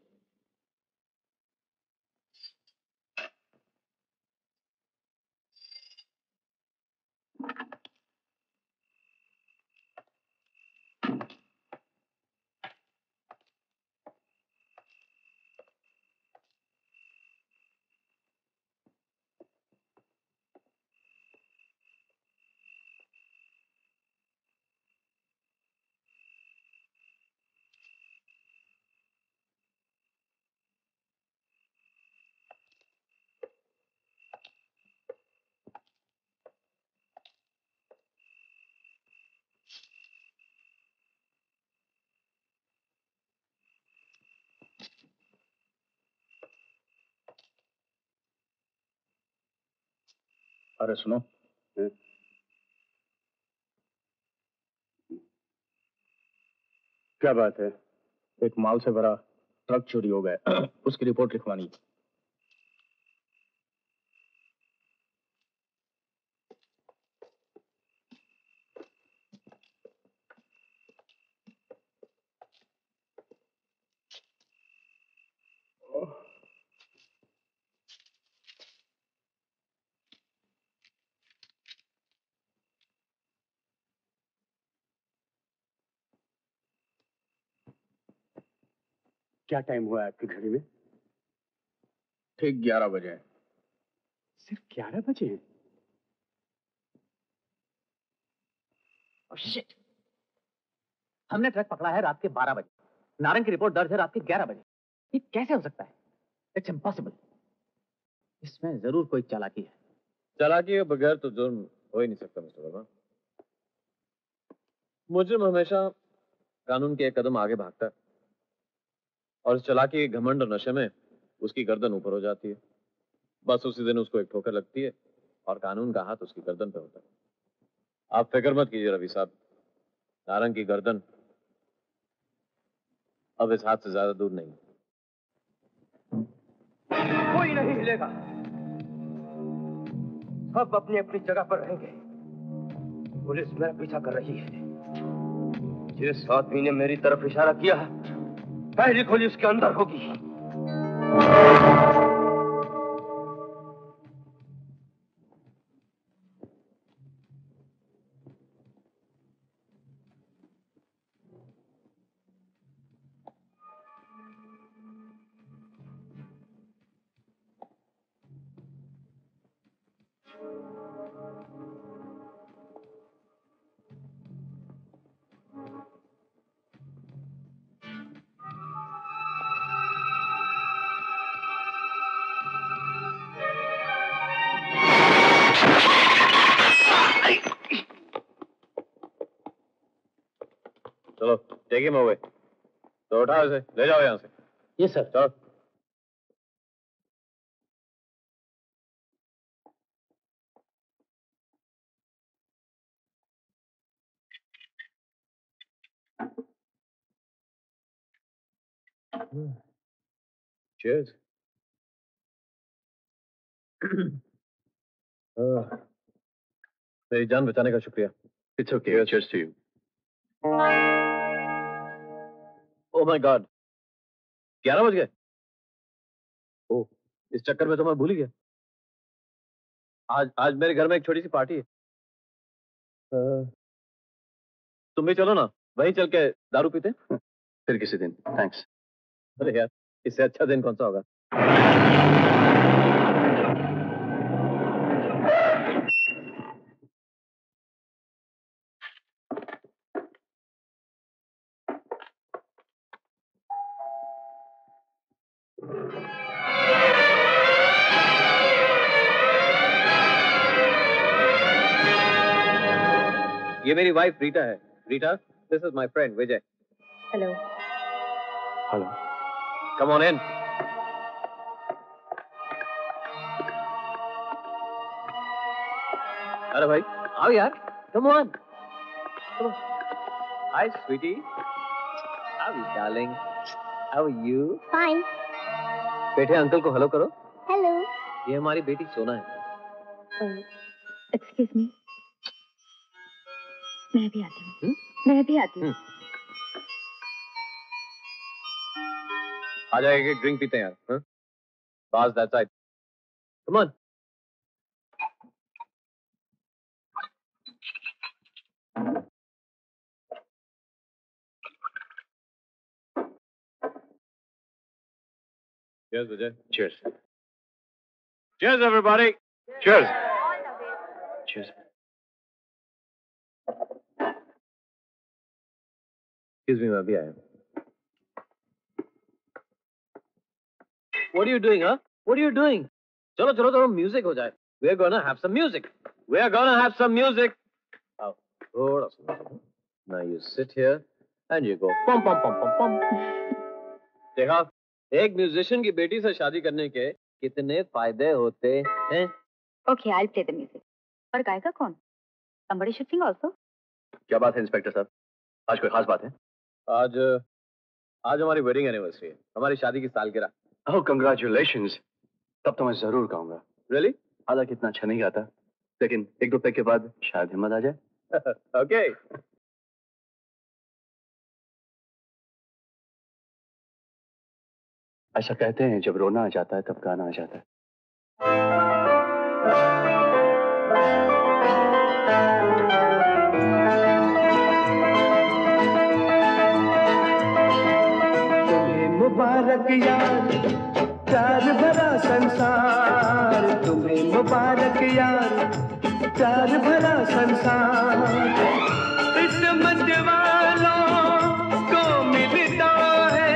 अरे सुनो। क्या बात है? एक माल से भरा ट्रक चोरी हो गया। उसकी रिपोर्ट लिखवानी। क्या टाइम हुआ है आपकी घड़ी में? ठीक ग्यारह बजे। सिर्फ़ ग्यारह बजे? Oh, shit. हमने ट्रक पकड़ा है रात के 12 बजे। नारंग की रिपोर्ट दर्ज है रात के 11 बजे। ये कैसे हो सकता है? इट्स इम्पॉसिबल इसमें ज़रूर कोई चालाकी है। चालाकी के बगैर तो जुर्म हो ही नहीं सकता मिस्टर वर्मा। मुजरिम हमेशा कानून के एक कदम आगे भागता है। और चालाकी के घमंड और नशे में उसकी गर्दन ऊपर हो जाती है। बस उसी दिन उसको एक ठोकर लगती है और कानून का हाथ उसकी गर्दन पे होता है। आप फ़िक्र मत कीजिए रवि साहब, नारंग की गर्दन अब इस हाथ से ज़्यादा दूर नहीं कोई नहीं हिलेगा। सब अपनी अपनी जगह पर रहेंगे। पुलिस मेरा पीछा कर रही है। जिस आदमी ने मेरी तरफ़ इशारा किया पहली गोली उसके अंदर होगी। टेक हिम अवे तो उठाओ इसे ले जाओ यहाँ से। ये सर। चलो। Cheers. मेरी जान बचाने का शुक्रिया। It's okay. Cheers to you. Oh my God ग्यारह बज गए। ओ इस चक्कर में तो मैं भूल ही गया। आज आज मेरे घर में एक छोटी सी पार्टी है। आ... तुम भी चलो ना वहीं चल के दारू पीते फिर किसी दिन थैंक्स अरे यार इससे अच्छा दिन कौन सा होगा? ये मेरी वाइफ रीटा है। Rita this is my friend Vijay hello hello come on in अरे भाई आओ यार। Come on hi sweetie how you darling how are you fine बेटे अंकल को हेलो करो। हेलो ये हमारी बेटी सोना है। एक्सक्यूज मी मैं भी आती हूँ मैं भी आती हूँ आ जाएगा एक ड्रिंक पीते हैं यार हाँ? बस that's right come on Cheers, Vijay. Cheers. Cheers, everybody. Cheers. Cheers. Excuse me, मैं अभी आया What are you doing, huh? What are you doing? चलो चलो चलो म्यूज़िक हो जाए. We're gonna have some music. We're gonna have some music. आओ, थोड़ा सुनो. Now you sit here and you go pum pum pum pum pum. देखा एक म्यूजिशियन की बेटी से शादी करने के कितने फ़ायदे होते हैं okay I play the music और गायिका कौन somebody should sing also क्या बात है इंस्पेक्टर साहब आज कोई खास बात है आज आज हमारी वेडिंग एनिवर्सरी है। हमारी शादी की सालगिरह। ओह कंग्रेचुलेशन तब तो मैं ज़रूर गाऊँगा रियली हालाँकि इतना अच्छा नहीं गाता लेकिन एक दो पैक के बाद शायद हिम्मत आ जाए। ओके ऐसा कहते हैं जब रोना आ जाता है तब गाना आ जाता है। मुबारक यार प्यार भरा संसार, तुम्हें मुबारक यार प्यार भरा संसार। किस्मत वालों को मिलता है,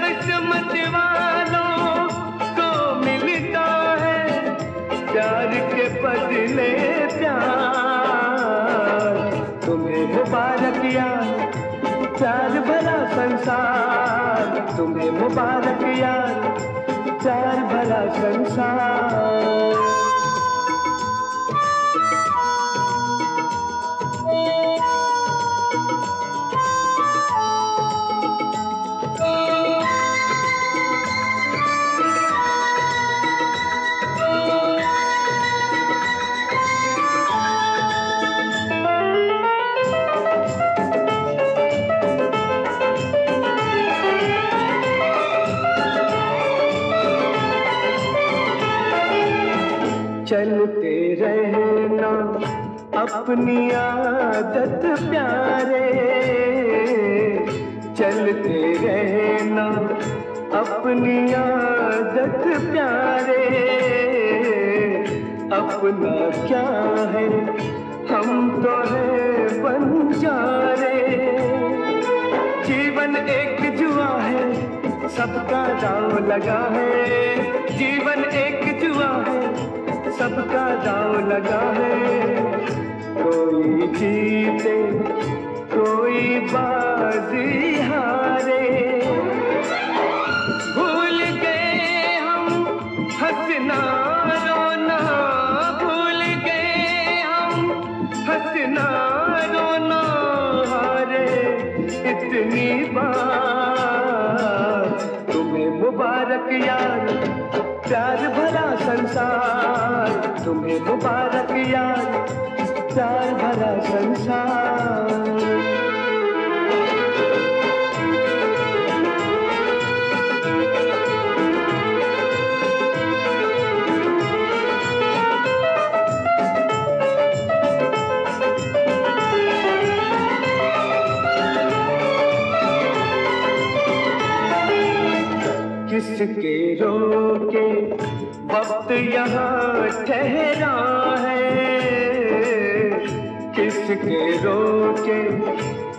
किस्मत वालों को मिलता है, प्यार के बदले प्यार। तुम्हें मुबारक यार प्यार भरा संसार। तुम्हें मुबारक यार प्यार भरा संसार। अपनी आदत प्यारे, चलते रहना अपनी आदत प्यारे। अपना क्या है, हम तो है बंजारे जीवन एक जुआ है, सबका दाव लगा है। जीवन एक जुआ है, सबका दाव लगा है। कोई जीते, कोई बाजी हारे। भूल गए हम हंसना रोना भूल गए हम हंसना रोना हारे इतनी बार। तुम्हें मुबारक यार, प्यार भरा संसार। तुम्हें मुबारक यार प्यार भरा संसार। किसके रोके वक्त यहाँ ठहरा? किसके रोके,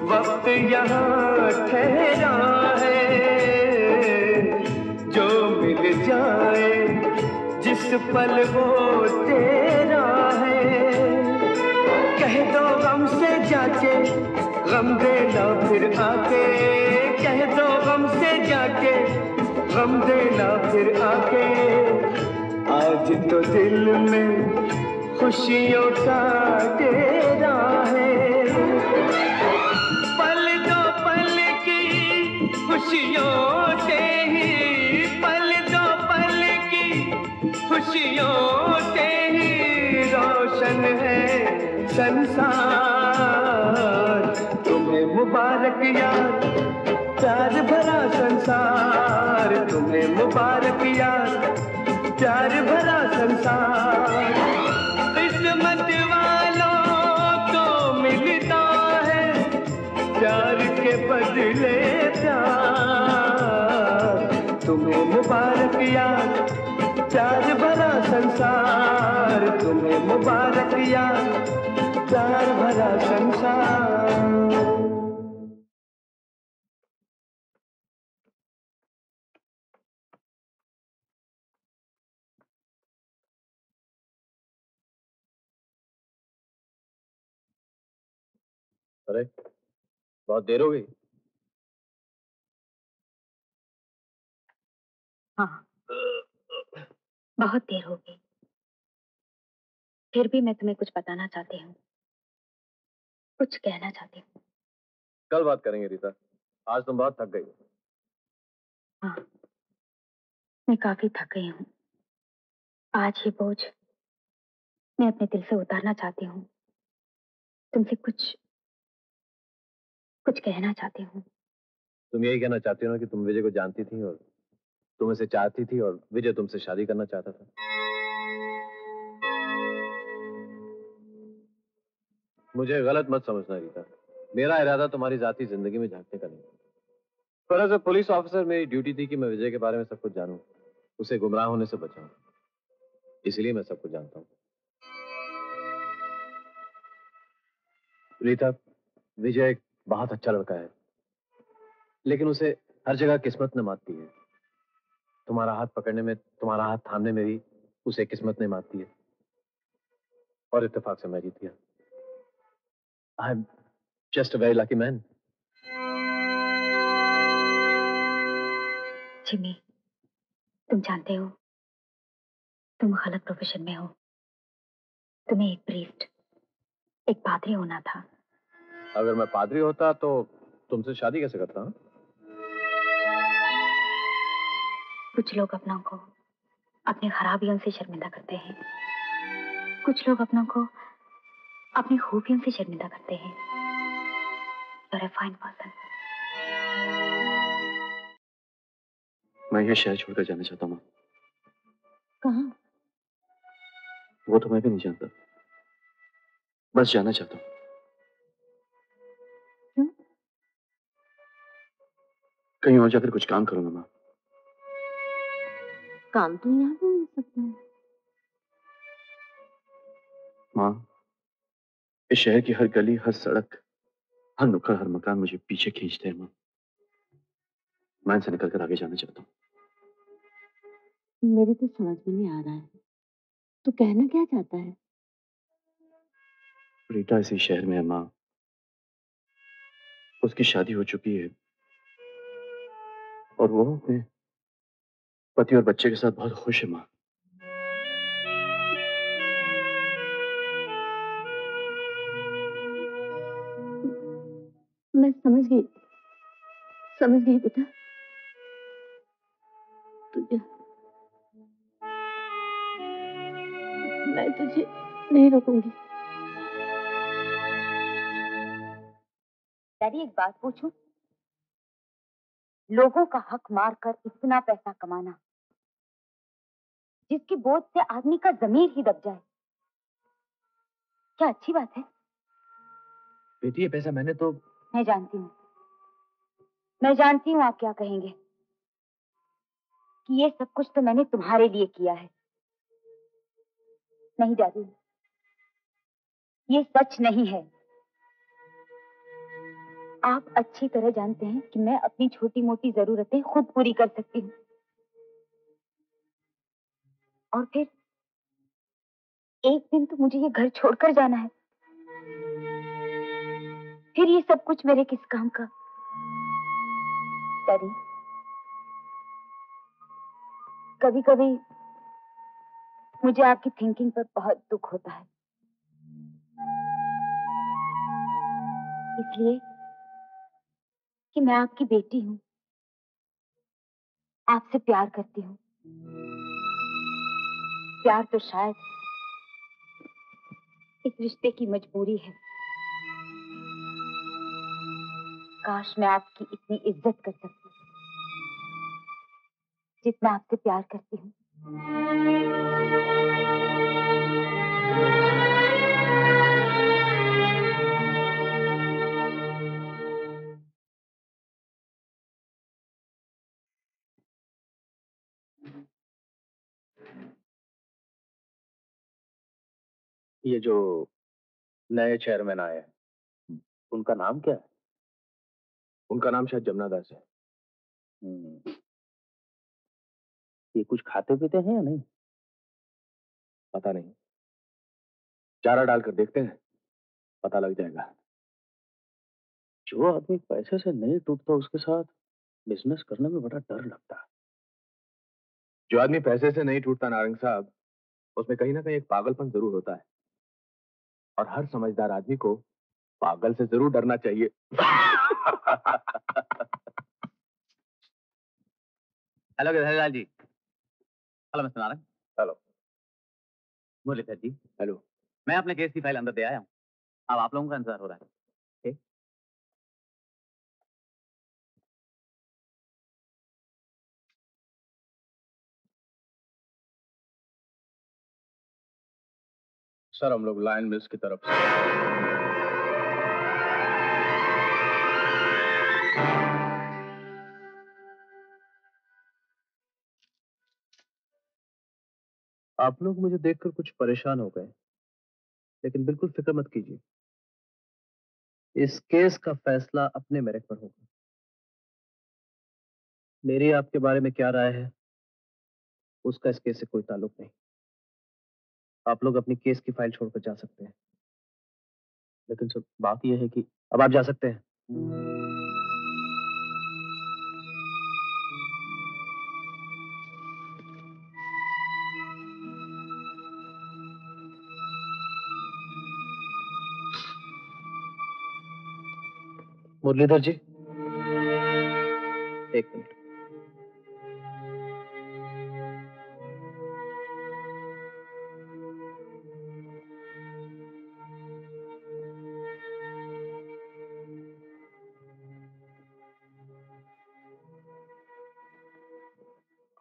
वक्त यहाँ ठहरा है। जो मिल जाए, जिस पल वो तेरा है। कह दो गम से जाके, गम देना फिर आके। कह दो गम से जाके, गम देना फिर आके। आज तो दिल में खुशियों का डेरा खुशियों से ही पल दो पल की, खुशियों से ही रोशन है संसार। तुम्हें मुबारक यार प्यार भरा संसार। तुम्हें मुबारक यार प्यार भरा संसार। किस्मत के बदले प्यार। तुम्हें मुबारक यार प्यार भरा संसार। तुम्हें मुबारक यार प्यार भरा संसार। अरे। बहुत देर हो गई। हाँ। बहुत देर हो गई। फिर भी मैं तुम्हें कुछ बताना चाहती हूँ। कुछ कहना चाहती हूँ। कल बात करेंगे रीता। आज तुम बहुत थक गई हो। हाँ। मैं काफ़ी थक गई हूँ। आज ये बोझ मैं अपने दिल से उतारना चाहती हूँ। तुमसे कुछ कुछ कहना चाहती हूँ। तुम यही कहना चाहती हो ना कि तुम विजय को जानती थी और तुम इसे चाहती थी और विजय तुमसे शादी करना चाहता था। मुझे गलत मत समझना रीता मेरा इरादा तुम्हारी जाती ज़िंदगी में झांकने का नहीं। पर एज ए पुलिस ऑफिसर मेरी ड्यूटी थी कि मैं विजय के बारे में सब कुछ जानूं, उसे गुमराह होने से बचाऊं। इसलिए मैं सब कुछ जानता हूँ। रीता, विजय एक बहुत अच्छा लड़का है। लेकिन उसे हर जगह किस्मत ने मारती है। तुम्हारा हाथ पकड़ने में, तुम्हारा हाथ थामने में भी उसे किस्मत ने मारती है। और इत्तेफाक से मैं जीत गया। I am just a very lucky man Jimmy तुम जानते हो, तुम गलत प्रोफेशन में हो। तुम्हें एक प्रीस्ट एक पादरी होना था। अगर मैं पादरी होता तो तुमसे शादी कैसे करता हाँ? कुछ लोग अपनों को अपनी खराबियों से शर्मिंदा करते हैं। कुछ लोग अपनों को अपनी खूबियों से शर्मिंदा करते हैं। You're a fine person. मैं यह शहर छोड़कर जाना चाहता हूँ कहा? वो तो मैं भी नहीं जानता। बस जाना चाहता हूँ। कहीं और जाकर कुछ काम करूँगा माँ। काम तो यहाँ भी मिल सकता है। माँ इस शहर की हर गली हर सड़क हर नुक्कड़ हर मकान मुझे पीछे खींचते हैं माँ। मैं इनसे निकल कर आगे जाना चाहता हूँ। मेरी तो समझ में नहीं आ रहा है। तू कहना क्या चाहता है? रीटा इसी शहर में है माँ। उसकी शादी हो चुकी है। और वो अपने पति और बच्चे के साथ बहुत खुश है माँ। मैं समझ गई। समझ गई बेटा। तुझे मैं तुझे नहीं रोकूँगी। डैडी एक बात पूछूँ? लोगों का हक मारकर इतना पैसा कमाना। जिसके बोझ से आदमी का जमीर ही दब जाए। क्या अच्छी बात है? बेटी ये पैसा मैंने तो मैं जानती हूँ। मैं जानती हूँ आप क्या कहेंगे। कि ये सब कुछ तो मैंने तुम्हारे लिए किया है। नहीं दादी। ये सच नहीं है। आप अच्छी तरह जानते हैं कि मैं अपनी छोटी मोटी जरूरतें खुद पूरी कर सकती हूँ। और फिर एक दिन तो मुझे ये घर छोड़कर जाना है। फिर ये सब कुछ मेरे किस काम का? डैडी कभी कभी मुझे आपकी थिंकिंग पर बहुत दुख होता है। इसलिए कि मैं आपकी बेटी हूँ। आपसे प्यार करती हूँ। प्यार तो शायद इस रिश्ते की मजबूरी है। काश मैं आपकी इतनी इज़्ज़त कर सकती। जितना आपसे प्यार करती हूँ। ये जो नए चेयरमैन आए हैं उनका नाम क्या है? उनका नाम शायद जमुना दास है। ये कुछ खाते पीते हैं या नहीं? पता नहीं। चारा डालकर देखते हैं। पता लग जाएगा। जो आदमी पैसे से नहीं टूटता उसके साथ बिज़नेस करने में बड़ा डर लगता है। जो आदमी पैसे से नहीं टूटता नारंग साहब उसमें कहीं ना कहीं एक पागलपन ज़रूर होता है। और हर समझदार आदमी को पागल से ज़रूर डरना चाहिए। Hello Girdharlal ji? Hello mister hello. Murlidhar ji. Hello. मैं अपने केस की फ़ाइल अंदर दे आया हूँ। अब आप लोगों का इंतज़ार हो रहा है। सर, हम लोग लायन मिल्स की तरफ़ से। आप लोग मुझे देखकर कुछ परेशान हो गए, लेकिन बिल्कुल फ़िक्र मत कीजिए। इस केस का फैसला अपने मेरिट पर होगा। मेरी आपके बारे में क्या राय है? उसका इस केस से कोई ताल्लुक नहीं। आप लोग अपनी केस की फ़ाइल छोड़कर जा सकते हैं। लेकिन सर, बात यह है कि अब आप जा सकते हैं। मुरलीधर जी। एक मिनट।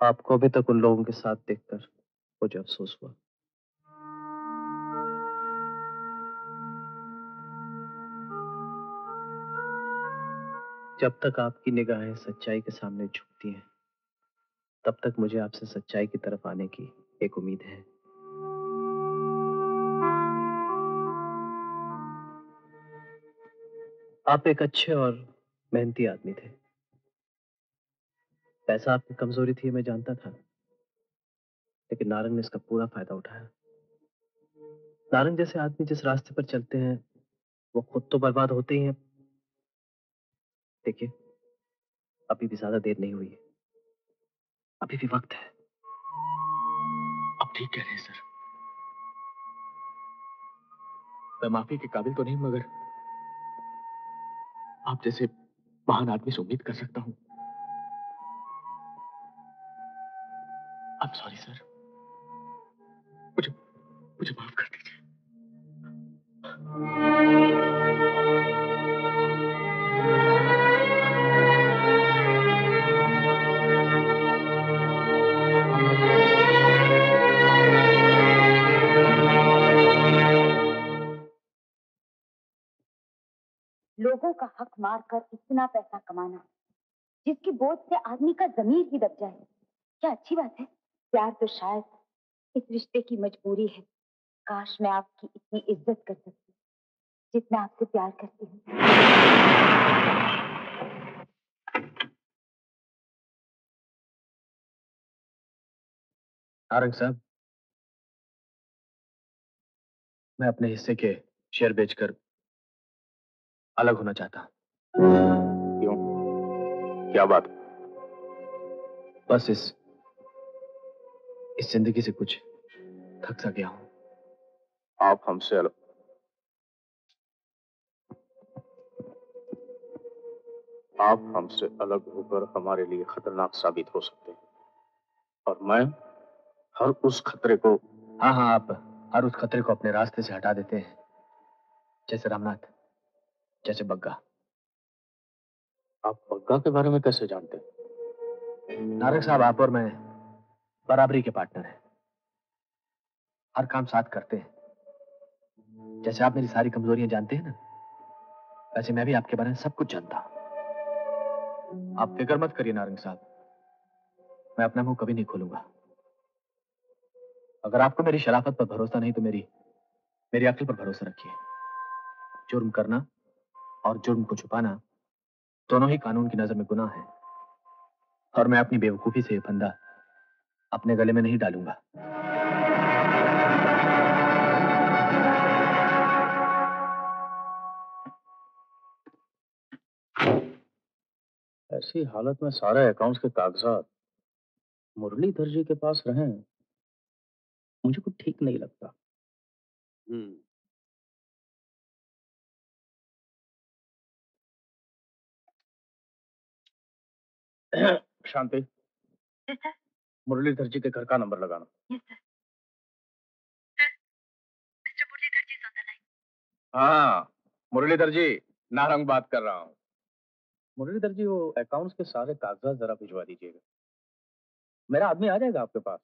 आपको अभी तक उन लोगों के साथ देखकर मुझे अफसोस हुआ। जब तक आपकी निगाहें सच्चाई के सामने झुकती हैं, तब तक मुझे आपसे सच्चाई की तरफ़ आने की एक उम्मीद है। आप एक अच्छे और मेहनती आदमी थे। पैसा आपकी कमज़ोरी थी, मैं जानता था। लेकिन नारंग ने इसका पूरा फ़ायदा उठाया। नारंग जैसे आदमी जिस रास्ते पर चलते हैं, वो खुद तो बर्बाद होते ही हैं। देखिए, अभी भी ज़्यादा देर नहीं हुई है। अभी भी वक्त है। आप ठीक कह रहे हैं, सर। मैं माफ़ी के काबिल तो नहीं मगर आप जैसे महान आदमी से उम्मीद कर सकता हूँ। I'm sorry, sir. मुझे मुझे माफ़ कर दीजिए लोगों का हक मार कर इतना पैसा कमाना जिसकी बोझ से आदमी का जमीर ही दब जाए क्या अच्छी बात है प्यार तो शायद इस रिश्ते की मजबूरी है। काश मैं आपकी इतनी इज़्ज़त कर सकती जितना आपसे प्यार करती हूँ। नारंग साहब मैं अपने हिस्से के शेयर बेचकर अलग होना चाहता क्यों? क्या बात? बस इस इस ज़िंदगी से कुछ थक सा गया हूँ। आप हमसे अलग आप हमसे अलग होकर हमारे लिए खतरनाक साबित हो सकते हैं। और मैं हर उस खतरे को हाँ हाँ आप हर उस खतरे को अपने रास्ते से हटा देते हैं। जैसे रामनाथ जैसे बग्गा। आप बग्गा के बारे में कैसे जानते हैं? नारक साहब आप और मैं बराबरी के पार्टनर हैं। हर काम साथ करते हैं। जैसे आप मेरी सारी कमजोरियाँ जानते हैं ना, वैसे मैं भी आपके बारे में सब कुछ जानता हूँ। आप फ़िक्र मत करिए नारंग साहब, मैं अपना मुँह कभी नहीं खोलूँगा। अगर आपको मेरी शराफत पर भरोसा नहीं तो मेरी मेरी अक्ल पर भरोसा रखिए। जुर्म करना और जुर्म को छुपाना दोनों ही कानून की नज़र में गुनाह है। और मैं अपनी बेवकूफ़ी से फंदा अपने गले में नहीं डालूँगा। ऐसी हालत में सारे अकाउंट्स के कागजात मुरलीधर जी के पास रहे मुझे कुछ ठीक नहीं लगता। हम्म। शांति। मुरलीधर जी के घर का नंबर लगाना। हाँ मुरलीधर जी नारंग बात कर रहा हूँ। मुरलीधर जी वो अकाउंट्स के सारे कागजात जरा भिजवा दीजिएगा। मेरा आदमी आ जाएगा आपके पास?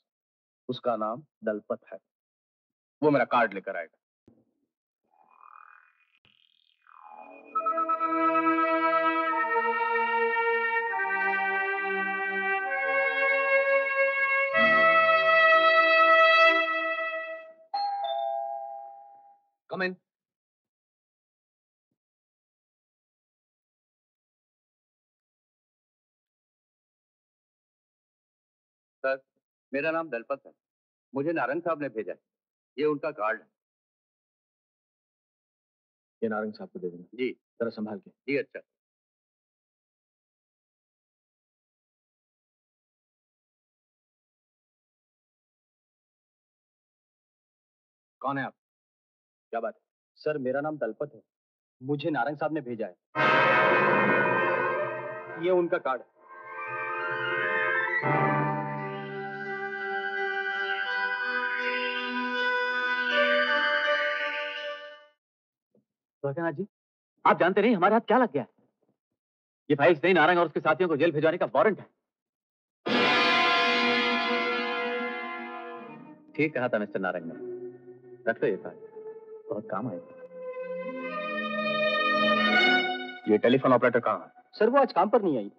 उसका नाम दलपत है। वो मेरा कार्ड लेकर आएगा। कम इन सर मेरा नाम दलपत है। मुझे नारंग साहब ने भेजा है। ये उनका कार्ड है। ये नारंग साहब को दे देना। जी। जरा संभाल के। जी अच्छा। कौन है आप? क्या बात सर मेरा नाम दलपत है। मुझे नारंग साहब ने भेजा है। ये उनका कार्ड है। द्वारकानाथ जी आप जानते नहीं हमारे हाथ क्या लग गया? है? ये फाइल्स नहीं नारंग और उसके साथियों को जेल भिजवाने का वारंट है। ठीक कहा था मिस्टर नारंग ने। रख लो ये कार्ड बहुत काम आएगा ये टेलीफोन ऑपरेटर कहाँ है? सर वो आज काम पर नहीं आई।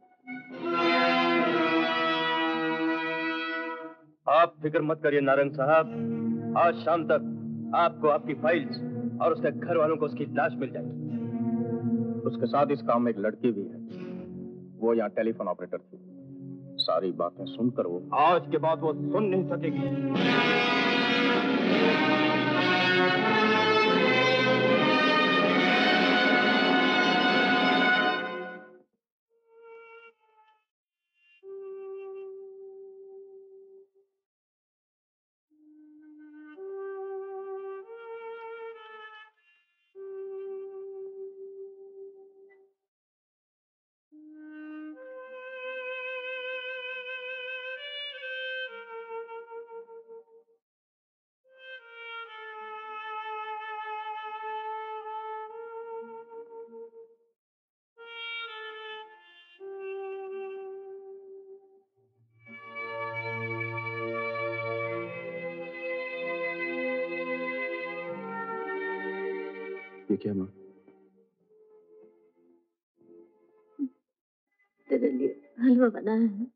आप फ़िक्र मत करिए नारायण साहब। आज शाम तक आपको आपकी फाइल्स और उसके घर वालों को उसकी लाश मिल जाएगी। उसके साथ इस काम में एक लड़की भी है। वो यहाँ टेलीफोन ऑपरेटर थी। सारी बातें सुनकर वो आज के बाद वो सुन नहीं सकेगी। माँ तेरे लिए हलवा बनाया है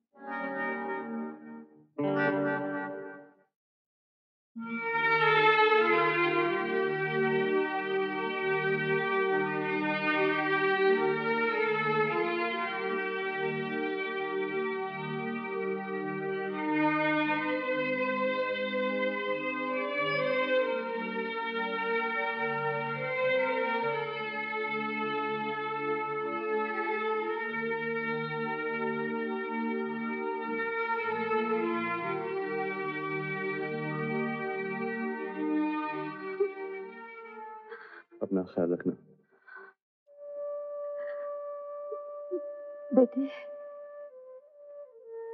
ख्याल रखना बेटे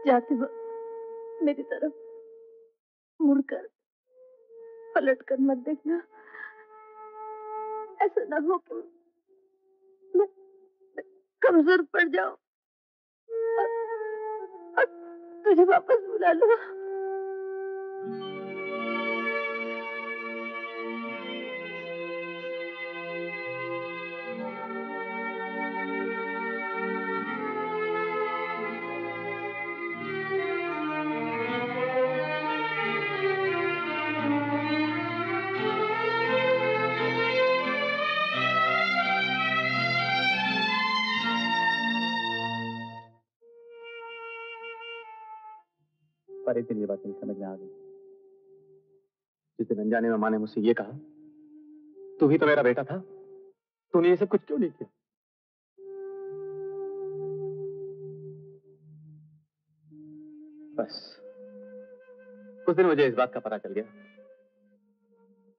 जाते वक्त मेरी तरफ़ मुड़कर पलट कर मत देखना। ऐसा ना हो कि मैं, कमज़ोर पड़ जाऊँ और, और तुझे वापस बुला लूँ। दिन ये बात मेरी समझ में आ गई। जिस दिन अनजाने में माँ ने मुझसे ये कहा, तू ही तो मेरा बेटा था, तूने ये सब कुछ क्यों नहीं किया? बस, उस दिन मुझे इस बात का पता चल गया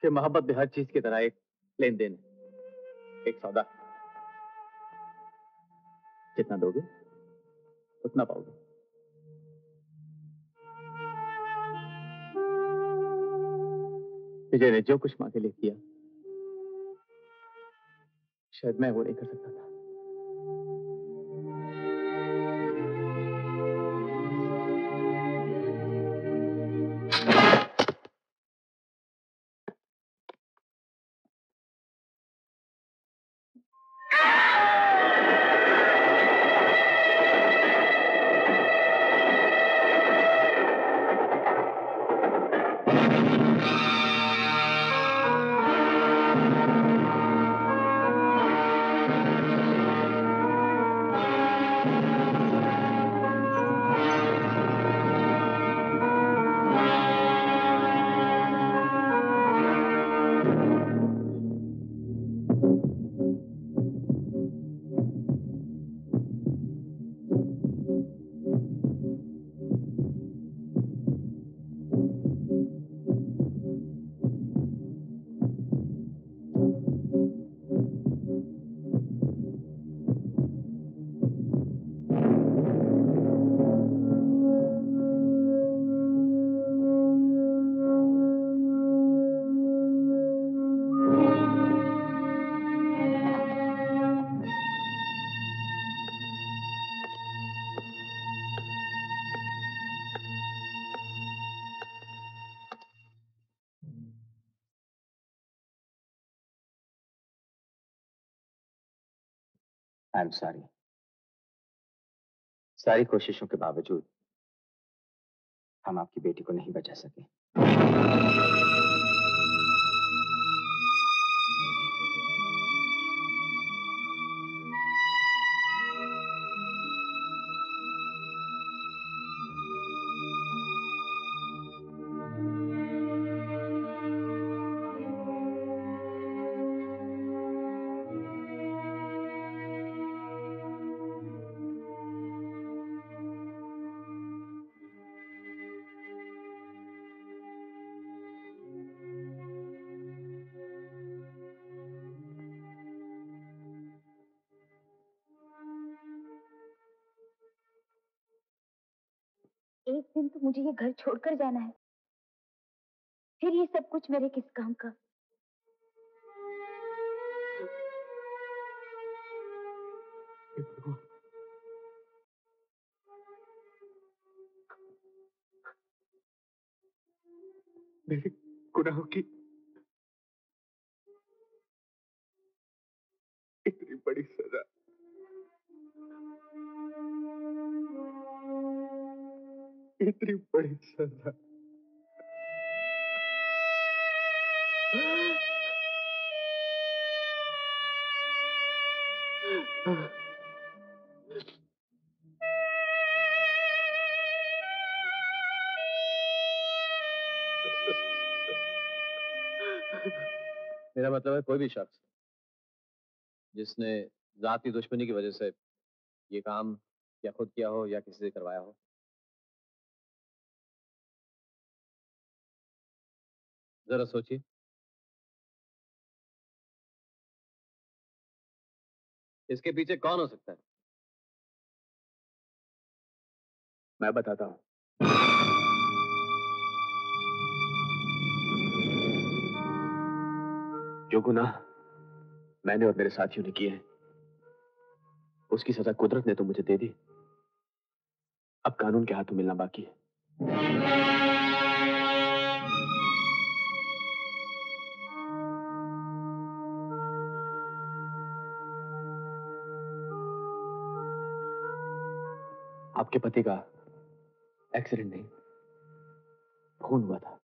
कि मोहब्बत भी हर चीज़ की तरह एक लेन देन है, एक सौदा। जितना दोगे, उतना पाओगे। विजय ने जो कुछ मांगे ले किया शायद मैं वो नहीं कर सकता था। Am sorry. सारी कोशिशों के बावजूद हम आपकी बेटी को नहीं बचा सके। ये घर छोड़कर जाना है। फिर ये सब कुछ मेरे किस काम का? मेरे गुनाहों की बड़ी सजा मेरा मतलब है कोई भी शख्स जिसने जाति दुश्मनी की वजह से ये काम या खुद किया हो या किसी से करवाया हो जरा सोचिए। इसके पीछे कौन हो सकता है? मैं बताता हूँ। जो गुनाह मैंने और मेरे साथियों ने किए हैं, उसकी सजा कुदरत ने तो मुझे दे दी। अब कानून के हाथों मिलना बाकी है। आपके पति का एक्सीडेंट नहीं खून हुआ था।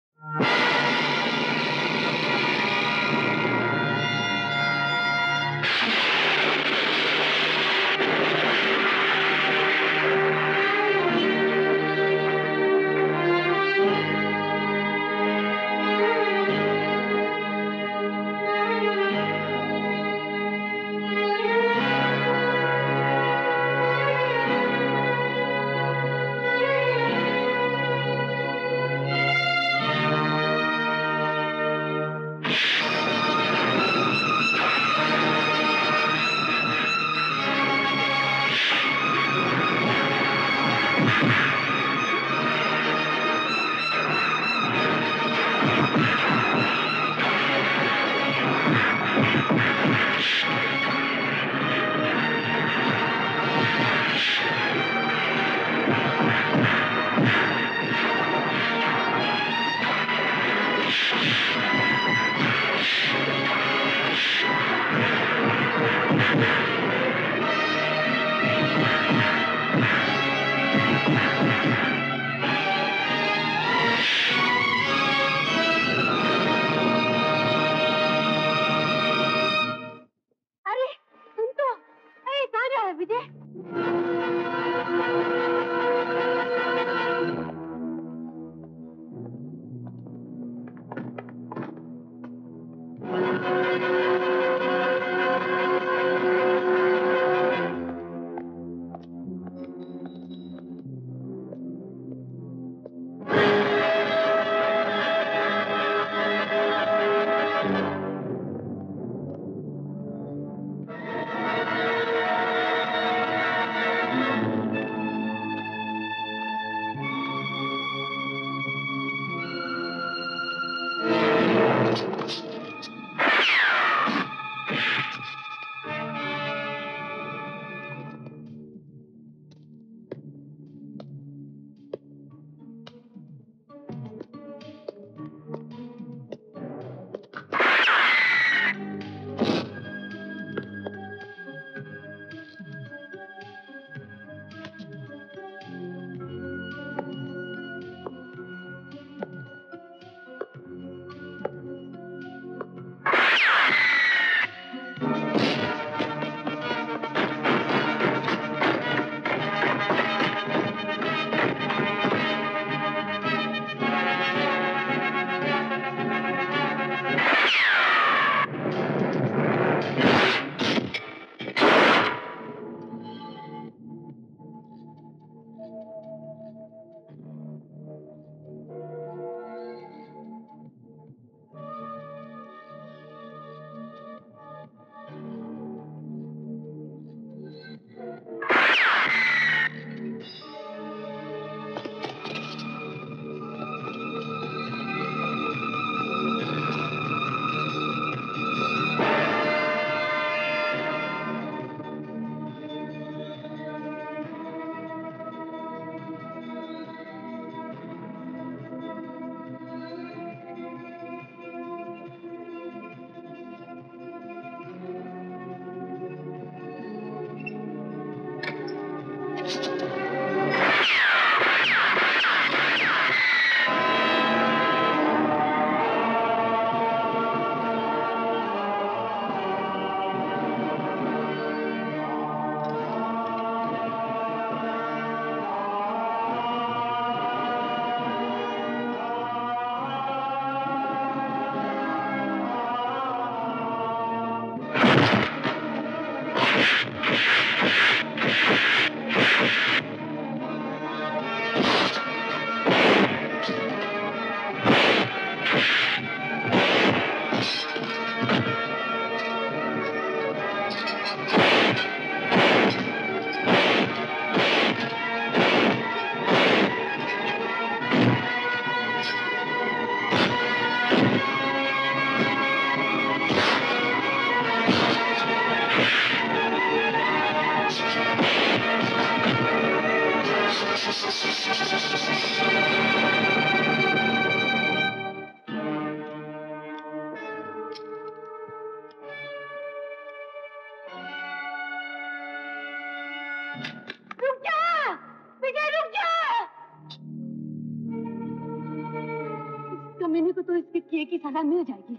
सजा मिल जाएगी।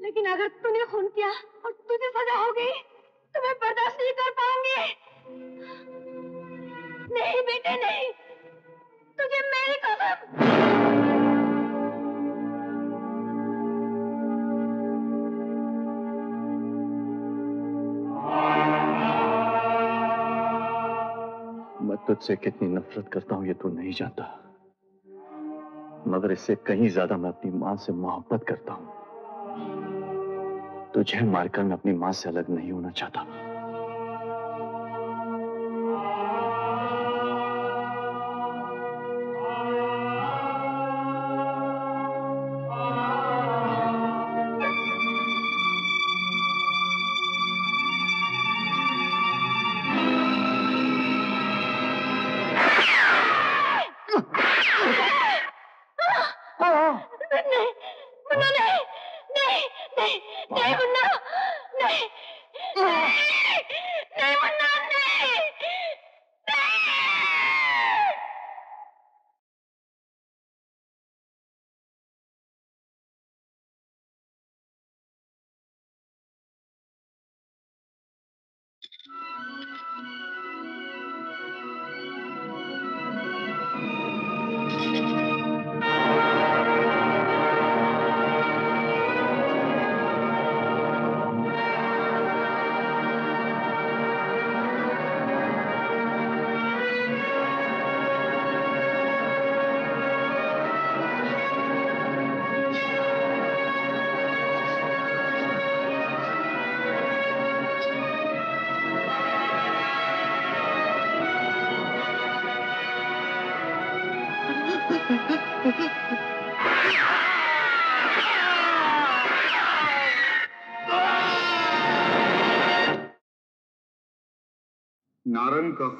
लेकिन अगर तूने खून किया और तुझे सजा हो गई तो मैं बर्दाश्त नहीं कर पाऊँगी। नहीं, बेटे, नहीं। तुझे मेरी कसम। तुझसे कितनी नफरत करता हूँ, ये तू नहीं जानता। मगर इससे कहीं ज़्यादा मैं अपनी माँ से मोहब्बत करता हूँ। तुझे मारकर मैं अपनी माँ से अलग नहीं होना चाहता।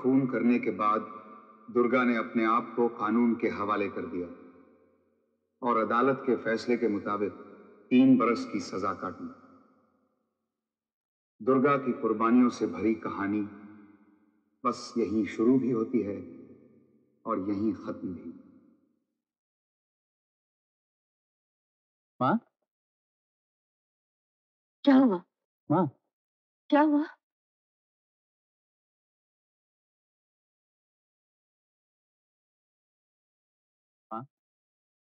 खून करने के बाद दुर्गा ने अपने आप को कानून के हवाले कर दिया और अदालत के फैसले के मुताबिक तीन बरस की सजा काटी। दुर्गा की कुर्बानियों से भरी कहानी बस यहीं शुरू भी होती है और यहीं खत्म भी। माँ? क्या हुआ? माँ? क्या हुआ?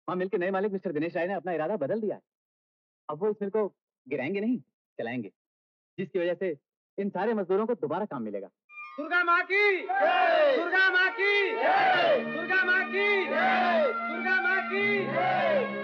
वहाँ मिल के नए मालिक मिस्टर दिनेश राय ने अपना इरादा बदल दिया है। अब वो इस मिल को गिराएँगे नहीं चलाएँगे जिसकी वजह से इन सारे मजदूरों को दोबारा काम मिलेगा। दुर्गा माँ की! दुर्गा माँ की! दुर्गा माँ की! दुर्गा माँ की!